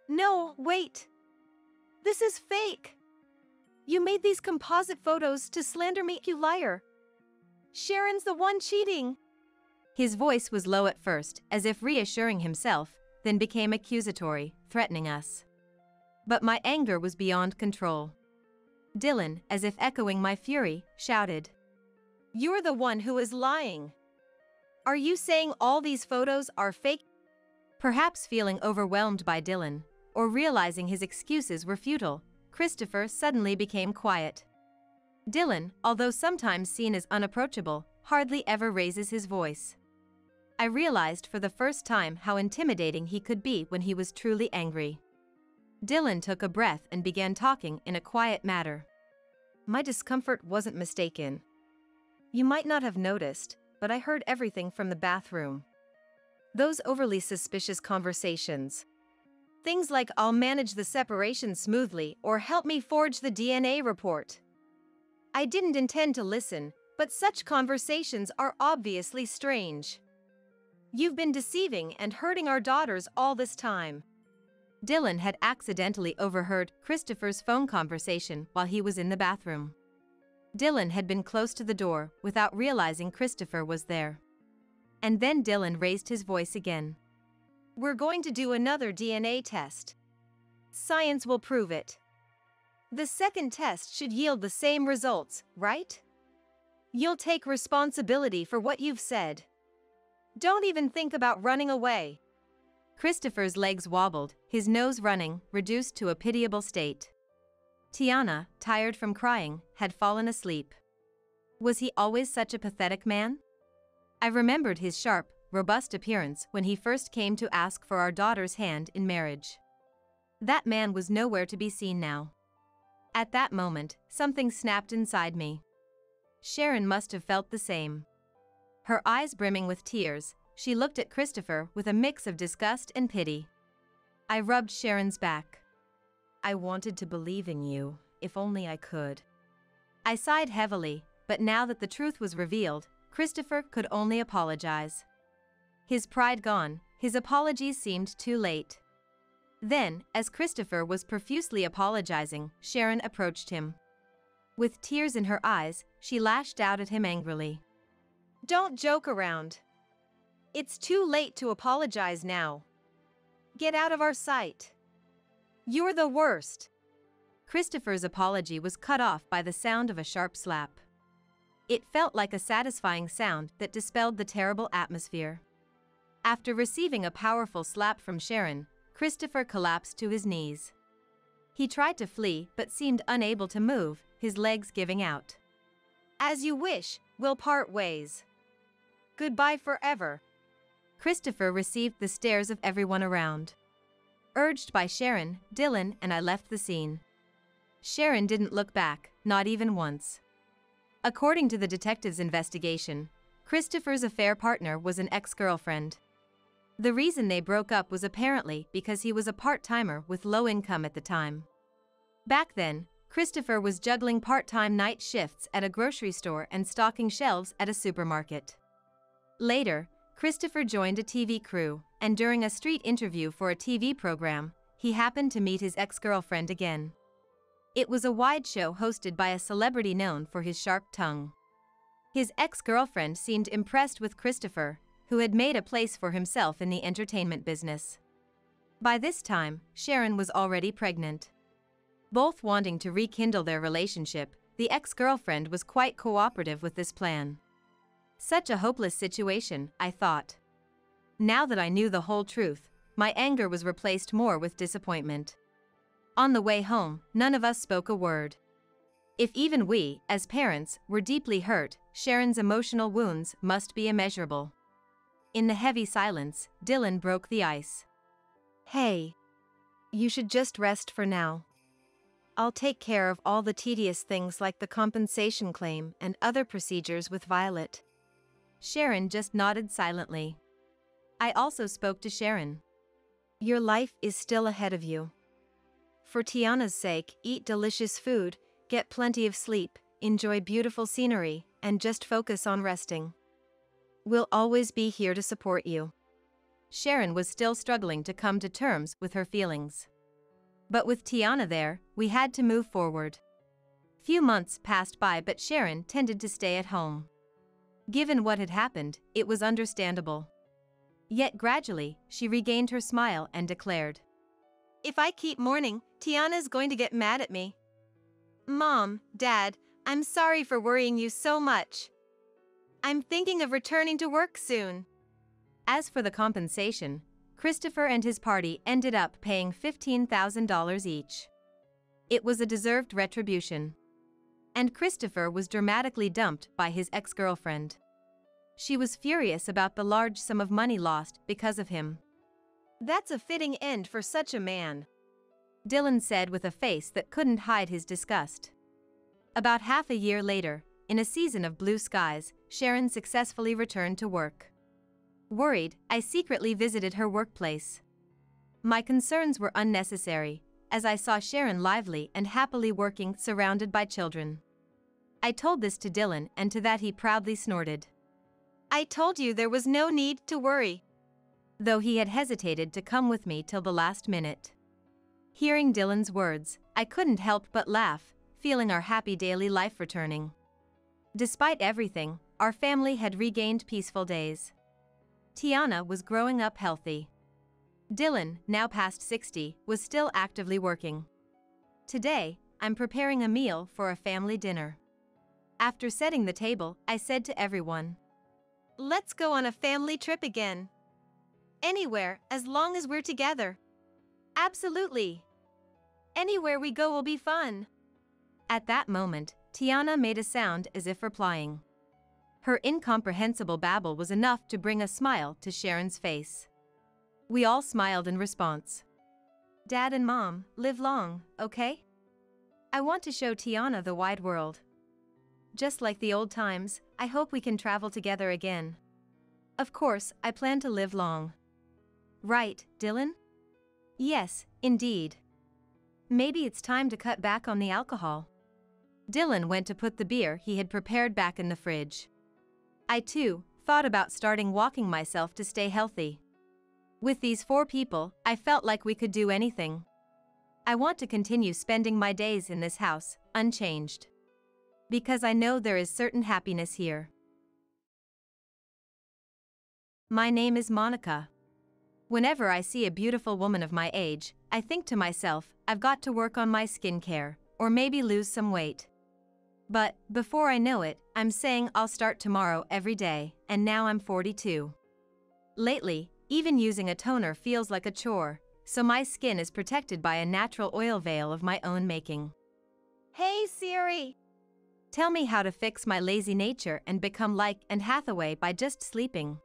No, wait. This is fake. You made these composite photos to slander me, you liar. Sharon's the one cheating. His voice was low at first, as if reassuring himself, then became accusatory, threatening us. But my anger was beyond control. Dylan, as if echoing my fury, shouted, You're the one who is lying. Are you saying all these photos are fake? Perhaps feeling overwhelmed by Dylan, or realizing his excuses were futile, Christopher suddenly became quiet. Dylan, although sometimes seen as unapproachable, hardly ever raises his voice. I realized for the first time how intimidating he could be when he was truly angry. Dylan took a breath and began talking in a quiet manner. My discomfort wasn't mistaken. You might not have noticed, but I heard everything from the bathroom. Those overly suspicious conversations. Things like I'll manage the separation smoothly or help me forge the DNA report. I didn't intend to listen, but such conversations are obviously strange. You've been deceiving and hurting our daughters all this time. Dylan had accidentally overheard Christopher's phone conversation while he was in the bathroom. Dylan had been close to the door without realizing Christopher was there. And then Dylan raised his voice again. We're going to do another DNA test. Science will prove it. The second test should yield the same results, right? You'll take responsibility for what you've said. Don't even think about running away. Christopher's legs wobbled, his nose running, reduced to a pitiable state. Tiana, tired from crying, had fallen asleep. Was he always such a pathetic man? I remembered his sharp, robust appearance when he first came to ask for our daughter's hand in marriage. That man was nowhere to be seen now. At that moment, something snapped inside me. Sharon must have felt the same. Her eyes brimming with tears, she looked at Christopher with a mix of disgust and pity. I rubbed Sharon's back. I wanted to believe in you, if only I could. I sighed heavily, but now that the truth was revealed, Christopher could only apologize. His pride gone, his apologies seemed too late. Then, as Christopher was profusely apologizing, Sharon approached him. With tears in her eyes, she lashed out at him angrily. Don't joke around. It's too late to apologize now. Get out of our sight. You're the worst. Christopher's apology was cut off by the sound of a sharp slap. It felt like a satisfying sound that dispelled the terrible atmosphere. After receiving a powerful slap from Sharon, Christopher collapsed to his knees. He tried to flee but seemed unable to move, his legs giving out. As you wish, we'll part ways. Goodbye forever. Christopher received the stares of everyone around. Urged by Sharon, Dylan and I left the scene. Sharon didn't look back, not even once. According to the detective's investigation, Christopher's affair partner was an ex-girlfriend. The reason they broke up was apparently because he was a part-timer with low income at the time. Back then, Christopher was juggling part-time night shifts at a grocery store and stocking shelves at a supermarket. Later, Christopher joined a TV crew, and during a street interview for a TV program, he happened to meet his ex-girlfriend again. It was a wide show hosted by a celebrity known for his sharp tongue. His ex-girlfriend seemed impressed with Christopher who had made a place for himself in the entertainment business. By this time, Sharon was already pregnant. Both wanting to rekindle their relationship, the ex-girlfriend was quite cooperative with this plan. Such a hopeless situation, I thought. Now that I knew the whole truth, my anger was replaced more with disappointment. On the way home, none of us spoke a word. If even we, as parents, were deeply hurt, Sharon's emotional wounds must be immeasurable. In the heavy silence, Dylan broke the ice. Hey. You should just rest for now. I'll take care of all the tedious things like the compensation claim and other procedures with Violet. Sharon just nodded silently. I also spoke to Sharon. Your life is still ahead of you. For Tiana's sake, eat delicious food, get plenty of sleep, enjoy beautiful scenery, and just focus on resting. We'll always be here to support you. Sharon was still struggling to come to terms with her feelings. But with Tiana there, we had to move forward. Few months passed by but Sharon tended to stay at home. Given what had happened, it was understandable. Yet gradually, she regained her smile and declared, If I keep mourning, Tiana's going to get mad at me. Mom, Dad, I'm sorry for worrying you so much. I'm thinking of returning to work soon. As for the compensation, Christopher and his party ended up paying $15,000 each. It was a deserved retribution. And Christopher was dramatically dumped by his ex-girlfriend. She was furious about the large sum of money lost because of him. That's a fitting end for such a man. Dylan said with a face that couldn't hide his disgust. About half a year later, in a season of blue skies, Sharon successfully returned to work. Worried, I secretly visited her workplace. My concerns were unnecessary, as I saw Sharon lively and happily working surrounded by children. I told this to Dylan, and to that he proudly snorted. I told you there was no need to worry. Though he had hesitated to come with me till the last minute. Hearing Dylan's words, I couldn't help but laugh, feeling our happy daily life returning. Despite everything, our family had regained peaceful days. Tiana was growing up healthy. Dylan, now past 60, was still actively working. Today, I'm preparing a meal for a family dinner. After setting the table, I said to everyone, Let's go on a family trip again. Anywhere, as long as we're together. Absolutely. Anywhere we go will be fun. At that moment, Tiana made a sound as if replying. Her incomprehensible babble was enough to bring a smile to Sharon's face. We all smiled in response. Dad and Mom, live long, okay? I want to show Tiana the wide world. Just like the old times, I hope we can travel together again. Of course, I plan to live long. Right, Dylan? Yes, indeed. Maybe it's time to cut back on the alcohol. Dylan went to put the beer he had prepared back in the fridge. I too thought about starting walking myself to stay healthy. With these four people, I felt like we could do anything. I want to continue spending my days in this house, unchanged. Because I know there is certain happiness here. My name is Monica. Whenever I see a beautiful woman of my age, I think to myself, I've got to work on my skincare, or maybe lose some weight. But, before I know it, I'm saying I'll start tomorrow every day, and now I'm 42. Lately, even using a toner feels like a chore, so my skin is protected by a natural oil veil of my own making. Hey Siri! Tell me how to fix my lazy nature and become like Anne Hathaway by just sleeping.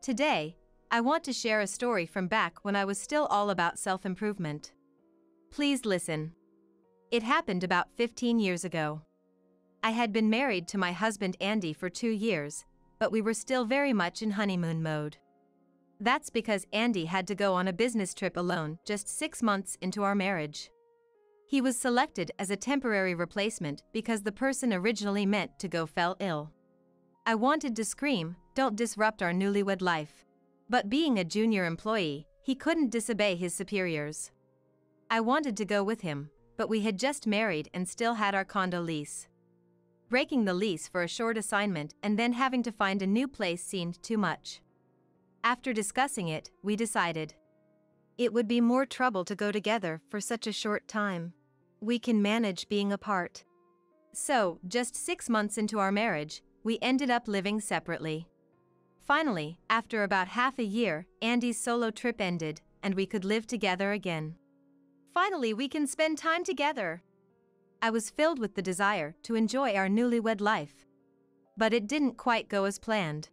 Today, I want to share a story from back when I was still all about self improvement. Please listen. It happened about 15 years ago. I had been married to my husband Andy for two years, but we were still very much in honeymoon mode. That's because Andy had to go on a business trip alone just six months into our marriage. He was selected as a temporary replacement because the person originally meant to go fell ill. I wanted to scream, don't disrupt our newlywed life. But being a junior employee, he couldn't disobey his superiors. I wanted to go with him, but we had just married and still had our condo lease. Breaking the lease for a short assignment and then having to find a new place seemed too much. After discussing it, we decided. It would be more trouble to go together for such a short time. We can manage being apart. So, just six months into our marriage, we ended up living separately. Finally, after about half a year, Andy's solo trip ended, and we could live together again. Finally, we can spend time together. I was filled with the desire to enjoy our newlywed life. But it didn't quite go as planned.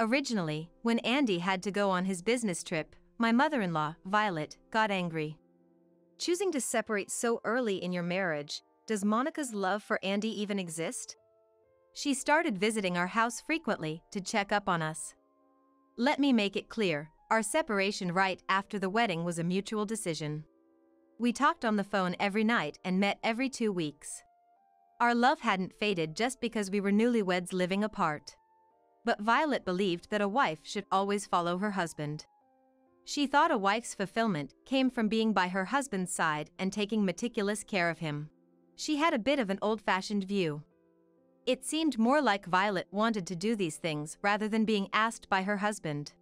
Originally, when Andy had to go on his business trip, my mother in law, Violet, got angry. Choosing to separate so early in your marriage, does Monica's love for Andy even exist? She started visiting our house frequently to check up on us. Let me make it clear our separation right after the wedding was a mutual decision. We talked on the phone every night and met every two weeks. Our love hadn't faded just because we were newlyweds living apart. But Violet believed that a wife should always follow her husband. She thought a wife's fulfillment came from being by her husband's side and taking meticulous care of him. She had a bit of an old fashioned view. It seemed more like Violet wanted to do these things rather than being asked by her husband.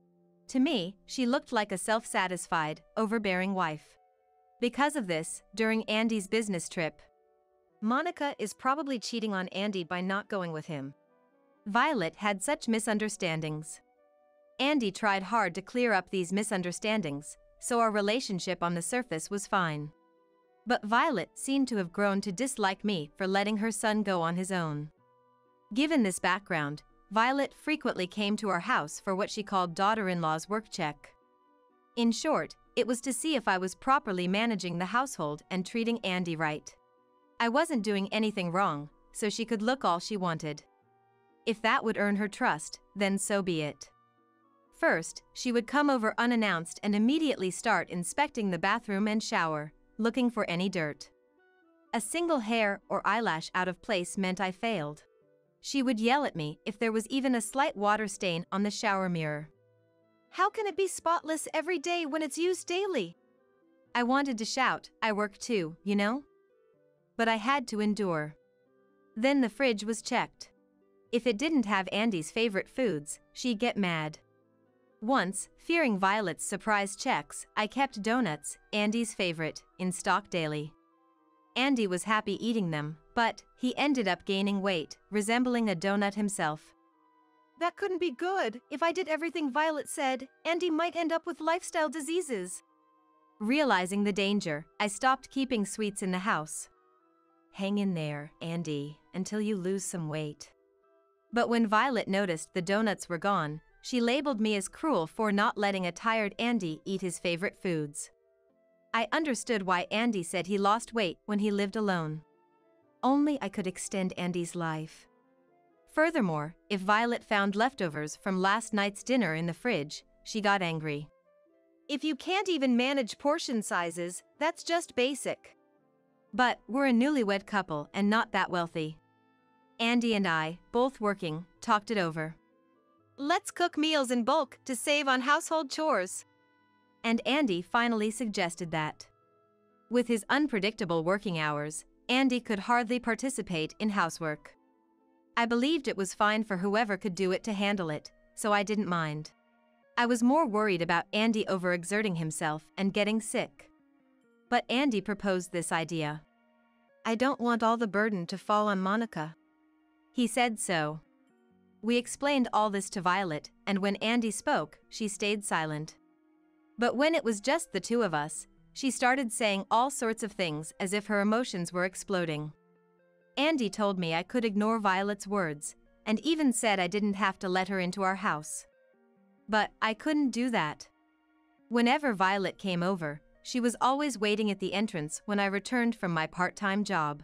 To me, she looked like a self satisfied, overbearing wife. Because of this, during Andy's business trip, Monica is probably cheating on Andy by not going with him. Violet had such misunderstandings. Andy tried hard to clear up these misunderstandings, so our relationship on the surface was fine. But Violet seemed to have grown to dislike me for letting her son go on his own. Given this background, Violet frequently came to our house for what she called daughter in law's work check. In short, it was to see if I was properly managing the household and treating Andy right. I wasn't doing anything wrong, so she could look all she wanted. If that would earn her trust, then so be it. First, she would come over unannounced and immediately start inspecting the bathroom and shower, looking for any dirt. A single hair or eyelash out of place meant I failed. She would yell at me if there was even a slight water stain on the shower mirror. How can it be spotless every day when it's used daily? I wanted to shout, I work too, you know? But I had to endure. Then the fridge was checked. If it didn't have Andy's favorite foods, she'd get mad. Once, fearing Violet's surprise checks, I kept donuts, Andy's favorite, in stock daily. Andy was happy eating them, but he ended up gaining weight, resembling a donut himself. That couldn't be good. If I did everything Violet said, Andy might end up with lifestyle diseases. Realizing the danger, I stopped keeping sweets in the house. Hang in there, Andy, until you lose some weight. But when Violet noticed the donuts were gone, she labeled me as cruel for not letting a tired Andy eat his favorite foods. I understood why Andy said he lost weight when he lived alone. Only I could extend Andy's life. Furthermore, if Violet found leftovers from last night's dinner in the fridge, she got angry. If you can't even manage portion sizes, that's just basic. But we're a newlywed couple and not that wealthy. Andy and I, both working, talked it over. Let's cook meals in bulk to save on household chores. And Andy finally suggested that. With his unpredictable working hours, Andy could hardly participate in housework. I believed it was fine for whoever could do it to handle it, so I didn't mind. I was more worried about Andy overexerting himself and getting sick. But Andy proposed this idea. I don't want all the burden to fall on Monica. He said so. We explained all this to Violet, and when Andy spoke, she stayed silent. But when it was just the two of us, she started saying all sorts of things as if her emotions were exploding. Andy told me I could ignore Violet's words, and even said I didn't have to let her into our house. But I couldn't do that. Whenever Violet came over, she was always waiting at the entrance when I returned from my part time job.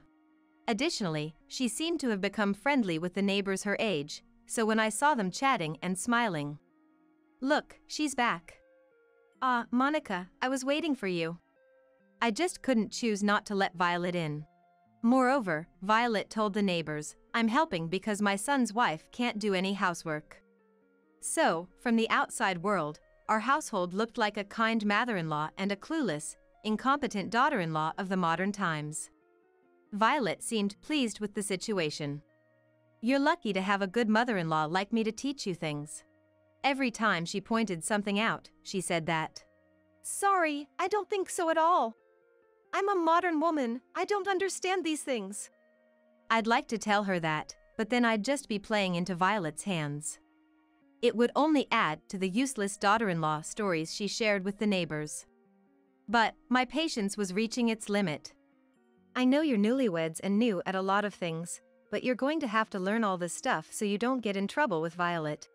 Additionally, she seemed to have become friendly with the neighbors her age, so when I saw them chatting and smiling, Look, she's back. Ah, Monica, I was waiting for you. I just couldn't choose not to let Violet in. Moreover, Violet told the neighbors, I'm helping because my son's wife can't do any housework. So, from the outside world, our household looked like a kind mother-in-law and a clueless, incompetent daughter-in-law of the modern times. Violet seemed pleased with the situation. You're lucky to have a good mother-in-law like me to teach you things. Every time she pointed something out, she said that. Sorry, I don't think so at all. I'm a modern woman, I don't understand these things. I'd like to tell her that, but then I'd just be playing into Violet's hands. It would only add to the useless daughter-in-law stories she shared with the neighbors. But my patience was reaching its limit. I know you're newlyweds and new at a lot of things, but you're going to have to learn all this stuff so you don't get in trouble with Violet.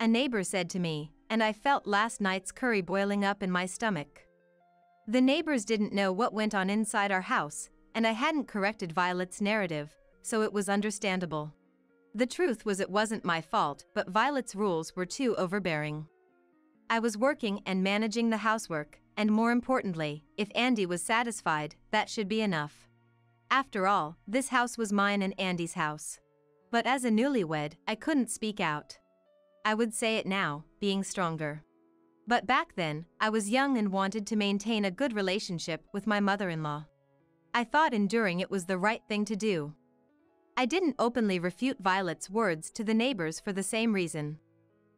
A neighbor said to me, and I felt last night's curry boiling up in my stomach. The neighbors didn't know what went on inside our house, and I hadn't corrected Violet's narrative, so it was understandable. The truth was it wasn't my fault, but Violet's rules were too overbearing. I was working and managing the housework, and more importantly, if Andy was satisfied, that should be enough. After all, this house was mine and Andy's house. But as a newlywed, I couldn't speak out. I would say it now, being stronger. But back then, I was young and wanted to maintain a good relationship with my mother-in-law. I thought enduring it was the right thing to do. I didn't openly refute Violet's words to the neighbors for the same reason.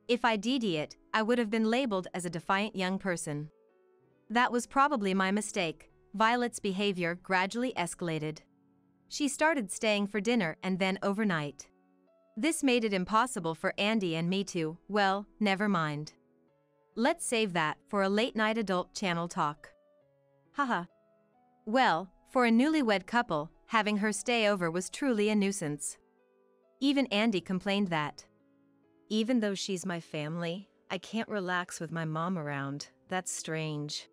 If I did it, I would have been labeled as a defiant young person. That was probably my mistake. Violet's behavior gradually escalated. She started staying for dinner and then overnight. This made it impossible for Andy and me to, well, never mind. Let's save that for a late night adult channel talk. Haha. well, for a newlywed couple, having her stay over was truly a nuisance. Even Andy complained that. Even though she's my family, I can't relax with my mom around. That's strange.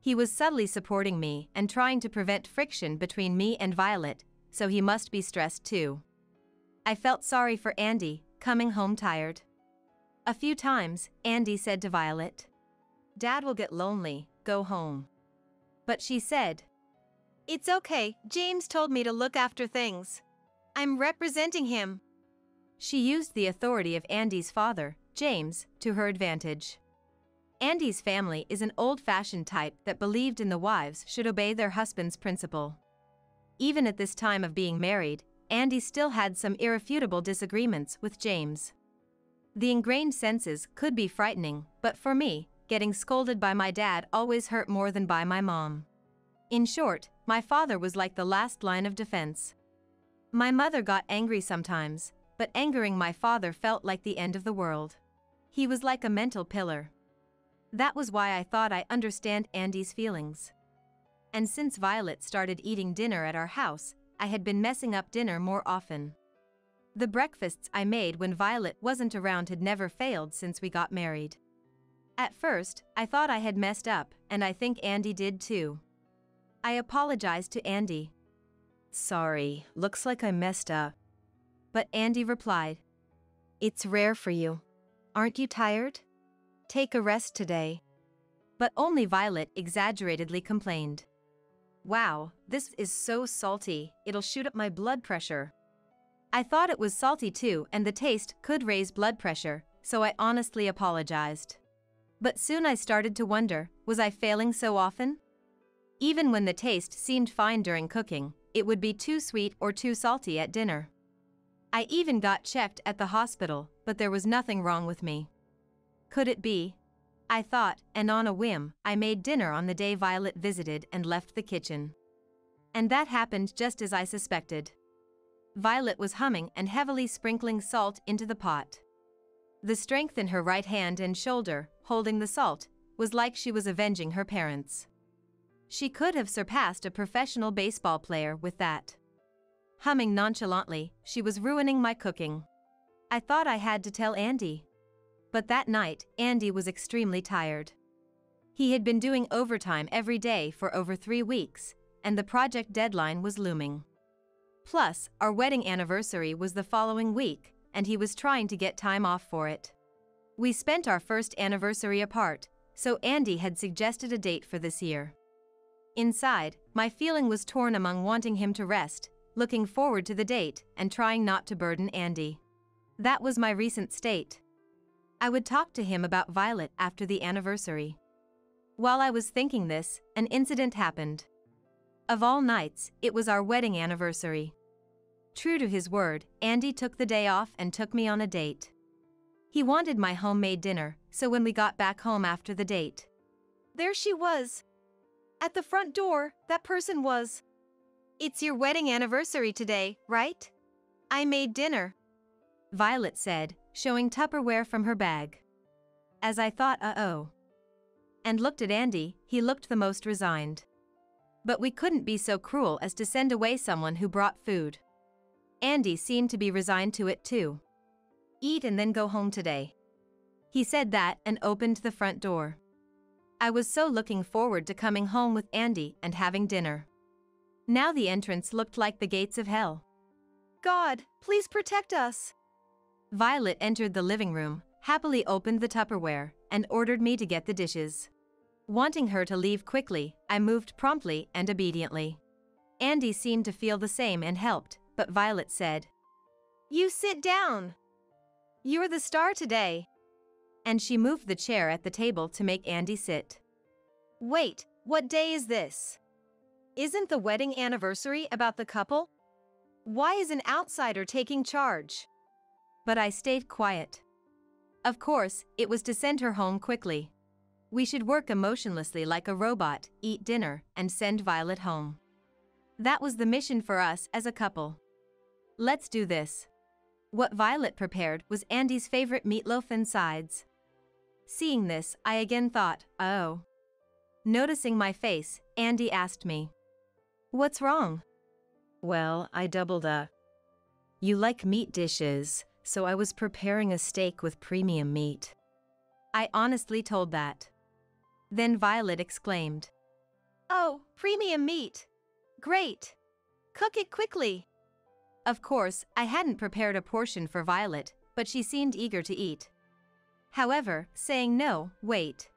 He was subtly supporting me and trying to prevent friction between me and Violet, so he must be stressed too. I felt sorry for Andy, coming home tired. A few times, Andy said to Violet, Dad will get lonely, go home. But she said, It's okay, James told me to look after things. I'm representing him. She used the authority of Andy's father, James, to her advantage. Andy's family is an old fashioned type that believed in the wives should obey their husband's principle. Even at this time of being married, Andy still had some irrefutable disagreements with James. The ingrained senses could be frightening, but for me, getting scolded by my dad always hurt more than by my mom. In short, my father was like the last line of defense. My mother got angry sometimes, but angering my father felt like the end of the world. He was like a mental pillar. That was why I thought I understand Andy's feelings. And since Violet started eating dinner at our house, I had been messing up dinner more often. The breakfasts I made when Violet wasn't around had never failed since we got married. At first, I thought I had messed up, and I think Andy did too. I apologized to Andy. Sorry, looks like I messed up. But Andy replied, It's rare for you. Aren't you tired? Take a rest today. But only Violet exaggeratedly complained. Wow, this is so salty, it'll shoot up my blood pressure. I thought it was salty too, and the taste could raise blood pressure, so I honestly apologized. But soon I started to wonder was I failing so often? Even when the taste seemed fine during cooking, it would be too sweet or too salty at dinner. I even got checked at the hospital, but there was nothing wrong with me. Could it be? I thought, and on a whim, I made dinner on the day Violet visited and left the kitchen. And that happened just as I suspected. Violet was humming and heavily sprinkling salt into the pot. The strength in her right hand and shoulder, holding the salt, was like she was avenging her parents. She could have surpassed a professional baseball player with that. Humming nonchalantly, she was ruining my cooking. I thought I had to tell Andy. But that night, Andy was extremely tired. He had been doing overtime every day for over three weeks, and the project deadline was looming. Plus, our wedding anniversary was the following week, and he was trying to get time off for it. We spent our first anniversary apart, so Andy had suggested a date for this year. Inside, my feeling was torn among wanting him to rest looking forward to the date, and trying not to burden Andy. That was my recent state. I would talk to him about Violet after the anniversary. While I was thinking this, an incident happened. Of all nights, it was our wedding anniversary. True to his word, Andy took the day off and took me on a date. He wanted my homemade dinner, so when we got back home after the date, there she was. At the front door, that person was. It's your wedding anniversary today, right? I made dinner. Violet said, showing Tupperware from her bag. As I thought, uh oh. And looked at Andy, he looked the most resigned. But we couldn't be so cruel as to send away someone who brought food. Andy seemed to be resigned to it too. Eat and then go home today. He said that and opened the front door. I was so looking forward to coming home with Andy and having dinner. Now the entrance looked like the gates of hell. God, please protect us. Violet entered the living room, happily opened the Tupperware, and ordered me to get the dishes. Wanting her to leave quickly, I moved promptly and obediently. Andy seemed to feel the same and helped, but Violet said, You sit down. You're the star today. And she moved the chair at the table to make Andy sit. Wait, what day is this? Isn't the wedding anniversary about the couple? Why is an outsider taking charge? But I stayed quiet. Of course, it was to send her home quickly. We should work emotionlessly like a robot, eat dinner, and send Violet home. That was the mission for us as a couple. Let's do this. What Violet prepared was Andy's favorite meatloaf and sides. Seeing this, I again thought, oh. Noticing my face, Andy asked me, What's wrong? Well, I doubled up. You like meat dishes, so I was preparing a steak with premium meat. I honestly told that. Then Violet exclaimed, Oh, premium meat! Great! Cook it quickly! Of course, I hadn't prepared a portion for Violet, but she seemed eager to eat. However, saying no, wait,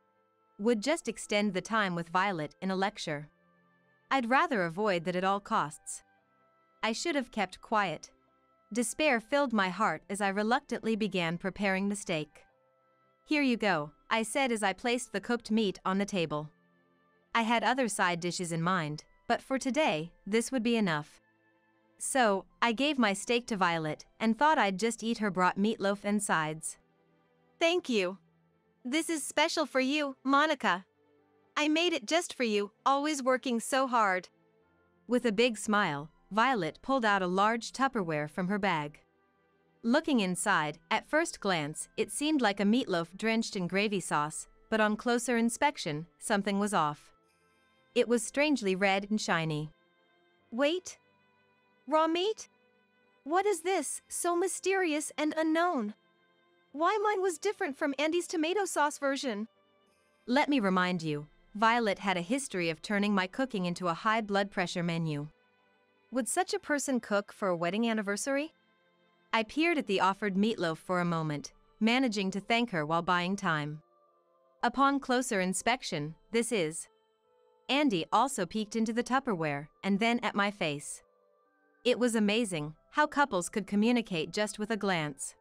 would just extend the time with Violet in a lecture. I'd rather avoid that at all costs. I should have kept quiet. Despair filled my heart as I reluctantly began preparing the steak. Here you go, I said as I placed the cooked meat on the table. I had other side dishes in mind, but for today, this would be enough. So, I gave my steak to Violet and thought I'd just eat her brought meatloaf and sides. Thank you. This is special for you, Monica. I made it just for you, always working so hard. With a big smile, Violet pulled out a large Tupperware from her bag. Looking inside, at first glance, it seemed like a meatloaf drenched in gravy sauce, but on closer inspection, something was off. It was strangely red and shiny. Wait. Raw meat? What is this, so mysterious and unknown? Why mine was different from Andy's tomato sauce version? Let me remind you, Violet had a history of turning my cooking into a high blood pressure menu. Would such a person cook for a wedding anniversary? I peered at the offered meatloaf for a moment, managing to thank her while buying time. Upon closer inspection, this is. Andy also peeked into the Tupperware and then at my face. It was amazing how couples could communicate just with a glance.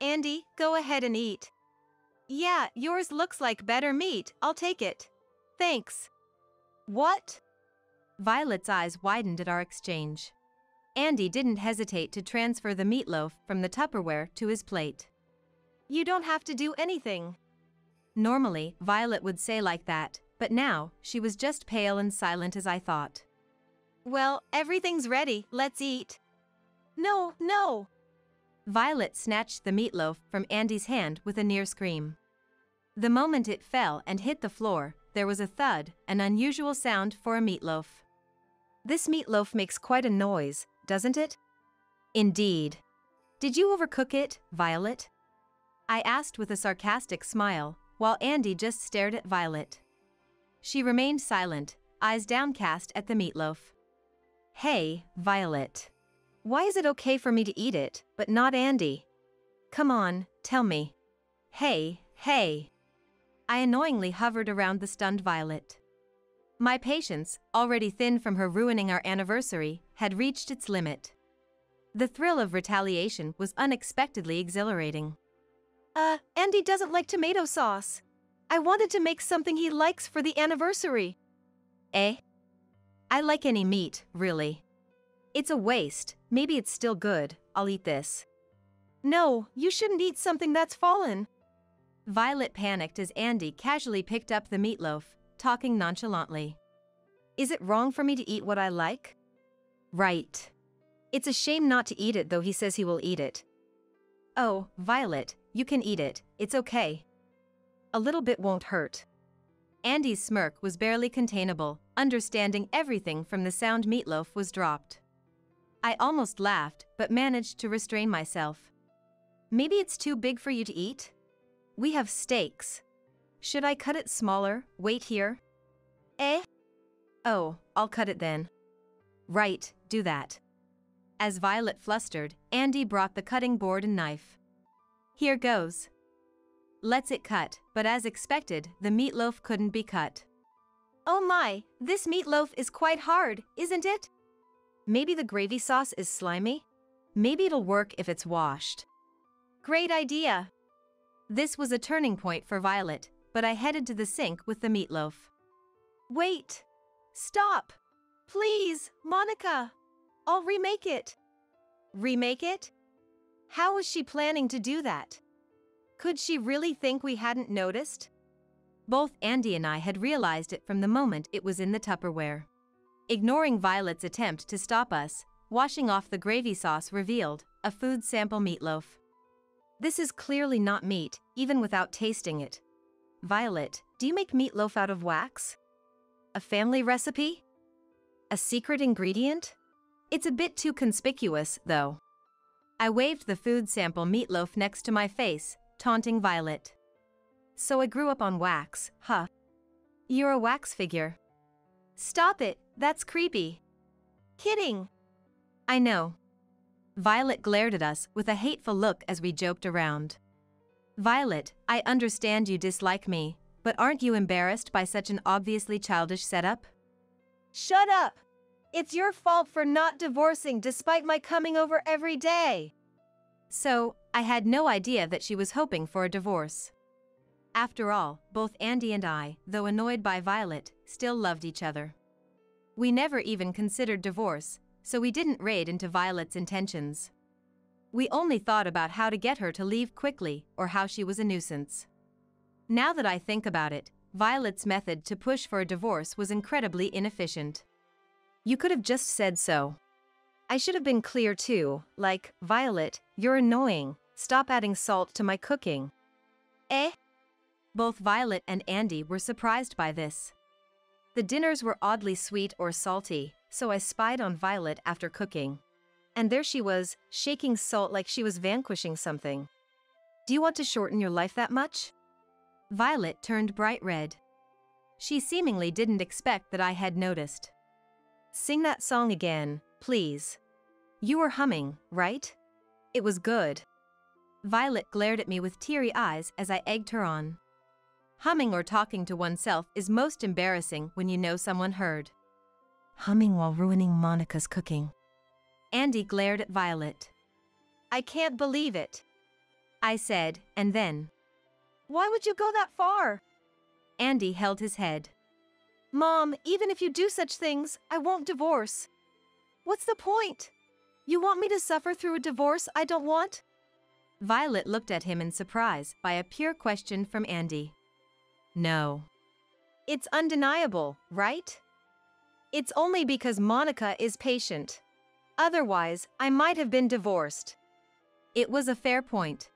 Andy, go ahead and eat. Yeah, yours looks like better meat, I'll take it. Thanks. What? Violet's eyes widened at our exchange. Andy didn't hesitate to transfer the meatloaf from the Tupperware to his plate. You don't have to do anything. Normally, Violet would say like that, but now, she was just pale and silent as I thought. Well, everything's ready, let's eat. No, no! Violet snatched the meatloaf from Andy's hand with a near scream. The moment it fell and hit the floor, there was a thud, an unusual sound for a meatloaf. This meatloaf makes quite a noise, doesn't it? Indeed. Did you overcook it, Violet? I asked with a sarcastic smile, while Andy just stared at Violet. She remained silent, eyes downcast at the meatloaf. Hey, Violet. Why is it okay for me to eat it, but not Andy? Come on, tell me. Hey, hey. I annoyingly hovered around the stunned Violet. My patience, already thin from her ruining our anniversary, had reached its limit. The thrill of retaliation was unexpectedly exhilarating. Uh, Andy doesn't like tomato sauce. I wanted to make something he likes for the anniversary. Eh? I like any meat, really. It's a waste, maybe it's still good, I'll eat this. No, you shouldn't eat something that's fallen. Violet panicked as Andy casually picked up the meatloaf, talking nonchalantly. Is it wrong for me to eat what I like? Right. It's a shame not to eat it though he says he will eat it. Oh, Violet, you can eat it, it's okay. A little bit won't hurt. Andy's smirk was barely containable, understanding everything from the sound meatloaf was dropped. I almost laughed, but managed to restrain myself. Maybe it's too big for you to eat? We have steaks. Should I cut it smaller, wait here? Eh? Oh, I'll cut it then. Right, do that. As Violet flustered, Andy brought the cutting board and knife. Here goes. Let's it cut, but as expected, the meatloaf couldn't be cut. Oh my, this meatloaf is quite hard, isn't it? Maybe the gravy sauce is slimy? Maybe it'll work if it's washed. Great idea. This was a turning point for Violet, but I headed to the sink with the meatloaf. Wait! Stop! Please, Monica! I'll remake it. Remake it? How was she planning to do that? Could she really think we hadn't noticed? Both Andy and I had realized it from the moment it was in the Tupperware. Ignoring Violet's attempt to stop us, washing off the gravy sauce revealed a food sample meatloaf. This is clearly not meat, even without tasting it. Violet, do you make meatloaf out of wax? A family recipe? A secret ingredient? It's a bit too conspicuous, though. I waved the food sample meatloaf next to my face, taunting Violet. So I grew up on wax, huh? You're a wax figure. Stop it, that's creepy. Kidding. I know. Violet glared at us with a hateful look as we joked around. Violet, I understand you dislike me, but aren't you embarrassed by such an obviously childish setup? Shut up! It's your fault for not divorcing despite my coming over every day. So, I had no idea that she was hoping for a divorce. After all, both Andy and I, though annoyed by Violet, still loved each other. We never even considered divorce, so we didn't raid into Violet's intentions. We only thought about how to get her to leave quickly or how she was a nuisance. Now that I think about it, Violet's method to push for a divorce was incredibly inefficient. You could have just said so. I should have been clear too, like, Violet, you're annoying, stop adding salt to my cooking. Eh? Both Violet and Andy were surprised by this. The dinners were oddly sweet or salty, so I spied on Violet after cooking. And there she was, shaking salt like she was vanquishing something. Do you want to shorten your life that much? Violet turned bright red. She seemingly didn't expect that I had noticed. Sing that song again, please. You were humming, right? It was good. Violet glared at me with teary eyes as I egged her on. Humming or talking to oneself is most embarrassing when you know someone heard. Humming while ruining Monica's cooking. Andy glared at Violet. I can't believe it. I said, and then. Why would you go that far? Andy held his head. Mom, even if you do such things, I won't divorce. What's the point? You want me to suffer through a divorce I don't want? Violet looked at him in surprise by a pure question from Andy. No. It's undeniable, right? It's only because Monica is patient. Otherwise, I might have been divorced. It was a fair point.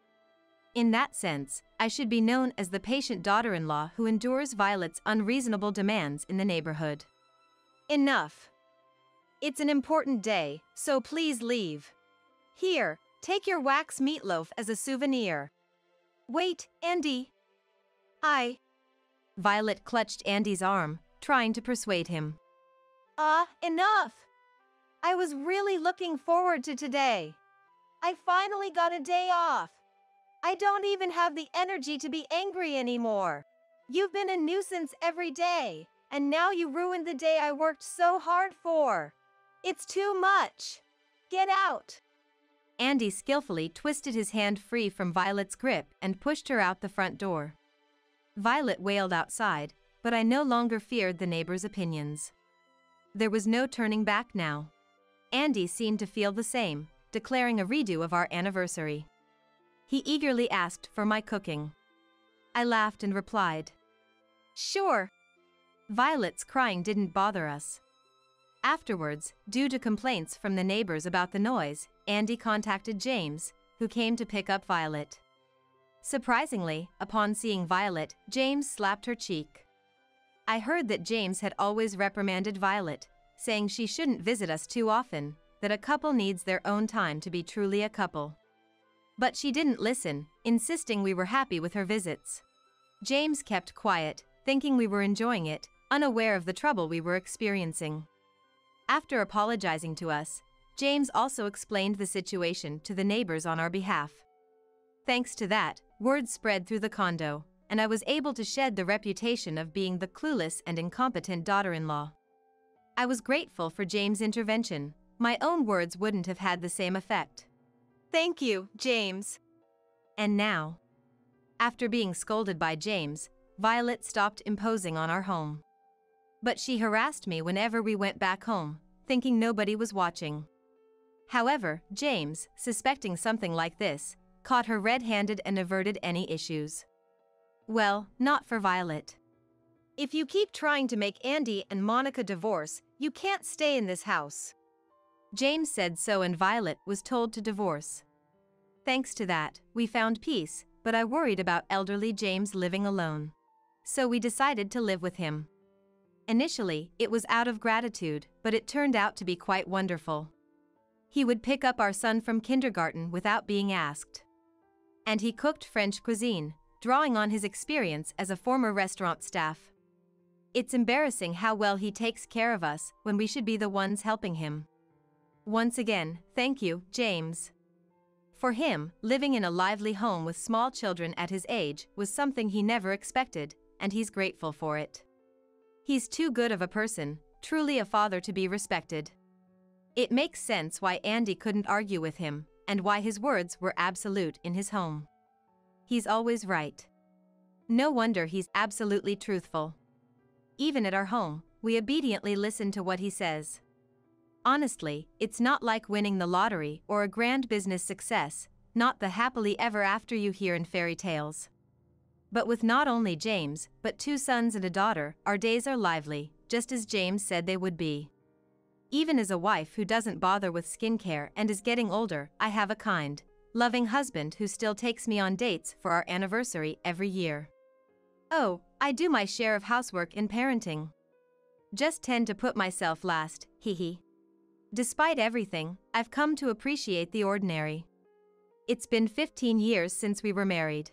In that sense, I should be known as the patient daughter in law who endures Violet's unreasonable demands in the neighborhood. Enough. It's an important day, so please leave. Here, take your wax meatloaf as a souvenir. Wait, Andy. I. Violet clutched Andy's arm, trying to persuade him. Ah, uh, enough! I was really looking forward to today. I finally got a day off. I don't even have the energy to be angry anymore. You've been a nuisance every day, and now you ruined the day I worked so hard for. It's too much. Get out. Andy skillfully twisted his hand free from Violet's grip and pushed her out the front door. Violet wailed outside, but I no longer feared the neighbors' opinions. There was no turning back now. Andy seemed to feel the same, declaring a redo of our anniversary. He eagerly asked for my cooking. I laughed and replied, Sure. Violet's crying didn't bother us. Afterwards, due to complaints from the neighbors about the noise, Andy contacted James, who came to pick up Violet. Surprisingly, upon seeing Violet, James slapped her cheek. I heard that James had always reprimanded Violet, saying she shouldn't visit us too often, that a couple needs their own time to be truly a couple. But she didn't listen, insisting we were happy with her visits. James kept quiet, thinking we were enjoying it, unaware of the trouble we were experiencing. After apologizing to us, James also explained the situation to the neighbors on our behalf. Thanks to that, word spread through the condo, and I was able to shed the reputation of being the clueless and incompetent daughter in law. I was grateful for James' intervention. My own words wouldn't have had the same effect. Thank you, James. And now, after being scolded by James, Violet stopped imposing on our home. But she harassed me whenever we went back home, thinking nobody was watching. However, James, suspecting something like this, caught her red handed and averted any issues. Well, not for Violet. If you keep trying to make Andy and Monica divorce, you can't stay in this house. James said so and Violet was told to divorce. Thanks to that, we found peace, but I worried about elderly James living alone. So we decided to live with him. Initially, it was out of gratitude, but it turned out to be quite wonderful. He would pick up our son from kindergarten without being asked. And he cooked French cuisine, drawing on his experience as a former restaurant staff. It's embarrassing how well he takes care of us when we should be the ones helping him. Once again, thank you, James. For him, living in a lively home with small children at his age was something he never expected, and he's grateful for it. He's too good of a person, truly a father to be respected. It makes sense why Andy couldn't argue with him, and why his words were absolute in his home. He's always right. No wonder he's absolutely truthful. Even at our home, we obediently listen to what he says. Honestly, it's not like winning the lottery or a grand business success, not the happily ever after you hear in fairy tales. But with not only James, but two sons and a daughter, our days are lively, just as James said they would be. Even as a wife who doesn't bother with skincare and is getting older, I have a kind, loving husband who still takes me on dates for our anniversary every year. Oh, I do my share of housework and parenting. Just tend to put myself last, hee hee. Despite everything, I've come to appreciate the ordinary. It's been 15 years since we were married.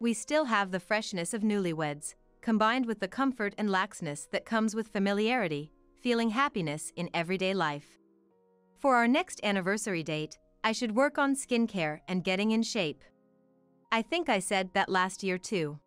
We still have the freshness of newlyweds, combined with the comfort and laxness that comes with familiarity, feeling happiness in everyday life. For our next anniversary date, I should work on skincare and getting in shape. I think I said that last year too.